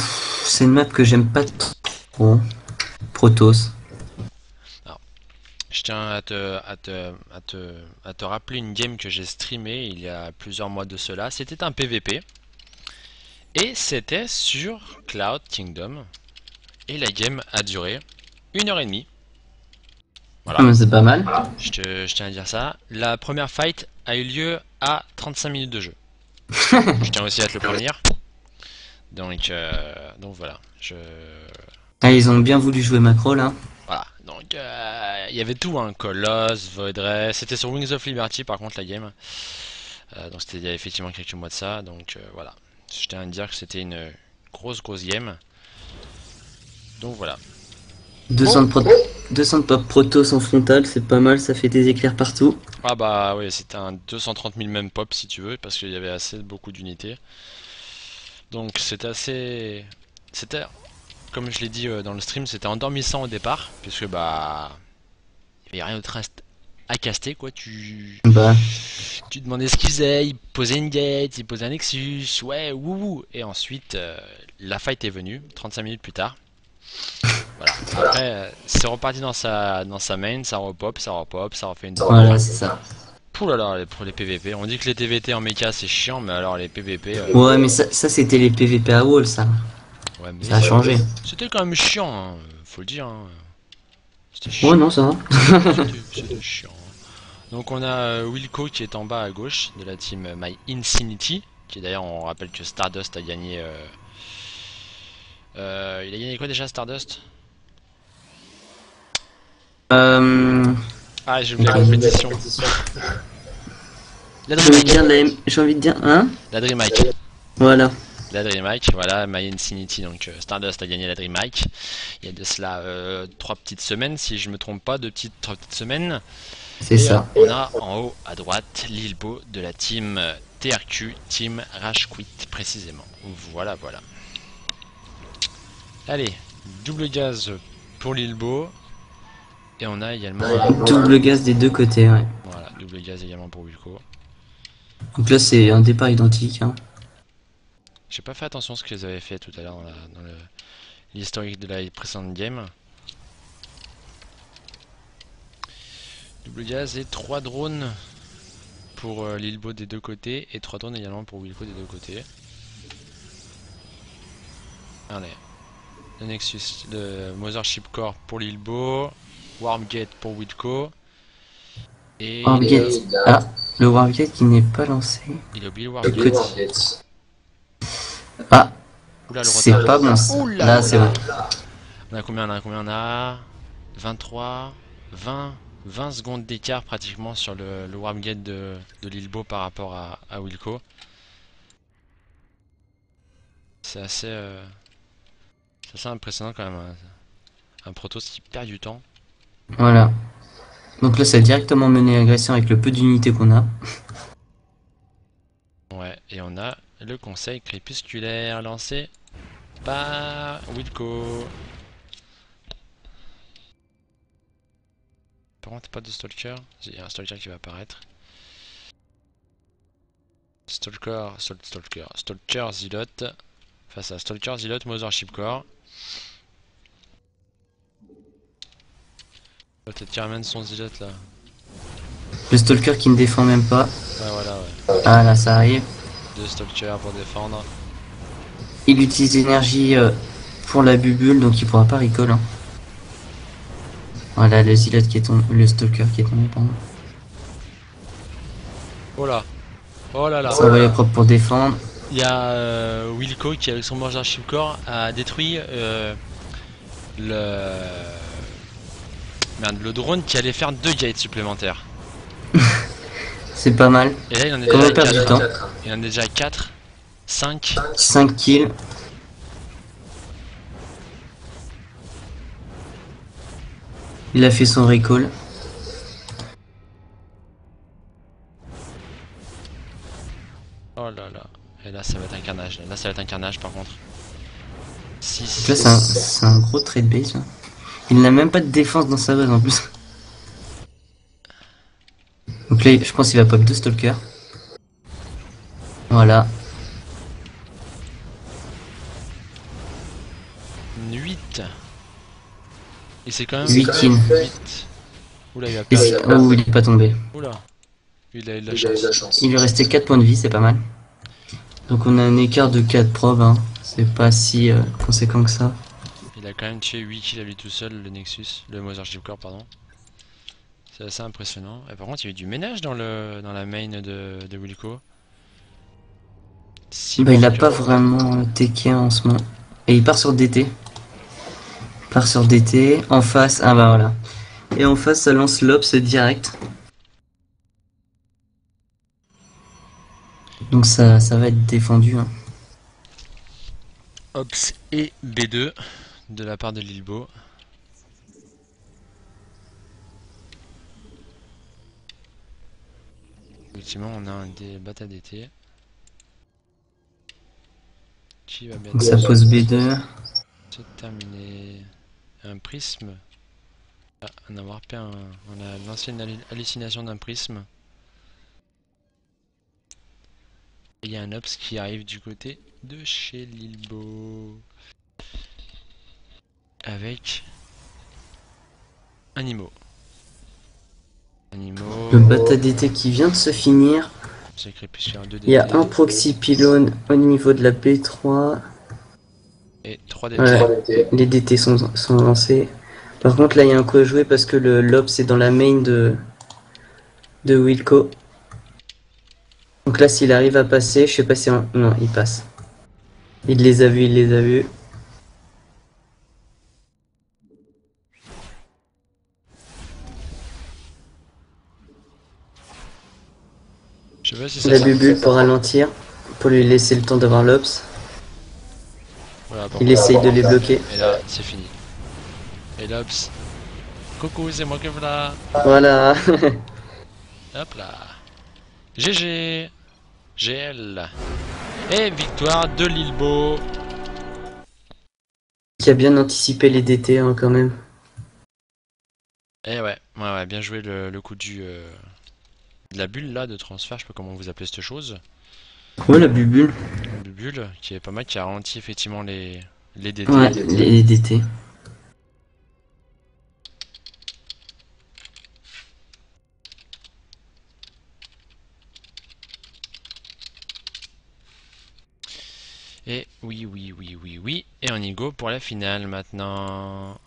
c'est une map que j'aime pas trop. Je tiens à te, à te, à te, à te rappeler une game que j'ai streamée il y a plusieurs mois de cela. C'était un PVP. Et c'était sur Cloud Kingdom. Et la game a duré une heure et demie. Ah, mais c'est pas mal. Je, te- je tiens à dire ça. La première fight a eu lieu à 35 minutes de jeu. je tiens aussi à te le prévenir. Donc, euh, donc voilà. Je, Ah, ils ont bien voulu jouer macro là. voilà. Donc, euh, il y avait tout, hein. Coloss, Voidress. C'était sur Wings of Liberty par contre la game. Euh, donc c'était il y a effectivement quelques mois de ça. Donc euh, voilà. Je tiens à dire que c'était une grosse grosse game. Donc voilà. 200 de, pro 200 de pop Protoss en frontal, c'est pas mal, ça fait des éclairs partout. Ah bah oui, c'était un 230 000 même pop si tu veux, parce qu'il y avait assez beaucoup d'unités. Donc c'était assez... C'était, comme je l'ai dit euh, dans le stream, c'était endormissant au départ, puisque bah... Il n'y avait rien d'autre à, à caster quoi, tu... Bah, Tu demandais ce qu'ils faisaient, ils posaient une gate, ils posaient un Nexus, ouais, wouhou Et ensuite, euh, la fight est venue, 35 minutes plus tard. Voilà. Après, euh, c'est reparti dans sa, dans sa main, ça repop, ça repop, ça refait une voilà, c'est ça. Là, les- pour les PVP. On dit que les TVT en mecha c'est chiant, mais alors les PVP. euh, Ouais, mais ça, ça c'était les PVP à wall, ça. Ouais, mais Ça a changé. C'était quand même chiant, hein, faut le dire. hein. C'était chiant. Ouais, non, ça va. C'était- C'était chiant. Donc on a euh, Wilco qui est en bas à gauche de la team euh, My Infinity, qui d'ailleurs on rappelle que Stardust a gagné. euh, euh, il a gagné quoi déjà Stardust? Euh, Ah j'ai oublié la compétition. La j'ai envie de Dream j'ai envie de dire, hein? La Dream Hike. Voilà. La DreamHack, voilà, My Infinity, donc euh, Stardust a gagné la DreamHack. Il y a de cela euh, trois petites semaines, si je me trompe pas, deux petites, trois petites semaines. C'est ça. on a en haut à droite Lilbo de la team euh, TRQ, team Rage Quit précisément. Voilà, voilà. Allez, double gaz pour Lilbo. Et on a également Double gaz des deux côtés, ouais. voilà, double gaz également pour Wilco. Donc là, c'est un départ identique. Hein. J'ai pas fait attention à ce qu'ils avaient fait tout à l'heure dans, la- dans le l'historique de la précédente game. Double gaz et 3 drones pour euh, Lilbo des deux côtés et 3 drones également pour Wilco des deux côtés. Allez. Le Nexus, le Mothership Core pour Lilbo, Warmgate pour Wilco. Et. Ah, le Wargate qui n'est pas lancé. il a oublié le Warmgate. Ah, Oula, le c'est pas bon. Oula, Là, c'est bon. On a combien On a combien On a 23, 20, 20 secondes d'écart pratiquement sur le, le warm gate de, de Lilbo par rapport à, à Wilco. C'est assez, euh, c'est assez impressionnant quand même. hein. Un Protoss qui perd du temps. Voilà. Donc là, ça a directement mené l'agression avec le peu d'unités qu'on a. Ouais, et on a le conseil crépusculaire lancé par Wilco. Par contre, pas de Stalker. Il y a un Stalker qui va apparaître. Stalker, Stal- Stalker, Stalker Zilot. Face à Stalker Zilot, Mothership Core. Peut-être qu'il ramène son Zilot là. Le Stalker qui ne défend même pas. Voilà, ouais. Ah, là, ça arrive. Deux Stalkers pour défendre. Il utilise l'énergie euh, pour la bubule, donc il pourra pas recall. hein. Voilà, le Zilat qui est tombé, le Stalker qui est tombé, pardon. Oh là Oh là là Ça va être propre pour défendre. Il y a euh, Wilco qui avec son Mothership Core a détruit euh, le... Merde, le drone qui allait faire deux gates supplémentaires. C'est pas mal. Et là il en est Comment déjà perdre du 4. temps Il en est déjà 4, 5. 5 kills. Il a fait son recall. Oh là là. Et là ça va être un carnage. Là, ça va être un carnage par contre. 6. Donc là, c'est un, un gros trade base. là. Il n'a même pas de défense dans sa base en plus. Donc là, je pense qu'il va pop deux stalkers. Voilà. 8. Et c'est quand même 8 kills. 8. Oula, il a perdu. c'est- Oh, il est pas tombé. Oula. Il a eu de la chance. Il lui restait 4 points de vie, c'est pas mal. Donc on a un écart de 4 probes. Hein. C'est pas si euh, conséquent que ça. Il a quand même tué 8 kills à lui tout seul, le Nexus, le Mothership Core, pardon. C'est assez impressionnant. Et par contre, il y a eu du ménage dans, le, dans la main de, de Wilco. Bah, il a bunkers. pas vraiment TK en ce moment. Et il part sur DT. Il part sur DT. En face, ah bah voilà. Et en face, ça lance l'Ops direct. Donc ça, ça va être défendu. hein. Ops et B2 de la part de Lilbo. Effectivement, on a un des bata d'été. Qui va Donc ça pose B2. se terminer. Un prisme. Ah, un avoir un... On a lancé une hallu- hallucination d'un prisme. Et il y a un Ops qui arrive du côté de chez Lilbo. Avec IMO. Le bata DT qui vient de se finir. C'est crépusculaire 2 Il y a un proxy pylône au niveau de la B3. et 3 Ouais. Les DT sont, sont lancés. Par contre, là, il y a un coup à jouer parce que le l'Ops est dans la main de, de Wilco. Donc là, s'il arrive à passer, je sais pas si... on- Non, il passe. Il les a vus, il les a vus. Je sais pas si ça La bubule pour ralentir, pour lui laisser le temps d'avoir l'Ops. Voilà. Il essaye de les bloquer. Et là, c'est fini. Et là, ps- Coucou, c'est moi que voilà. Voilà. Hop là. GG. GL. Et victoire de Lilbo. qui a bien anticipé les DT hein, quand même. Eh ouais, ouais, ouais, bien joué le, le coup du euh, de la bulle là de transfert, je sais pas comment vous appelez cette chose. Ouais, la bubule. Une bulle qui est pas mal, qui a ralenti effectivement les, les DT. Ouais, les DT. Et oui, oui, oui, oui, oui. Et on y go pour la finale maintenant.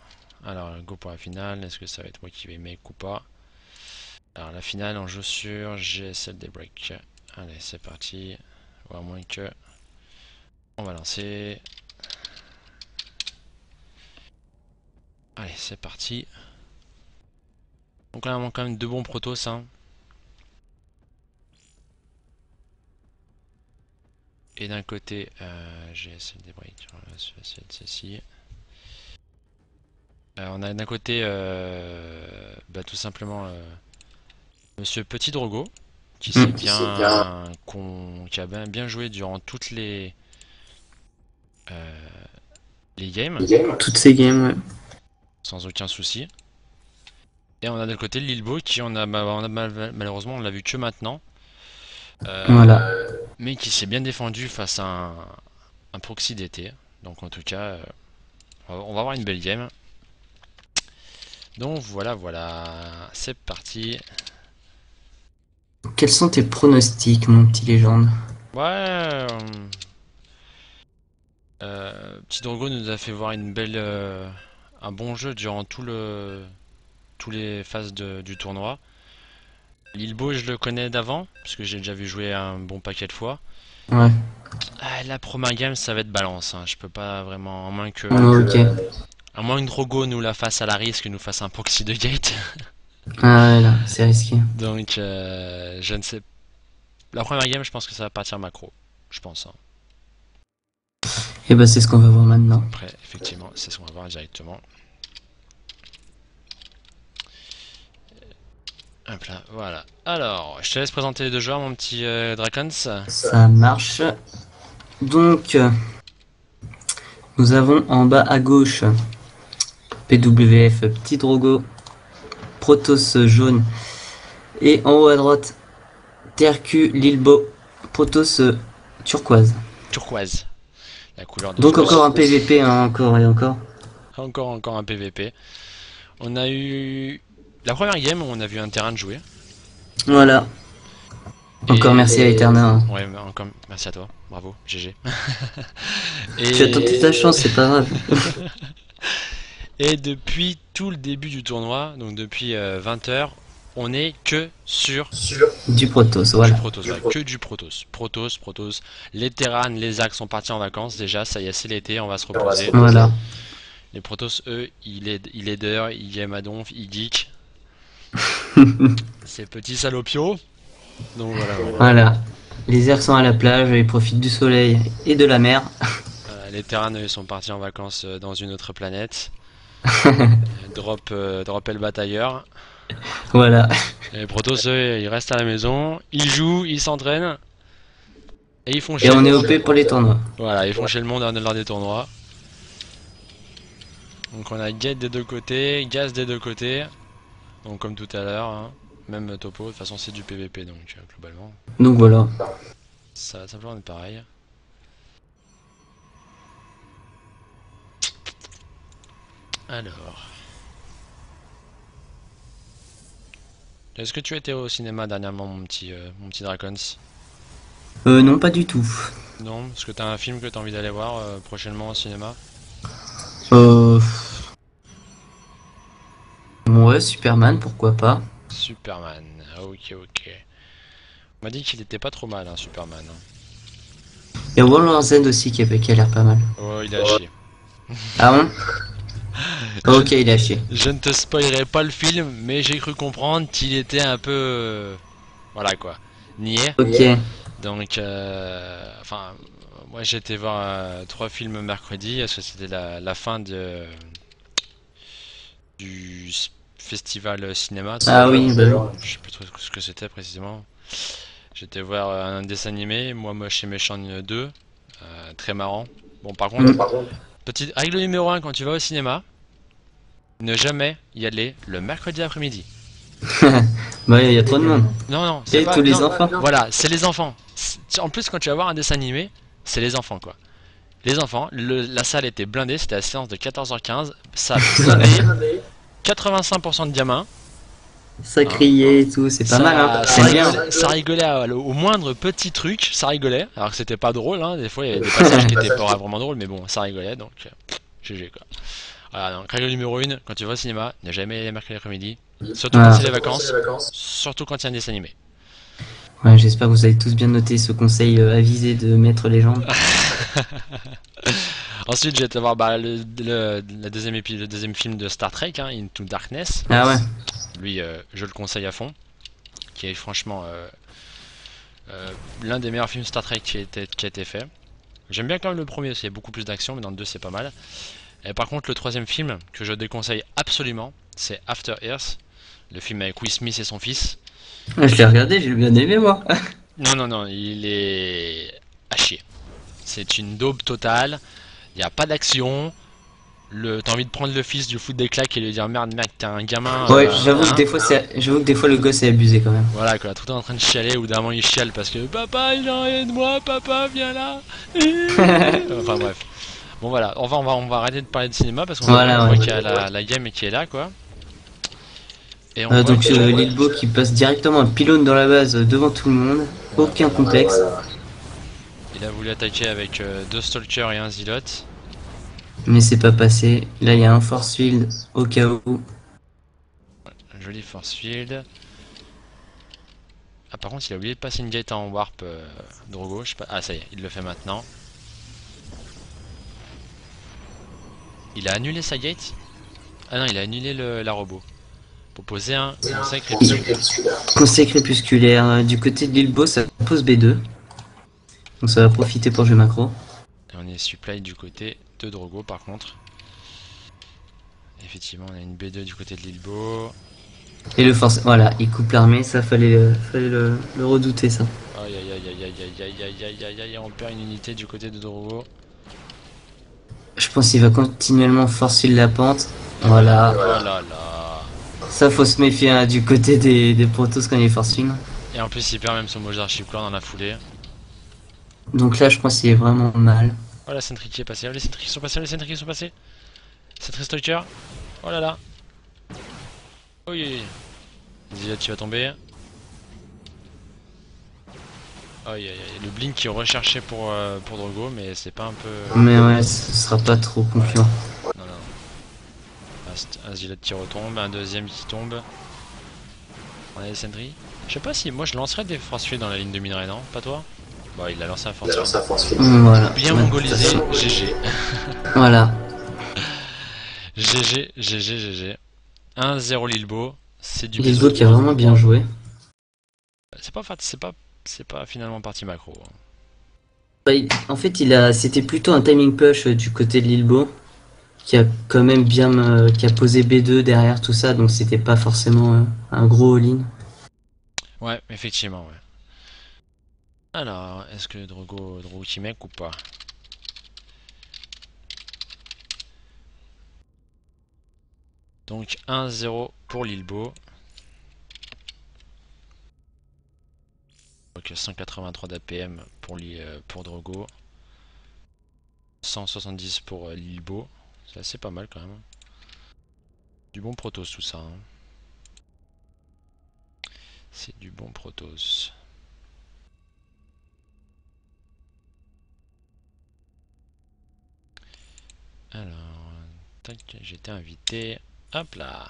Alors, go pour la finale. Est-ce que ça va être moi qui vais make ou pas? Alors, la finale, on joue sur GSL Daybreak. Allez, c'est parti. Ou moins que. On va lancer. Allez, c'est parti. Donc là, on a quand même deux bons protos. Hein. Et d'un côté, euh, GSL Daybreak, voilà, celui-ci, ceci. Euh, on a d'un côté, euh, bah, tout simplement, euh, Monsieur Petit Drogo, qui Mm. s'est bien, qui a bien, bien joué durant toutes les, euh, les games, Toutes ces games, ouais. sans aucun souci. Et on a d'un côté Lilbo, qui on a, on a malheureusement, on l'a vu que maintenant. Euh, Voilà. mais qui s'est bien défendu face à un, un proxy d'été. Donc en tout cas, euh, on va- on va avoir une belle game. Donc voilà, voilà, c'est parti. Quels sont tes pronostics, mon petit légende? Ouais. euh, euh, Petit Drogo nous a fait voir une belle, euh, un bon jeu durant tout le, tous les phases de- du tournoi. Lilbo, je le connais d'avant, parce que j'ai déjà vu jouer un bon paquet de fois. Ouais. Ah, la première game, ça va être balance. hein. Je peux pas vraiment, à moins que, ok. à moins que Drogo nous la fasse à la risque, nous fasse un proxy de gate. Ah ouais, là, c'est risqué. Donc, euh, je ne sais. La première game, je pense que ça va partir macro. Je pense. hein. Et bah, c'est ce qu'on va voir maintenant. Après, effectivement, c'est ce qu'on va voir directement. Hop là, voilà. Alors, je te laisse présenter les deux joueurs, mon petit euh, Dracons. Ça marche. Donc, euh, nous avons en bas à gauche PWF Petit Drogo, Protoss jaune. Et en haut à droite, TRQ Lilbo, Protoss euh, turquoise. Turquoise. La couleur de Donc encore un PVP, hein, encore et encore. Encore, encore un PVP. On a eu. La première game, on a vu un terrain de jouer. Voilà. Encore Et- merci à Eterna. hein. Ouais, encore merci à toi. Bravo, GG. Tu as tenté ta chance, c'est pas grave. Et depuis tout le début du tournoi, donc depuis 20h, on est que sur Du Protoss, du voilà. Ouais, que du Protoss. Protoss, Protoss. Les Terran, les Axe sont partis en vacances déjà, ça y est, c'est l'été, on va se reposer. Voilà. Les Protoss, eux, ils aident, ils aident, ils aiment à donf, ils geek. Ces petits salopios. Donc voilà, voilà. Voilà. Les airs sont à la plage, ils profitent du soleil et de la mer. Voilà, les Terran, eux, ils sont partis en vacances euh, dans une autre planète. Euh, drop, euh, drop le batailleur. Voilà. Et les Protoss, eux, ils restent à la maison, ils jouent, ils s'entraînent. Et ils font Et chier on est. OP pour les tournois. Voilà, ils font chier le monde lors des tournois. Donc on a Gate des deux côtés, Gaz des deux côtés. Donc comme tout à l'heure, hein. même topo, de toute façon c'est du PVP donc euh, globalement. Donc voilà. Ça va simplement être pareil. Alors. Est-ce que tu étais au cinéma dernièrement mon petit, euh, mon petit Dracons? Euh, non, pas du tout. Non Est-ce que t'as un film que t'as envie d'aller voir euh, prochainement au cinéma? Euh... Ouais, Superman, pourquoi pas. Superman, ok ok. On m'a dit qu'il était pas trop mal hein, Superman. Il y a Warlords End aussi qui a, qui a l'air pas mal. Oh il a chié. Ah bon? Ok, il a chier. Je ne te spoilerai pas le film, mais j'ai cru comprendre qu'il était un peu... euh, Voilà quoi. Niais. Ok. Donc, euh, enfin, moi j'ai été voir euh, trois films mercredi, parce que c'était la, la fin de, du festival cinéma. Ah ça. oui, bah oui. Je sais plus trop ce que c'était précisément. J'étais voir euh, un dessin animé, moi moi chez Méchant 2, euh, très marrant. Bon par contre, Mm. Petite règle numéro 1 quand tu vas au cinéma, ne jamais y aller le mercredi après-midi. Bah, il y a trop de monde. Non, non, c'est tous les non, enfants. Voilà, c'est les enfants. En plus, quand tu vas voir un dessin animé, c'est les enfants quoi. Les enfants, le- la salle était blindée, c'était la séance de 14h15, salle blindée, 85% de gamins. Ça criait et tout, c'est pas ça, mal, hein. ça bien. rigolait, ça rigolait à- au moindre petit truc, ça rigolait. Alors que c'était pas drôle, hein, des fois il y avait des passages qui étaient pas vraiment drôles, mais bon, ça rigolait donc euh, GG quoi. Voilà, donc règle numéro 1, quand tu vas au cinéma, ne jamais aller mercredi après-midi, surtout Ah. quand c'est les vacances, surtout quand il y a un dessin animé. Ouais, j'espère que vous avez tous bien noté ce conseil euh, avisé de mettre les jambes. Ensuite, j'ai été voir bah, le, deuxième épi- le deuxième film de Star Trek, hein, Into Darkness. Ah ouais. Lui, euh, je le conseille à fond. Qui est franchement euh, euh, l'un des meilleurs films Star Trek qui a été, qui a été fait. J'aime bien quand même le premier, a beaucoup plus d'action, mais dans le 2 c'est pas mal. Et par contre, le troisième film que je déconseille absolument, c'est After Earth, le film avec Will Smith et son fils. Je l'ai regardé, j'ai bien aimé moi. Non, non, non, il est à chier. C'est une daube totale. Il n'y a pas d'action. Le... T'as envie de prendre le fils, du foutre des claques et lui dire merde, mec, t'es un gamin. Ouais, euh, j'avoue hein. que des fois c'est, j'avoue que des fois le gosse est abusé quand même. Voilà, quoi, tout le temps en train de chialer ou d'un moment il chiale parce que papa, il a rien de moi, papa, viens là. enfin bref. Bon voilà, on va, on va, on va arrêter de parler de cinéma parce qu'on Voilà, voit ouais. qu'il y a la, la game qui est là, quoi. Et on Euh, voit donc euh, Lilbo qui passe directement un pylône dans la base devant tout le monde, aucun complexe. Il a voulu attaquer avec euh, deux stalkers et un zilote. Mais c'est pas passé. Là il y a un force field au cas où. Joli force field. Ah par contre il a oublié de passer une gate en warp euh, Drogo, je sais pas. Ah ça y est, il le fait maintenant. Il a annulé sa gate Ah non, il a annulé le, la robot. Pour poser un conseil crépusculaire. Conseil crépusculaire euh, du côté de Lilbo ça pose B2. Donc ça va profiter pour jouer macro. Et on est supply du côté de Drogo par contre. Effectivement, on a une B2 du côté de Lilbo. Et le force, voilà, il coupe l'armée, ça fallait, euh, fallait le, le redouter ça. Aïe aïe aïe aïe aïe aïe aïe aïe aïe on perd une unité du côté de Drogo. Je pense qu'il va continuellement force field la pente. Voilà. Oh là là. Ça faut se méfier hein, du côté des, des protos quand il est force field. Et en plus il perd même son Mojar Shipclan dans la foulée. Donc là je pense qu'il est vraiment mal. Oh la sentry qui est passée, oh, les sentry qui sont passés, les sentry qui sont passés. Sentry stalker. Oh là là. Oui, oui, oui. Zilot qui va tomber. Aïe aïe aïe. Le blink qui est recherché pour, euh, pour Drogo, mais c'est pas un peu. Mais ouais, ce sera pas trop concluant. Non, non. Un, un Zilot qui retombe, un deuxième qui tombe. On a les sentry. Je sais pas si moi je lancerais des force dans la ligne de minerai, non? Pas toi? Il a lancé un force field. Hum, Voilà. Bien Ouais. mongolisé, GG. Voilà. GG, GG, GG. 1-0 Lilbo. C'est du Lilbo qui a vraiment bien joué. C'est pas, c'est pas, c'est pas finalement parti macro. hein. Bah, il- en fait, il a, c'était plutôt un timing push euh, du côté de Lilbo, qui a quand même bien, euh, qui a posé B2 derrière tout ça, donc c'était pas forcément euh, un gros all-in. Ouais, effectivement, ouais. Alors, est-ce que Drogo, Drogo qui mec ou pas? Donc 1-0 pour Lilbo. Donc 183 d'APM pour, euh, pour Drogo. 170 pour euh, Lilbo. C'est assez pas mal quand même. Du bon Protoss tout ça. hein. C'est du bon Protoss. Alors, tac, j'étais invité. Hop là.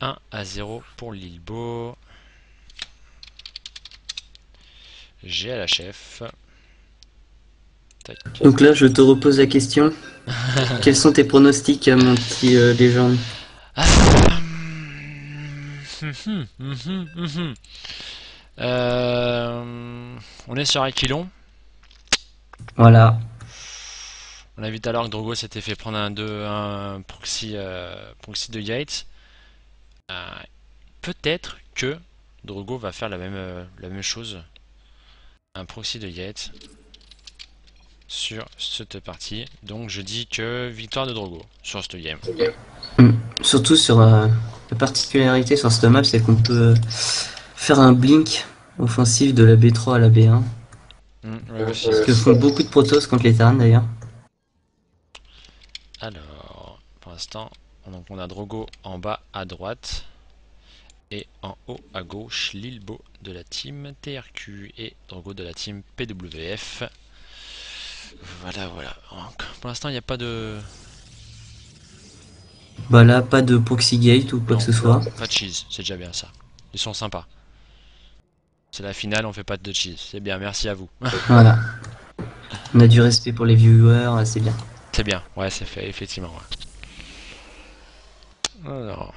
1 à 0 pour Lilbo. J'ai à la chef. Tac. Donc là, je te repose la question. Quels sont tes pronostics, euh, mon petit euh, légende? Ah, hum, hum, hum. Euh, on est sur Aquilon? Voilà. On a vu tout à l'heure que Drogo s'était fait prendre un, deux, un proxy, euh, proxy de Yates. Euh, Peut-être que Drogo va faire la même, euh, la même chose. Un proxy de Yates. sur cette partie. Donc je dis que victoire de Drogo sur cette game. Surtout sur euh, la particularité sur cette map, c'est qu'on peut faire un blink offensif de la B3 à la B1. Hmm, ouais, aussi. Ce que font beaucoup de protos contre les Terran d'ailleurs. Alors, pour l'instant, donc on a Drogo en bas à droite et en haut à gauche Lilbo de la team TRQ et Drogo de la team PWF. Voilà, voilà. Donc, pour l'instant, il n'y a pas de, Bah là, pas de proxy gate ou quoi Non. que ce soit. pas de cheese. C'est déjà bien ça. Ils sont sympas. C'est la finale, on fait pas de cheese. C'est bien, merci à vous. Voilà. On a du respect pour les viewers, c'est bien. C'est bien, ouais, c'est fait, effectivement. ouais. Alors.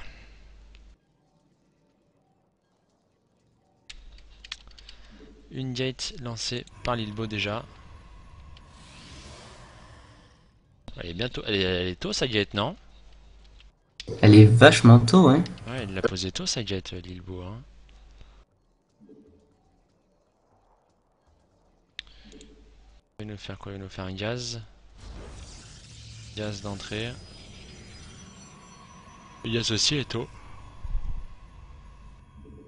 Une gate lancée par Lilbo déjà. Elle est bientôt. Elle est, elle est tôt sa gate, non? Elle est vachement tôt, hein. Ouais, il l'a posé tôt sa gate, euh, Lilbo. Hein. Il va nous faire quoi? Il va nous faire un gaz. Gaz d'entrée. Gaz aussi est tôt.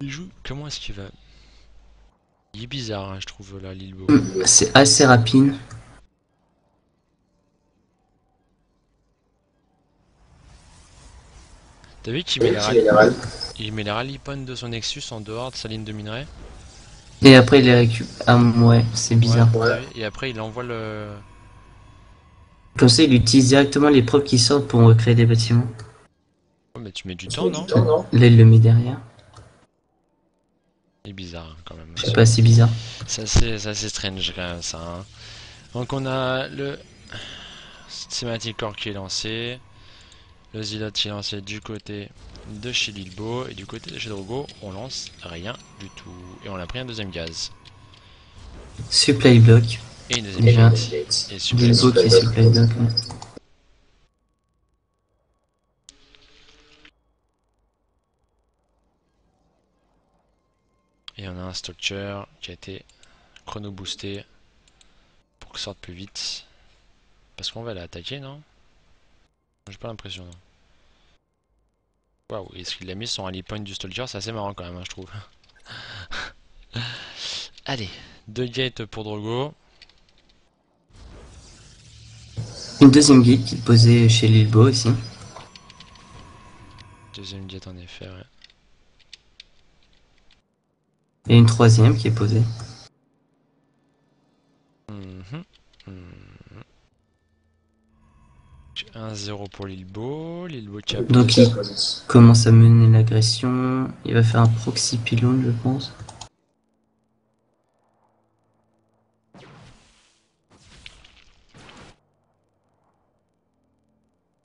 Il joue. Comment est-ce qu'il va? Il est bizarre, hein, je trouve, là, Lilbo. C'est assez rapide. T'as vu qu'il met, rally- il met les rally points de son Nexus en dehors de sa ligne de minerai? Et après, il les récupère. Ah, ouais, c'est bizarre. Ouais, Et après, il envoie le. Comme ça, il utilise directement les probes qui sortent pour recréer des bâtiments. Oh, mais tu mets du temps, non Là, il le met derrière. Il est bizarre, hein, quand même. C'est pas si bizarre. C'est assez, c'est assez strange quand même ça. hein. Donc on a le Thematic Core qui est lancé, le Zilot qui est lancé du côté de chez Lilbo et du côté de chez Drogo on lance rien du tout. Et on a pris un deuxième gaz. Supply block. Et une deuxième Déjà. gate. Et super. Bilbo qui est supply block. ouais. Et on a un structure qui a été chrono boosté pour qu'il sorte plus vite. Parce qu'on va l'attaquer, non? J'ai pas l'impression, non. Waouh, est-ce qu'il a mis son rally point du Stalker C'est assez marrant quand même, hein, je trouve. Allez, deux gates pour Drogo. Une deuxième gate qui est posée chez Lilbo ici. Deuxième gate en effet, ouais. Et une troisième qui est posée. 1-0 pour Lilbo. Lilbo qui a Donc il commence à mener l'agression. Il va faire un proxy pylône, je pense.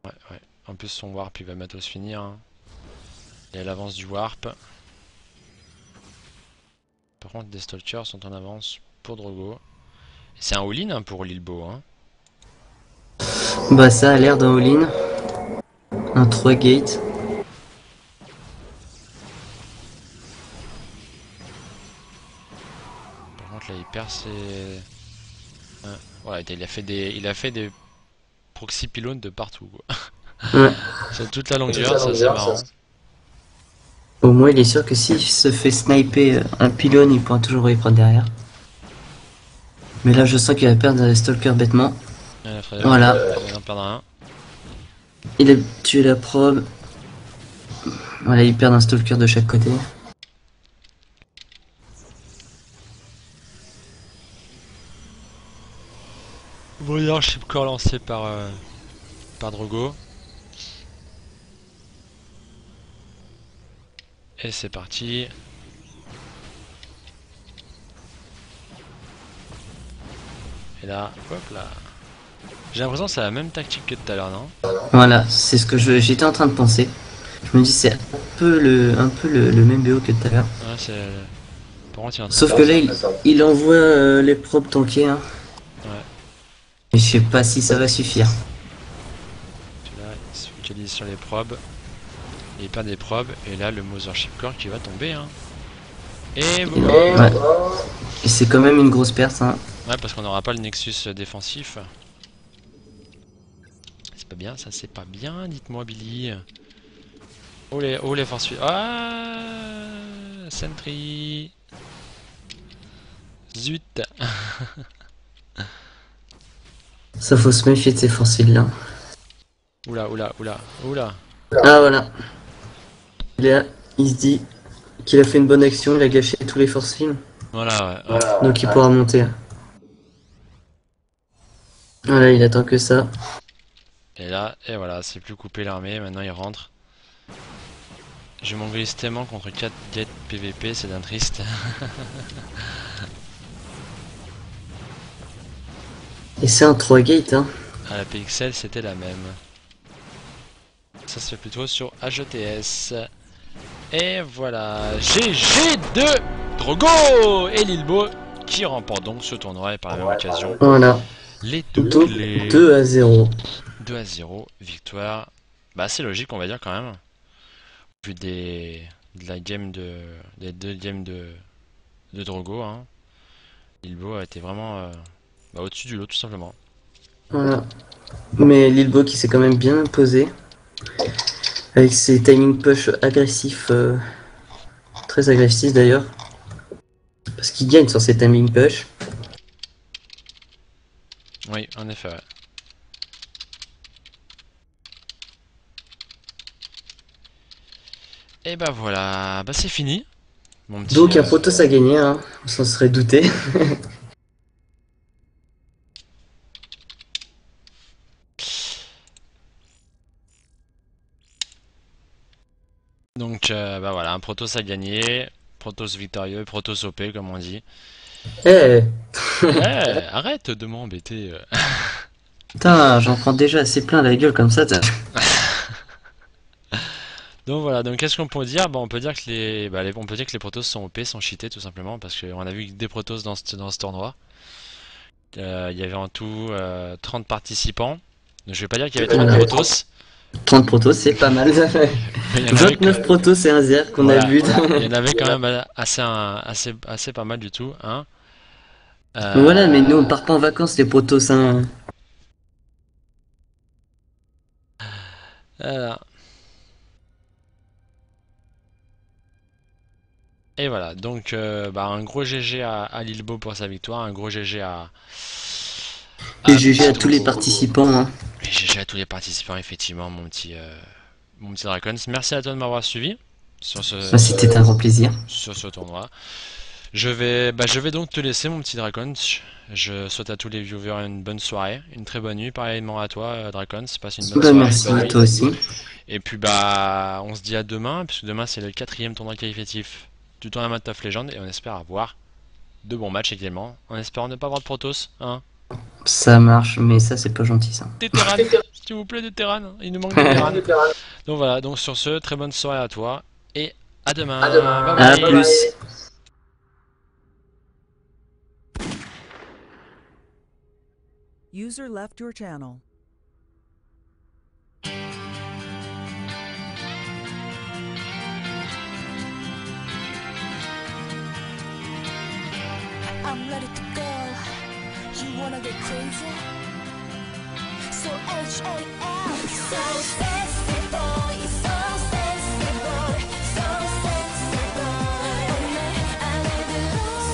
Ouais, ouais. En plus, son warp, il va bientôt se finir. hein. Il y a l'avance du warp. Par contre, les stalkers sont en avance pour Drogo. C'est un all-in hein, pour Lilbo. Hein. Bah ça a l'air d'un all-in. Un 3 gate. Par contre, là, il perd ses... Hein, Ouais, il a fait des, il a fait des proxy pylônes de partout. Quoi. Ouais. Sur toute la longueur, ça c'est marrant. Au moins il est sûr que s'il se fait sniper euh, un pylône, il pourra toujours y prendre derrière. Mais là je sens qu'il va perdre un stalker bêtement. Voilà. Il en un. Il a tué la probe. Voilà, il perd un stalker de chaque côté. Warriorship Core lancé par, euh, par Drogo. Et c'est parti. Et là, hop là. J'ai l'impression que c'est la même tactique que tout à l'heure, non Voilà, c'est ce que je- j'étais en train de penser. Je me dis c'est un peu le, un peu le, le même BO que tout à l'heure. Ouais, c'est. Sauf que là il, il envoie euh, les probes tanker. Hein. Ouais. Et je sais pas si ça va suffire. Là, il se focalise sur les probes. Il perd des probes. Et là, le Mothership Core qui va tomber. Hein. Et boum Ouais. Et c'est quand même une grosse perte. Hein. Ouais, parce qu'on n'aura pas le Nexus défensif. C'est pas bien, ça c'est pas bien, dites-moi Billy. Oh les, oh les forces suivantes. Ah Sentry Zut Ça faut se méfier de ces fossiles là. Oula, oula, oula, oula. Ah voilà. Il, est là, il se dit qu'il a fait une bonne action, il a gâché tous les fossiles. Voilà, ouais. Donc il pourra monter. Voilà, il attend que ça. Et là, et voilà, c'est plus coupé l'armée, maintenant il rentre. Je m'englise tellement contre 4 gates PVP, c'est d'un triste. Et c'est un 3 gate, hein. À la PXL, c'était la même. Ça se fait plutôt sur HETS. Et voilà, GG de Drogo et Lilbo qui remporte donc ce tournoi et par la même occasion Voilà. les deux clés. 2 à 0. 2 à 0, victoire. Bah c'est logique on va dire quand même. Vu des de la game de des deux games de de Drogo hein. Lilbo a été vraiment euh, bah, au-dessus du lot tout simplement. Voilà. Mais Lilbo qui s'est quand même bien imposé. Avec ses timing push agressifs. euh, très agressifs d'ailleurs. Parce qu'il gagne sur ses timing push. Oui, en effet. ouais. Et bah voilà, bah c'est fini. Mon petit, Donc euh, un Protoss a gagné, hein. on s'en serait douté. Donc euh, bah voilà, un Protoss a gagné, Protoss victorieux, Protoss OP comme on dit. Eh, Eh, arrête de m'embêter. putain, j'en prends déjà assez plein la gueule comme ça. Donc voilà, donc qu'est-ce qu'on peut dire? Bah on peut dire que les, bah, les- on peut dire que les Protoss sont OP, sont cheatés tout simplement parce qu'on a vu des Protoss dans ce, dans ce tournoi. Euh, Il y avait en tout euh, 30 participants. Donc je vais pas dire qu'il y avait 30 Ouais. Protoss. 30 Protoss, c'est pas mal. ça fait. mais il y en avait 29 Protoss et un Zer qu'on Voilà, a vu. Il y en avait quand même euh, assez, un- assez, assez pas mal du tout, hein. Euh, Voilà, mais nous on part pas en vacances les Protoss. Hein. voilà. Et voilà, donc euh, bah, un gros GG à, à Lilbo pour sa victoire, un gros GG à. Et GG à tous les participants. Hein. Et GG à tous les participants, effectivement, mon petit, euh, mon petit Dracons. Merci à toi de m'avoir suivi sur ce, Bah, C'était un grand plaisir. sur ce tournoi. Je vais, bah, je vais donc te laisser, mon petit Dracons. Je souhaite à tous les viewers une bonne soirée, une très bonne nuit. Pareillement à toi, euh, Dracons. Passe une bonne Bah, soirée. merci à toi aussi. Et puis, bah, on se dit à demain, puisque demain c'est le quatrième tournoi qualificatif du tournoi de Tough Legend. Et on espère avoir de bons matchs également. En espérant ne pas avoir de Protoss. Hein. Ça marche, mais ça c'est pas gentil ça. Des Terran, s'il vous plaît, des Terran. Il nous manque des Terran. Donc voilà, donc sur ce, très bonne soirée à toi. Et à demain. Bye À bye. plus. User left your channel. I'm ready to go. You wanna get crazy? So H-A-L So sexy boy, so sexy boy So sexy boy I love you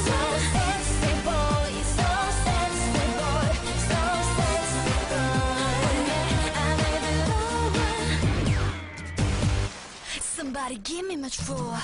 So sexy boy, so sexy boy So sexy boy I love you Somebody give me much more